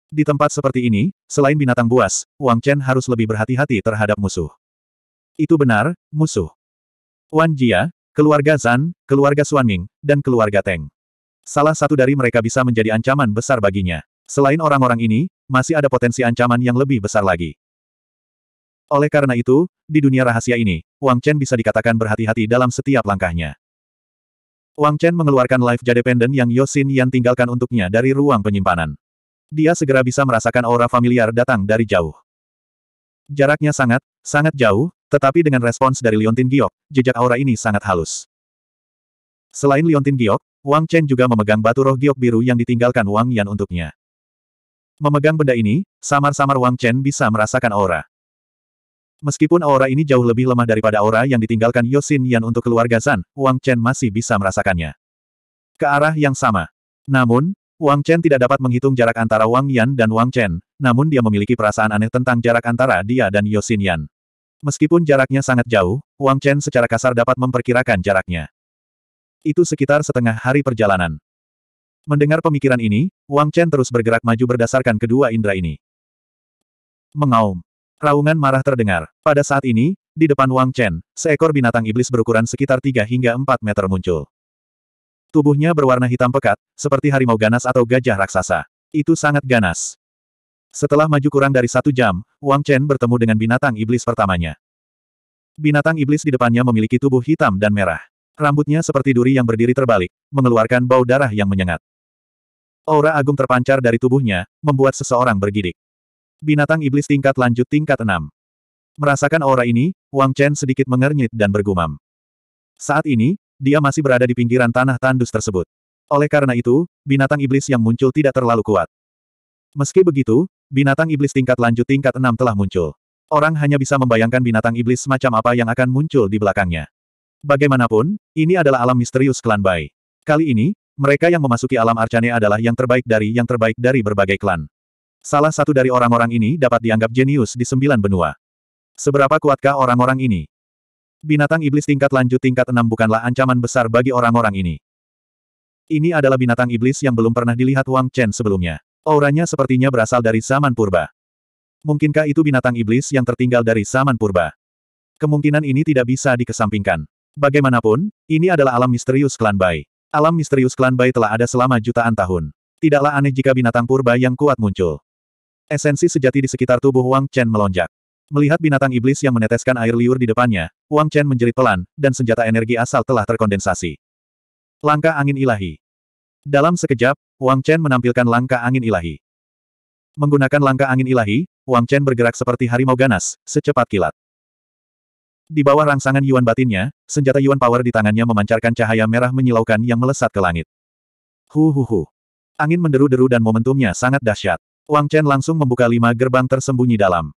Di tempat seperti ini, selain binatang buas, Wang Chen harus lebih berhati-hati terhadap musuh. Itu benar, musuh. Wan Jia, keluarga Zan, keluarga Xuanming, dan keluarga Teng. Salah satu dari mereka bisa menjadi ancaman besar baginya. Selain orang-orang ini, masih ada potensi ancaman yang lebih besar lagi. Oleh karena itu, di dunia rahasia ini, Wang Chen bisa dikatakan berhati-hati dalam setiap langkahnya. Wang Chen mengeluarkan life jade pendant yang Yosin Yan tinggalkan untuknya dari ruang penyimpanan. Dia segera bisa merasakan aura familiar datang dari jauh. Jaraknya sangat, sangat jauh, tetapi dengan respons dari Liontin Giok, jejak aura ini sangat halus. Selain Liontin Giok, Wang Chen juga memegang batu roh giok biru yang ditinggalkan Wang Yan untuknya. Memegang benda ini, samar-samar Wang Chen bisa merasakan aura. Meskipun aura ini jauh lebih lemah daripada aura yang ditinggalkan Yosin Yan untuk keluarga Zan, Wang Chen masih bisa merasakannya. Ke arah yang sama. Namun, Wang Chen tidak dapat menghitung jarak antara Wang Yan dan Wang Chen, namun dia memiliki perasaan aneh tentang jarak antara dia dan Yosin Yan. Meskipun jaraknya sangat jauh, Wang Chen secara kasar dapat memperkirakan jaraknya. Itu sekitar setengah hari perjalanan. Mendengar pemikiran ini, Wang Chen terus bergerak maju berdasarkan kedua indera ini. Mengaum. Raungan marah terdengar. Pada saat ini, di depan Wang Chen, seekor binatang iblis berukuran sekitar 3 hingga 4 meter muncul. Tubuhnya berwarna hitam pekat, seperti harimau ganas atau gajah raksasa. Itu sangat ganas. Setelah maju kurang dari satu jam, Wang Chen bertemu dengan binatang iblis pertamanya. Binatang iblis di depannya memiliki tubuh hitam dan merah. Rambutnya seperti duri yang berdiri terbalik, mengeluarkan bau darah yang menyengat. Aura agung terpancar dari tubuhnya, membuat seseorang bergidik. Binatang iblis tingkat lanjut tingkat 6. Merasakan aura ini, Wang Chen sedikit mengernyit dan bergumam. Saat ini, dia masih berada di pinggiran tanah tandus tersebut. Oleh karena itu, binatang iblis yang muncul tidak terlalu kuat. Meski begitu, binatang iblis tingkat lanjut tingkat 6 telah muncul. Orang hanya bisa membayangkan binatang iblis semacam apa yang akan muncul di belakangnya. Bagaimanapun, ini adalah alam misterius klan Bai. Kali ini, mereka yang memasuki alam Arcane adalah yang terbaik dari yang terbaik dari berbagai klan. Salah satu dari orang-orang ini dapat dianggap jenius di sembilan benua. Seberapa kuatkah orang-orang ini? Binatang iblis tingkat lanjut tingkat enam bukanlah ancaman besar bagi orang-orang ini. Ini adalah binatang iblis yang belum pernah dilihat Wang Chen sebelumnya. Auranya sepertinya berasal dari zaman purba. Mungkinkah itu binatang iblis yang tertinggal dari zaman purba? Kemungkinan ini tidak bisa dikesampingkan. Bagaimanapun, ini adalah alam misterius klan Bai. Alam misterius klan Bai telah ada selama jutaan tahun. Tidaklah aneh jika binatang purba yang kuat muncul. Esensi sejati di sekitar tubuh Wang Chen melonjak. Melihat binatang iblis yang meneteskan air liur di depannya, Wang Chen menjerit pelan, dan senjata energi asal telah terkondensasi. Langkah angin ilahi. Dalam sekejap, Wang Chen menampilkan langkah angin ilahi. Menggunakan langkah angin ilahi, Wang Chen bergerak seperti harimau ganas, secepat kilat. Di bawah rangsangan Yuan batinnya, senjata Yuan Power di tangannya memancarkan cahaya merah menyilaukan yang melesat ke langit. Hu hu hu. Angin menderu-deru dan momentumnya sangat dahsyat. Wang Chen langsung membuka lima gerbang tersembunyi dalam.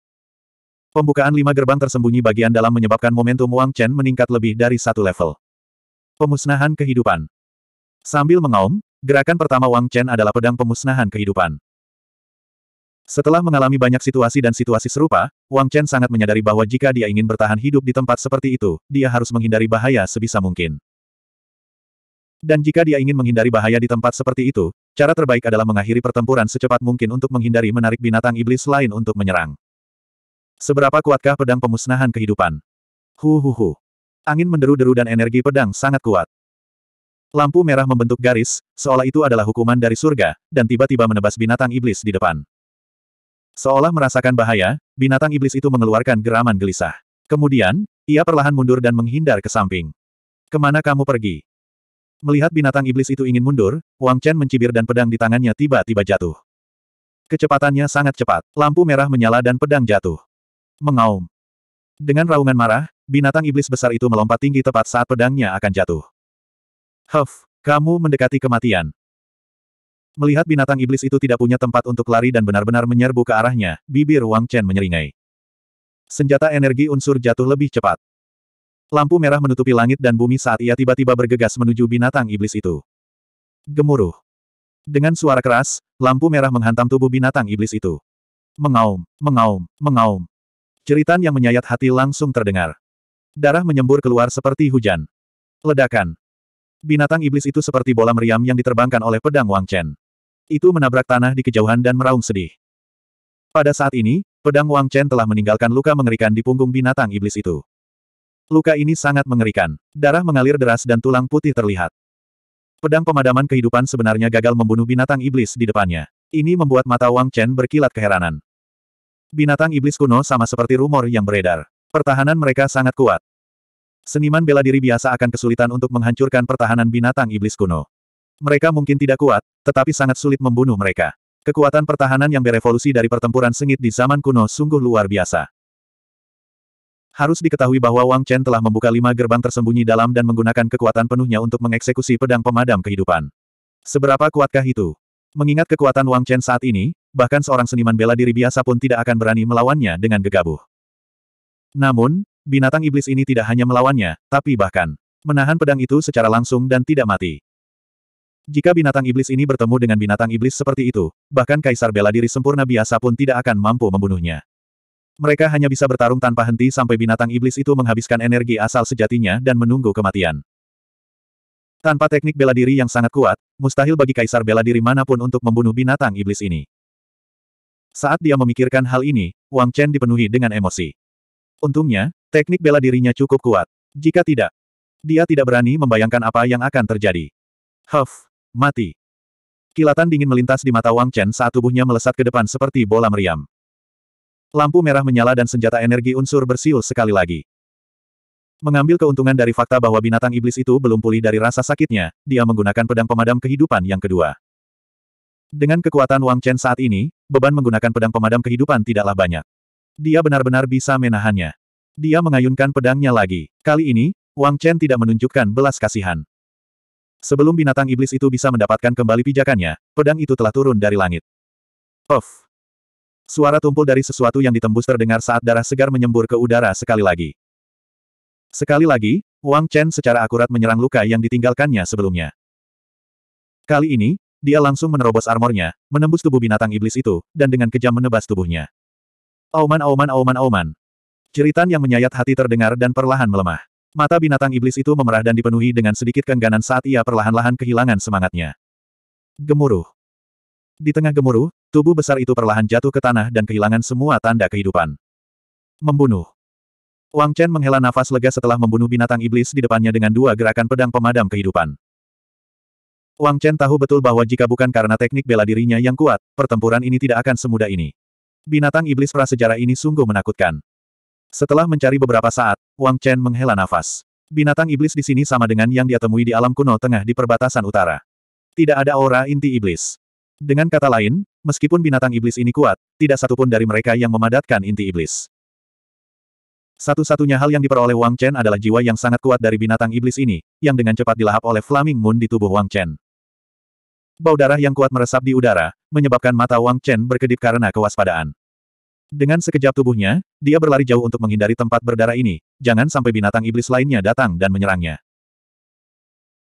Pembukaan lima gerbang tersembunyi bagian dalam menyebabkan momentum Wang Chen meningkat lebih dari satu level. Pemusnahan kehidupan. Sambil mengaum, gerakan pertama Wang Chen adalah pedang pemusnahan kehidupan. Setelah mengalami banyak situasi dan situasi serupa, Wang Chen sangat menyadari bahwa jika dia ingin bertahan hidup di tempat seperti itu, dia harus menghindari bahaya sebisa mungkin. Dan jika dia ingin menghindari bahaya di tempat seperti itu, cara terbaik adalah mengakhiri pertempuran secepat mungkin untuk menghindari menarik binatang iblis lain untuk menyerang. Seberapa kuatkah pedang pemusnahan kehidupan? Hu hu hu. Angin menderu-deru dan energi pedang sangat kuat. Lampu merah membentuk garis, seolah itu adalah hukuman dari surga, dan tiba-tiba menebas binatang iblis di depan. Seolah merasakan bahaya, binatang iblis itu mengeluarkan geraman gelisah. Kemudian, ia perlahan mundur dan menghindar ke samping. Ke mana kamu pergi? Melihat binatang iblis itu ingin mundur, Wang Chen mencibir dan pedang di tangannya tiba-tiba jatuh. Kecepatannya sangat cepat, lampu merah menyala dan pedang jatuh. Mengaum. Dengan raungan marah, binatang iblis besar itu melompat tinggi tepat saat pedangnya akan jatuh. Huff, kamu mendekati kematian. Melihat binatang iblis itu tidak punya tempat untuk lari dan benar-benar menyerbu ke arahnya, bibir Wang Chen menyeringai. Senjata energi unsur jatuh lebih cepat. Lampu merah menutupi langit dan bumi saat ia tiba-tiba bergegas menuju binatang iblis itu. Gemuruh. Dengan suara keras, lampu merah menghantam tubuh binatang iblis itu. Mengaum, mengaum, mengaum. Jeritan yang menyayat hati langsung terdengar. Darah menyembur keluar seperti hujan. Ledakan. Binatang iblis itu seperti bola meriam yang diterbangkan oleh pedang Wang Chen. Itu menabrak tanah di kejauhan dan meraung sedih. Pada saat ini, pedang Wang Chen telah meninggalkan luka mengerikan di punggung binatang iblis itu. Luka ini sangat mengerikan. Darah mengalir deras dan tulang putih terlihat. Pedang pemadaman kehidupan sebenarnya gagal membunuh binatang iblis di depannya. Ini membuat mata Wang Chen berkilat keheranan. Binatang iblis kuno sama seperti rumor yang beredar. Pertahanan mereka sangat kuat. Seniman bela diri biasa akan kesulitan untuk menghancurkan pertahanan binatang iblis kuno. Mereka mungkin tidak kuat, tetapi sangat sulit membunuh mereka. Kekuatan pertahanan yang berevolusi dari pertempuran sengit di zaman kuno sungguh luar biasa. Harus diketahui bahwa Wang Chen telah membuka lima gerbang tersembunyi dalam dan menggunakan kekuatan penuhnya untuk mengeksekusi pedang pemadam kehidupan. Seberapa kuatkah itu? Mengingat kekuatan Wang Chen saat ini, bahkan seorang seniman bela diri biasa pun tidak akan berani melawannya dengan gegabah. Namun, binatang iblis ini tidak hanya melawannya, tapi bahkan menahan pedang itu secara langsung dan tidak mati. Jika binatang iblis ini bertemu dengan binatang iblis seperti itu, bahkan kaisar bela diri sempurna biasa pun tidak akan mampu membunuhnya. Mereka hanya bisa bertarung tanpa henti sampai binatang iblis itu menghabiskan energi asal sejatinya dan menunggu kematian. Tanpa teknik bela diri yang sangat kuat, mustahil bagi kaisar bela diri mana pun untuk membunuh binatang iblis ini. Saat dia memikirkan hal ini, Wang Chen dipenuhi dengan emosi. Untungnya, teknik bela dirinya cukup kuat. Jika tidak, dia tidak berani membayangkan apa yang akan terjadi. Huff, mati. Kilatan dingin melintas di mata Wang Chen saat tubuhnya melesat ke depan seperti bola meriam. Lampu merah menyala dan senjata energi unsur bersiul sekali lagi. Mengambil keuntungan dari fakta bahwa binatang iblis itu belum pulih dari rasa sakitnya, dia menggunakan pedang pemadam kehidupan yang kedua. Dengan kekuatan Wang Chen saat ini, beban menggunakan pedang pemadam kehidupan tidaklah banyak. Dia benar-benar bisa menahannya. Dia mengayunkan pedangnya lagi. Kali ini, Wang Chen tidak menunjukkan belas kasihan. Sebelum binatang iblis itu bisa mendapatkan kembali pijakannya, pedang itu telah turun dari langit. Puff. Suara tumpul dari sesuatu yang ditembus terdengar saat darah segar menyembur ke udara sekali lagi. Sekali lagi, Wang Chen secara akurat menyerang luka yang ditinggalkannya sebelumnya. Kali ini, dia langsung menerobos armornya, menembus tubuh binatang iblis itu, dan dengan kejam menebas tubuhnya. Auman auman auman auman. Ceritan yang menyayat hati terdengar dan perlahan melemah. Mata binatang iblis itu memerah dan dipenuhi dengan sedikit kengganan saat ia perlahan-lahan kehilangan semangatnya. Gemuruh. Di tengah gemuruh, tubuh besar itu perlahan jatuh ke tanah dan kehilangan semua tanda kehidupan. Membunuh. Wang Chen menghela nafas lega setelah membunuh binatang iblis di depannya dengan dua gerakan pedang pemadam kehidupan. Wang Chen tahu betul bahwa jika bukan karena teknik bela dirinya yang kuat, pertempuran ini tidak akan semudah ini. Binatang iblis prasejarah ini sungguh menakutkan. Setelah mencari beberapa saat, Wang Chen menghela nafas. Binatang iblis di sini sama dengan yang dia temui di alam kuno tengah di perbatasan utara. Tidak ada aura inti iblis. Dengan kata lain, meskipun binatang iblis ini kuat, tidak satupun dari mereka yang memadatkan inti iblis. Satu-satunya hal yang diperoleh Wang Chen adalah jiwa yang sangat kuat dari binatang iblis ini, yang dengan cepat dilahap oleh Flaming Moon di tubuh Wang Chen. Bau darah yang kuat meresap di udara, menyebabkan mata Wang Chen berkedip karena kewaspadaan. Dengan sekejap tubuhnya, dia berlari jauh untuk menghindari tempat berdarah ini, jangan sampai binatang iblis lainnya datang dan menyerangnya.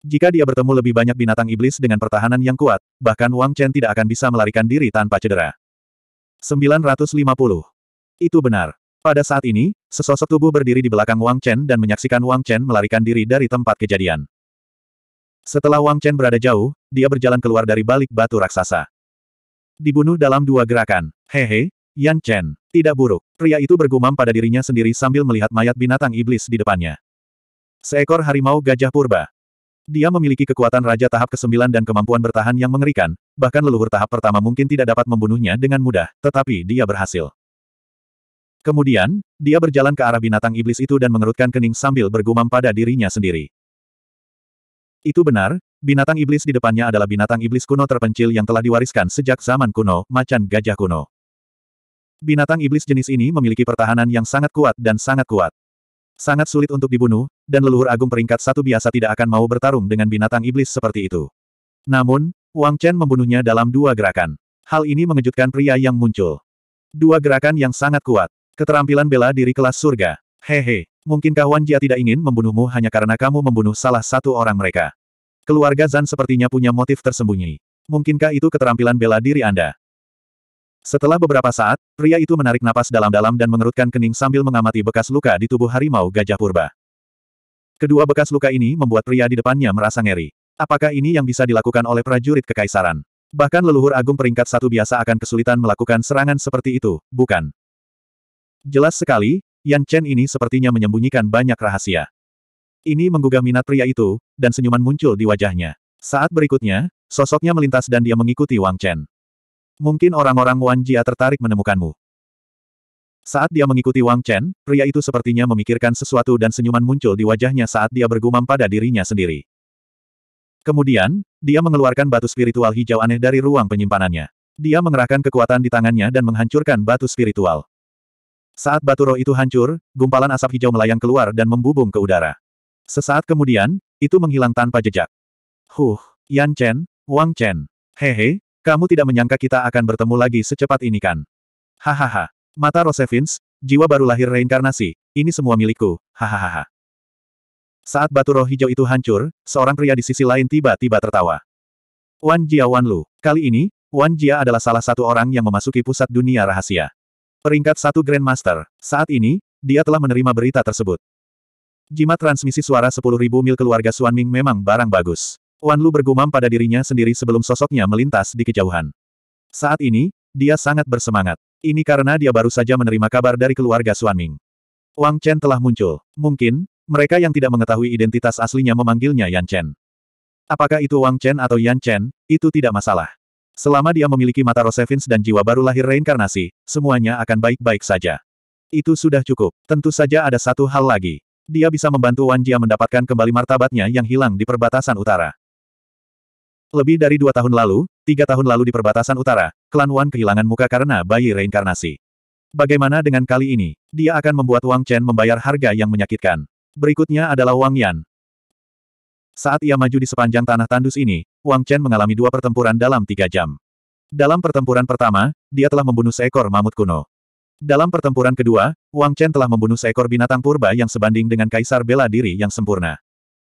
Jika dia bertemu lebih banyak binatang iblis dengan pertahanan yang kuat, bahkan Wang Chen tidak akan bisa melarikan diri tanpa cedera. 950. Itu benar. Pada saat ini, sesosok tubuh berdiri di belakang Wang Chen dan menyaksikan Wang Chen melarikan diri dari tempat kejadian. Setelah Wang Chen berada jauh, dia berjalan keluar dari balik batu raksasa. Dibunuh dalam dua gerakan. Hehe, Yan Chen. Tidak buruk. Pria itu bergumam pada dirinya sendiri sambil melihat mayat binatang iblis di depannya. Seekor harimau gajah purba. Dia memiliki kekuatan raja tahap ke-9 dan kemampuan bertahan yang mengerikan, bahkan leluhur tahap pertama mungkin tidak dapat membunuhnya dengan mudah, tetapi dia berhasil. Kemudian, dia berjalan ke arah binatang iblis itu dan mengerutkan kening sambil bergumam pada dirinya sendiri. Itu benar, binatang iblis di depannya adalah binatang iblis kuno terpencil yang telah diwariskan sejak zaman kuno, macan gajah kuno. Binatang iblis jenis ini memiliki pertahanan yang sangat kuat dan sangat kuat. Sangat sulit untuk dibunuh, dan leluhur agung peringkat satu biasa tidak akan mau bertarung dengan binatang iblis seperti itu. Namun, Wang Chen membunuhnya dalam dua gerakan. Hal ini mengejutkan pria yang muncul. Dua gerakan yang sangat kuat. Keterampilan bela diri kelas surga. Hehe. Mungkinkah Wan Jia tidak ingin membunuhmu hanya karena kamu membunuh salah satu orang mereka? Keluarga Zan sepertinya punya motif tersembunyi. Mungkinkah itu keterampilan bela diri Anda? Setelah beberapa saat, pria itu menarik napas dalam-dalam dan mengerutkan kening sambil mengamati bekas luka di tubuh harimau gajah purba. Kedua bekas luka ini membuat pria di depannya merasa ngeri. Apakah ini yang bisa dilakukan oleh prajurit kekaisaran? Bahkan leluhur agung peringkat satu biasa akan kesulitan melakukan serangan seperti itu, bukan? Jelas sekali, Yan Chen ini sepertinya menyembunyikan banyak rahasia. Ini menggugah minat pria itu, dan senyuman muncul di wajahnya. Saat berikutnya, sosoknya melintas dan dia mengikuti Wang Chen. Mungkin orang-orang Wan Jia tertarik menemukanmu. Saat dia mengikuti Wang Chen, pria itu sepertinya memikirkan sesuatu dan senyuman muncul di wajahnya saat dia bergumam pada dirinya sendiri. Kemudian, dia mengeluarkan batu spiritual hijau aneh dari ruang penyimpanannya. Dia mengerahkan kekuatan di tangannya dan menghancurkan batu spiritual. Saat batu roh itu hancur, gumpalan asap hijau melayang keluar dan membubung ke udara. Sesaat kemudian, itu menghilang tanpa jejak. Huh, Yan Chen, Wang Chen. Hehe, kamu tidak menyangka kita akan bertemu lagi secepat ini kan? Hahaha. Mata Rosevins, jiwa baru lahir reinkarnasi, ini semua milikku, hahaha. Saat batu roh hijau itu hancur, seorang pria di sisi lain tiba-tiba tertawa. Wan Jia Wan Lu. Kali ini, Wan Jia adalah salah satu orang yang memasuki pusat dunia rahasia. Peringkat satu Grandmaster. Saat ini, dia telah menerima berita tersebut. Jimat transmisi suara 10.000 mil keluarga Suanming memang barang bagus. Wan Lu bergumam pada dirinya sendiri sebelum sosoknya melintas di kejauhan. Saat ini, dia sangat bersemangat. Ini karena dia baru saja menerima kabar dari keluarga Suanming. Wang Chen telah muncul. Mungkin, mereka yang tidak mengetahui identitas aslinya memanggilnya Yan Chen. Apakah itu Wang Chen atau Yan Chen, itu tidak masalah. Selama dia memiliki mata Rosevins dan jiwa baru lahir reinkarnasi, semuanya akan baik-baik saja. Itu sudah cukup. Tentu saja ada satu hal lagi. Dia bisa membantu Wan Jia mendapatkan kembali martabatnya yang hilang di perbatasan utara. Lebih dari dua tahun lalu, tiga tahun lalu di perbatasan utara, klan Wan kehilangan muka karena bayi reinkarnasi. Bagaimana dengan kali ini? Dia akan membuat Wang Chen membayar harga yang menyakitkan. Berikutnya adalah Wang Yan. Saat ia maju di sepanjang tanah tandus ini, Wang Chen mengalami dua pertempuran dalam tiga jam. Dalam pertempuran pertama, dia telah membunuh seekor mamut kuno. Dalam pertempuran kedua, Wang Chen telah membunuh seekor binatang purba yang sebanding dengan kaisar bela diri yang sempurna.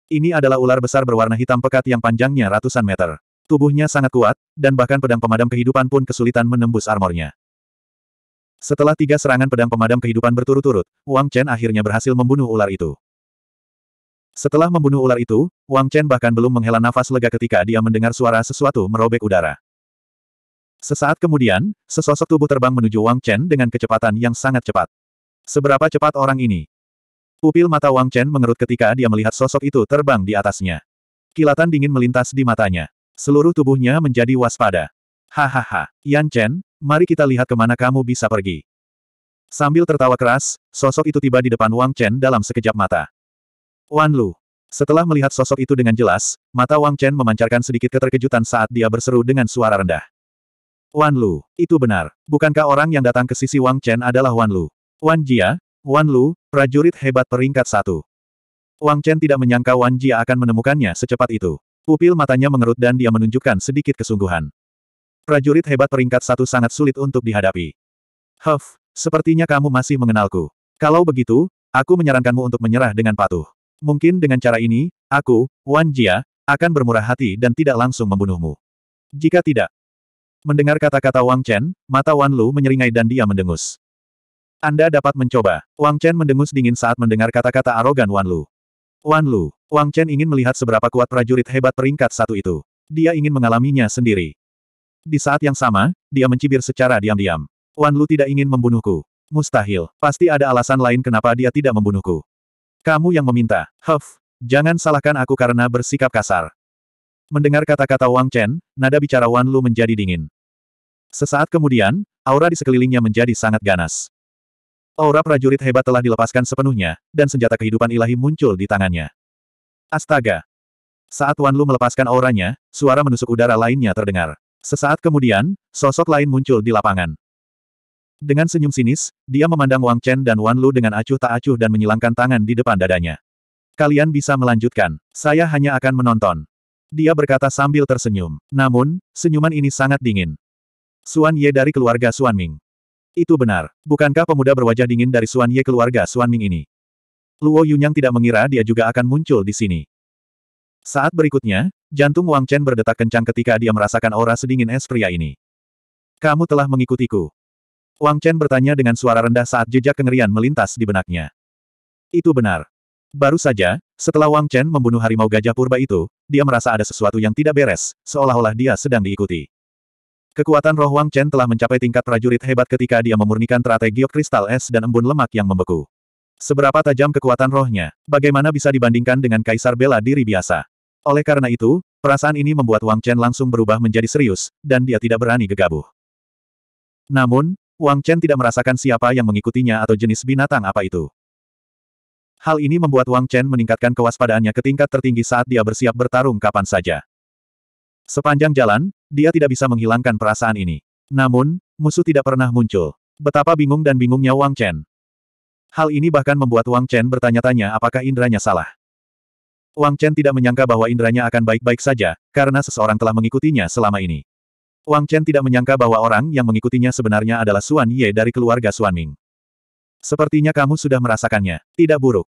Ini adalah ular besar berwarna hitam pekat yang panjangnya ratusan meter. Tubuhnya sangat kuat, dan bahkan pedang pemadam kehidupan pun kesulitan menembus armornya. Setelah tiga serangan pedang pemadam kehidupan berturut-turut, Wang Chen akhirnya berhasil membunuh ular itu. Setelah membunuh ular itu, Wang Chen bahkan belum menghela nafas lega ketika dia mendengar suara sesuatu merobek udara. Sesaat kemudian, sesosok tubuh terbang menuju Wang Chen dengan kecepatan yang sangat cepat. Seberapa cepat orang ini? Pupil mata Wang Chen mengerut ketika dia melihat sosok itu terbang di atasnya. Kilatan dingin melintas di matanya. Seluruh tubuhnya menjadi waspada. Hahaha, Yan Chen, mari kita lihat ke mana kamu bisa pergi. Sambil tertawa keras, sosok itu tiba di depan Wang Chen dalam sekejap mata. Wan Lu. Setelah melihat sosok itu dengan jelas, mata Wang Chen memancarkan sedikit keterkejutan saat dia berseru dengan suara rendah. Wan Lu, itu benar. Bukankah orang yang datang ke sisi Wang Chen adalah Wan Lu? Wan Jia, Wan Lu, prajurit hebat peringkat satu. Wang Chen tidak menyangka Wan Jia akan menemukannya secepat itu. Pupil matanya mengerut dan dia menunjukkan sedikit kesungguhan. Prajurit hebat peringkat satu sangat sulit untuk dihadapi. Huff, sepertinya kamu masih mengenalku. Kalau begitu, aku menyarankanmu untuk menyerah dengan patuh. Mungkin dengan cara ini, aku, Wan Jia, akan bermurah hati dan tidak langsung membunuhmu. Jika tidak. Mendengar kata-kata Wang Chen, mata Wan Lu menyeringai dan dia mendengus. Anda dapat mencoba. Wang Chen mendengus dingin saat mendengar kata-kata arogan Wan Lu. Wan Lu, Wang Chen ingin melihat seberapa kuat prajurit hebat peringkat satu itu. Dia ingin mengalaminya sendiri. Di saat yang sama, dia mencibir secara diam-diam. Wan Lu tidak ingin membunuhku. Mustahil, pasti ada alasan lain kenapa dia tidak membunuhku. Kamu yang meminta, Huff, jangan salahkan aku karena bersikap kasar. Mendengar kata-kata Wang Chen, nada bicara Wan Lu menjadi dingin. Sesaat kemudian, aura di sekelilingnya menjadi sangat ganas. Aura prajurit hebat telah dilepaskan sepenuhnya, dan senjata kehidupan ilahi muncul di tangannya. Astaga! Saat Wan Lu melepaskan auranya, suara menusuk udara lainnya terdengar. Sesaat kemudian, sosok lain muncul di lapangan. Dengan senyum sinis, dia memandang Wang Chen dan Wan Lu dengan acuh tak acuh dan menyilangkan tangan di depan dadanya. Kalian bisa melanjutkan. Saya hanya akan menonton. Dia berkata sambil tersenyum. Namun, senyuman ini sangat dingin. Suan Ye dari keluarga Suan Ming. Itu benar. Bukankah pemuda berwajah dingin dari Suan Ye keluarga Suan Ming ini? Luo Yunyang tidak mengira dia juga akan muncul di sini. Saat berikutnya, jantung Wang Chen berdetak kencang ketika dia merasakan aura sedingin es pria ini. Kamu telah mengikutiku. Wang Chen bertanya dengan suara rendah saat jejak kengerian melintas di benaknya. Itu benar. Baru saja, setelah Wang Chen membunuh harimau gajah purba itu, dia merasa ada sesuatu yang tidak beres, seolah-olah dia sedang diikuti. Kekuatan roh Wang Chen telah mencapai tingkat prajurit hebat ketika dia memurnikan giok kristal es dan embun lemak yang membeku. Seberapa tajam kekuatan rohnya, bagaimana bisa dibandingkan dengan kaisar bela diri biasa? Oleh karena itu, perasaan ini membuat Wang Chen langsung berubah menjadi serius, dan dia tidak berani gegabah. Namun, Wang Chen tidak merasakan siapa yang mengikutinya atau jenis binatang apa itu. Hal ini membuat Wang Chen meningkatkan kewaspadaannya ke tingkat tertinggi saat dia bersiap bertarung kapan saja. Sepanjang jalan, dia tidak bisa menghilangkan perasaan ini. Namun, musuh tidak pernah muncul. Betapa bingung dan bingungnya Wang Chen. Hal ini bahkan membuat Wang Chen bertanya-tanya apakah indranya salah. Wang Chen tidak menyangka bahwa indranya akan baik-baik saja, karena seseorang telah mengikutinya selama ini. Wang Chen tidak menyangka bahwa orang yang mengikutinya sebenarnya adalah Suan Ye dari keluarga Suan Ming. Sepertinya kamu sudah merasakannya. Tidak buruk.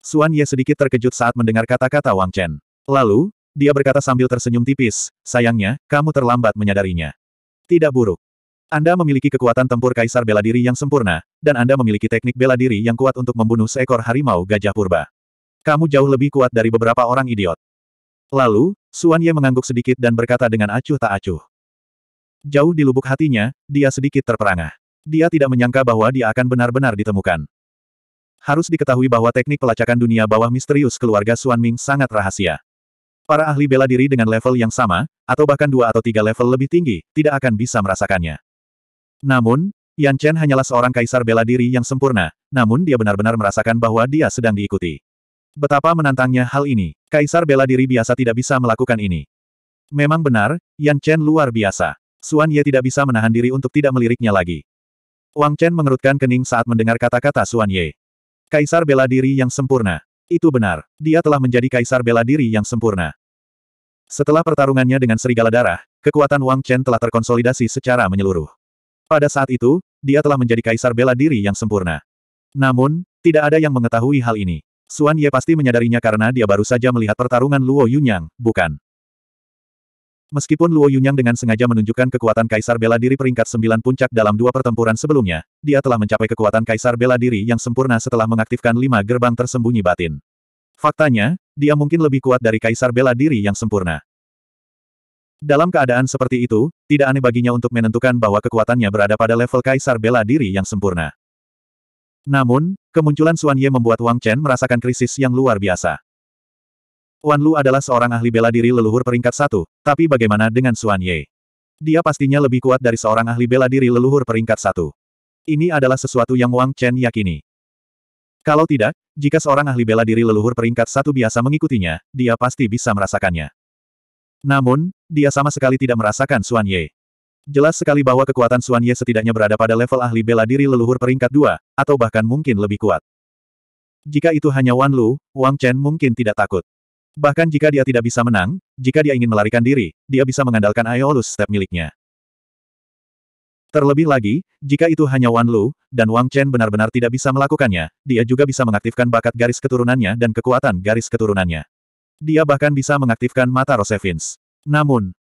Suan Ye sedikit terkejut saat mendengar kata-kata Wang Chen. Lalu, dia berkata sambil tersenyum tipis, sayangnya, kamu terlambat menyadarinya. Tidak buruk. Anda memiliki kekuatan tempur kaisar bela diri yang sempurna, dan Anda memiliki teknik bela diri yang kuat untuk membunuh seekor harimau gajah purba. Kamu jauh lebih kuat dari beberapa orang idiot. Lalu, Suan Ye mengangguk sedikit dan berkata dengan acuh tak acuh. Jauh di lubuk hatinya, dia sedikit terperangah. Dia tidak menyangka bahwa dia akan benar-benar ditemukan. Harus diketahui bahwa teknik pelacakan dunia bawah misterius keluarga Suan Ming sangat rahasia. Para ahli bela diri dengan level yang sama, atau bahkan dua atau tiga level lebih tinggi, tidak akan bisa merasakannya. Namun, Yan Chen hanyalah seorang kaisar bela diri yang sempurna, namun dia benar-benar merasakan bahwa dia sedang diikuti. Betapa menantangnya hal ini. Kaisar bela diri biasa tidak bisa melakukan ini. Memang benar, Yan Chen luar biasa. Suan Ye tidak bisa menahan diri untuk tidak meliriknya lagi. Wang Chen mengerutkan kening saat mendengar kata-kata Suan Ye. Kaisar bela diri yang sempurna. Itu benar, dia telah menjadi kaisar bela diri yang sempurna. Setelah pertarungannya dengan serigala darah, kekuatan Wang Chen telah terkonsolidasi secara menyeluruh. Pada saat itu, dia telah menjadi kaisar bela diri yang sempurna. Namun, tidak ada yang mengetahui hal ini. Suan Ye pasti menyadarinya karena dia baru saja melihat pertarungan Luo Yunyang, bukan? Meskipun Luo Yunyang dengan sengaja menunjukkan kekuatan kaisar bela diri peringkat sembilan puncak dalam dua pertempuran sebelumnya, dia telah mencapai kekuatan kaisar bela diri yang sempurna setelah mengaktifkan lima gerbang tersembunyi batin. Faktanya, dia mungkin lebih kuat dari kaisar bela diri yang sempurna. Dalam keadaan seperti itu, tidak aneh baginya untuk menentukan bahwa kekuatannya berada pada level kaisar bela diri yang sempurna. Namun, kemunculan Suan Ye membuat Wang Chen merasakan krisis yang luar biasa. Wan Lu adalah seorang ahli bela diri leluhur peringkat satu, tapi bagaimana dengan Suan Ye? Dia pastinya lebih kuat dari seorang ahli bela diri leluhur peringkat satu. Ini adalah sesuatu yang Wang Chen yakini. Kalau tidak, jika seorang ahli bela diri leluhur peringkat satu biasa mengikutinya, dia pasti bisa merasakannya. Namun, dia sama sekali tidak merasakan Suan Ye. Jelas sekali bahwa kekuatan Suan Ye setidaknya berada pada level ahli bela diri leluhur peringkat dua, atau bahkan mungkin lebih kuat. Jika itu hanya Wan Lu, Wang Chen mungkin tidak takut. Bahkan jika dia tidak bisa menang, jika dia ingin melarikan diri, dia bisa mengandalkan Aeolus Step miliknya. Terlebih lagi, jika itu hanya Wan Lu, dan Wang Chen benar-benar tidak bisa melakukannya, dia juga bisa mengaktifkan bakat garis keturunannya dan kekuatan garis keturunannya. Dia bahkan bisa mengaktifkan mata Rosevins. Namun,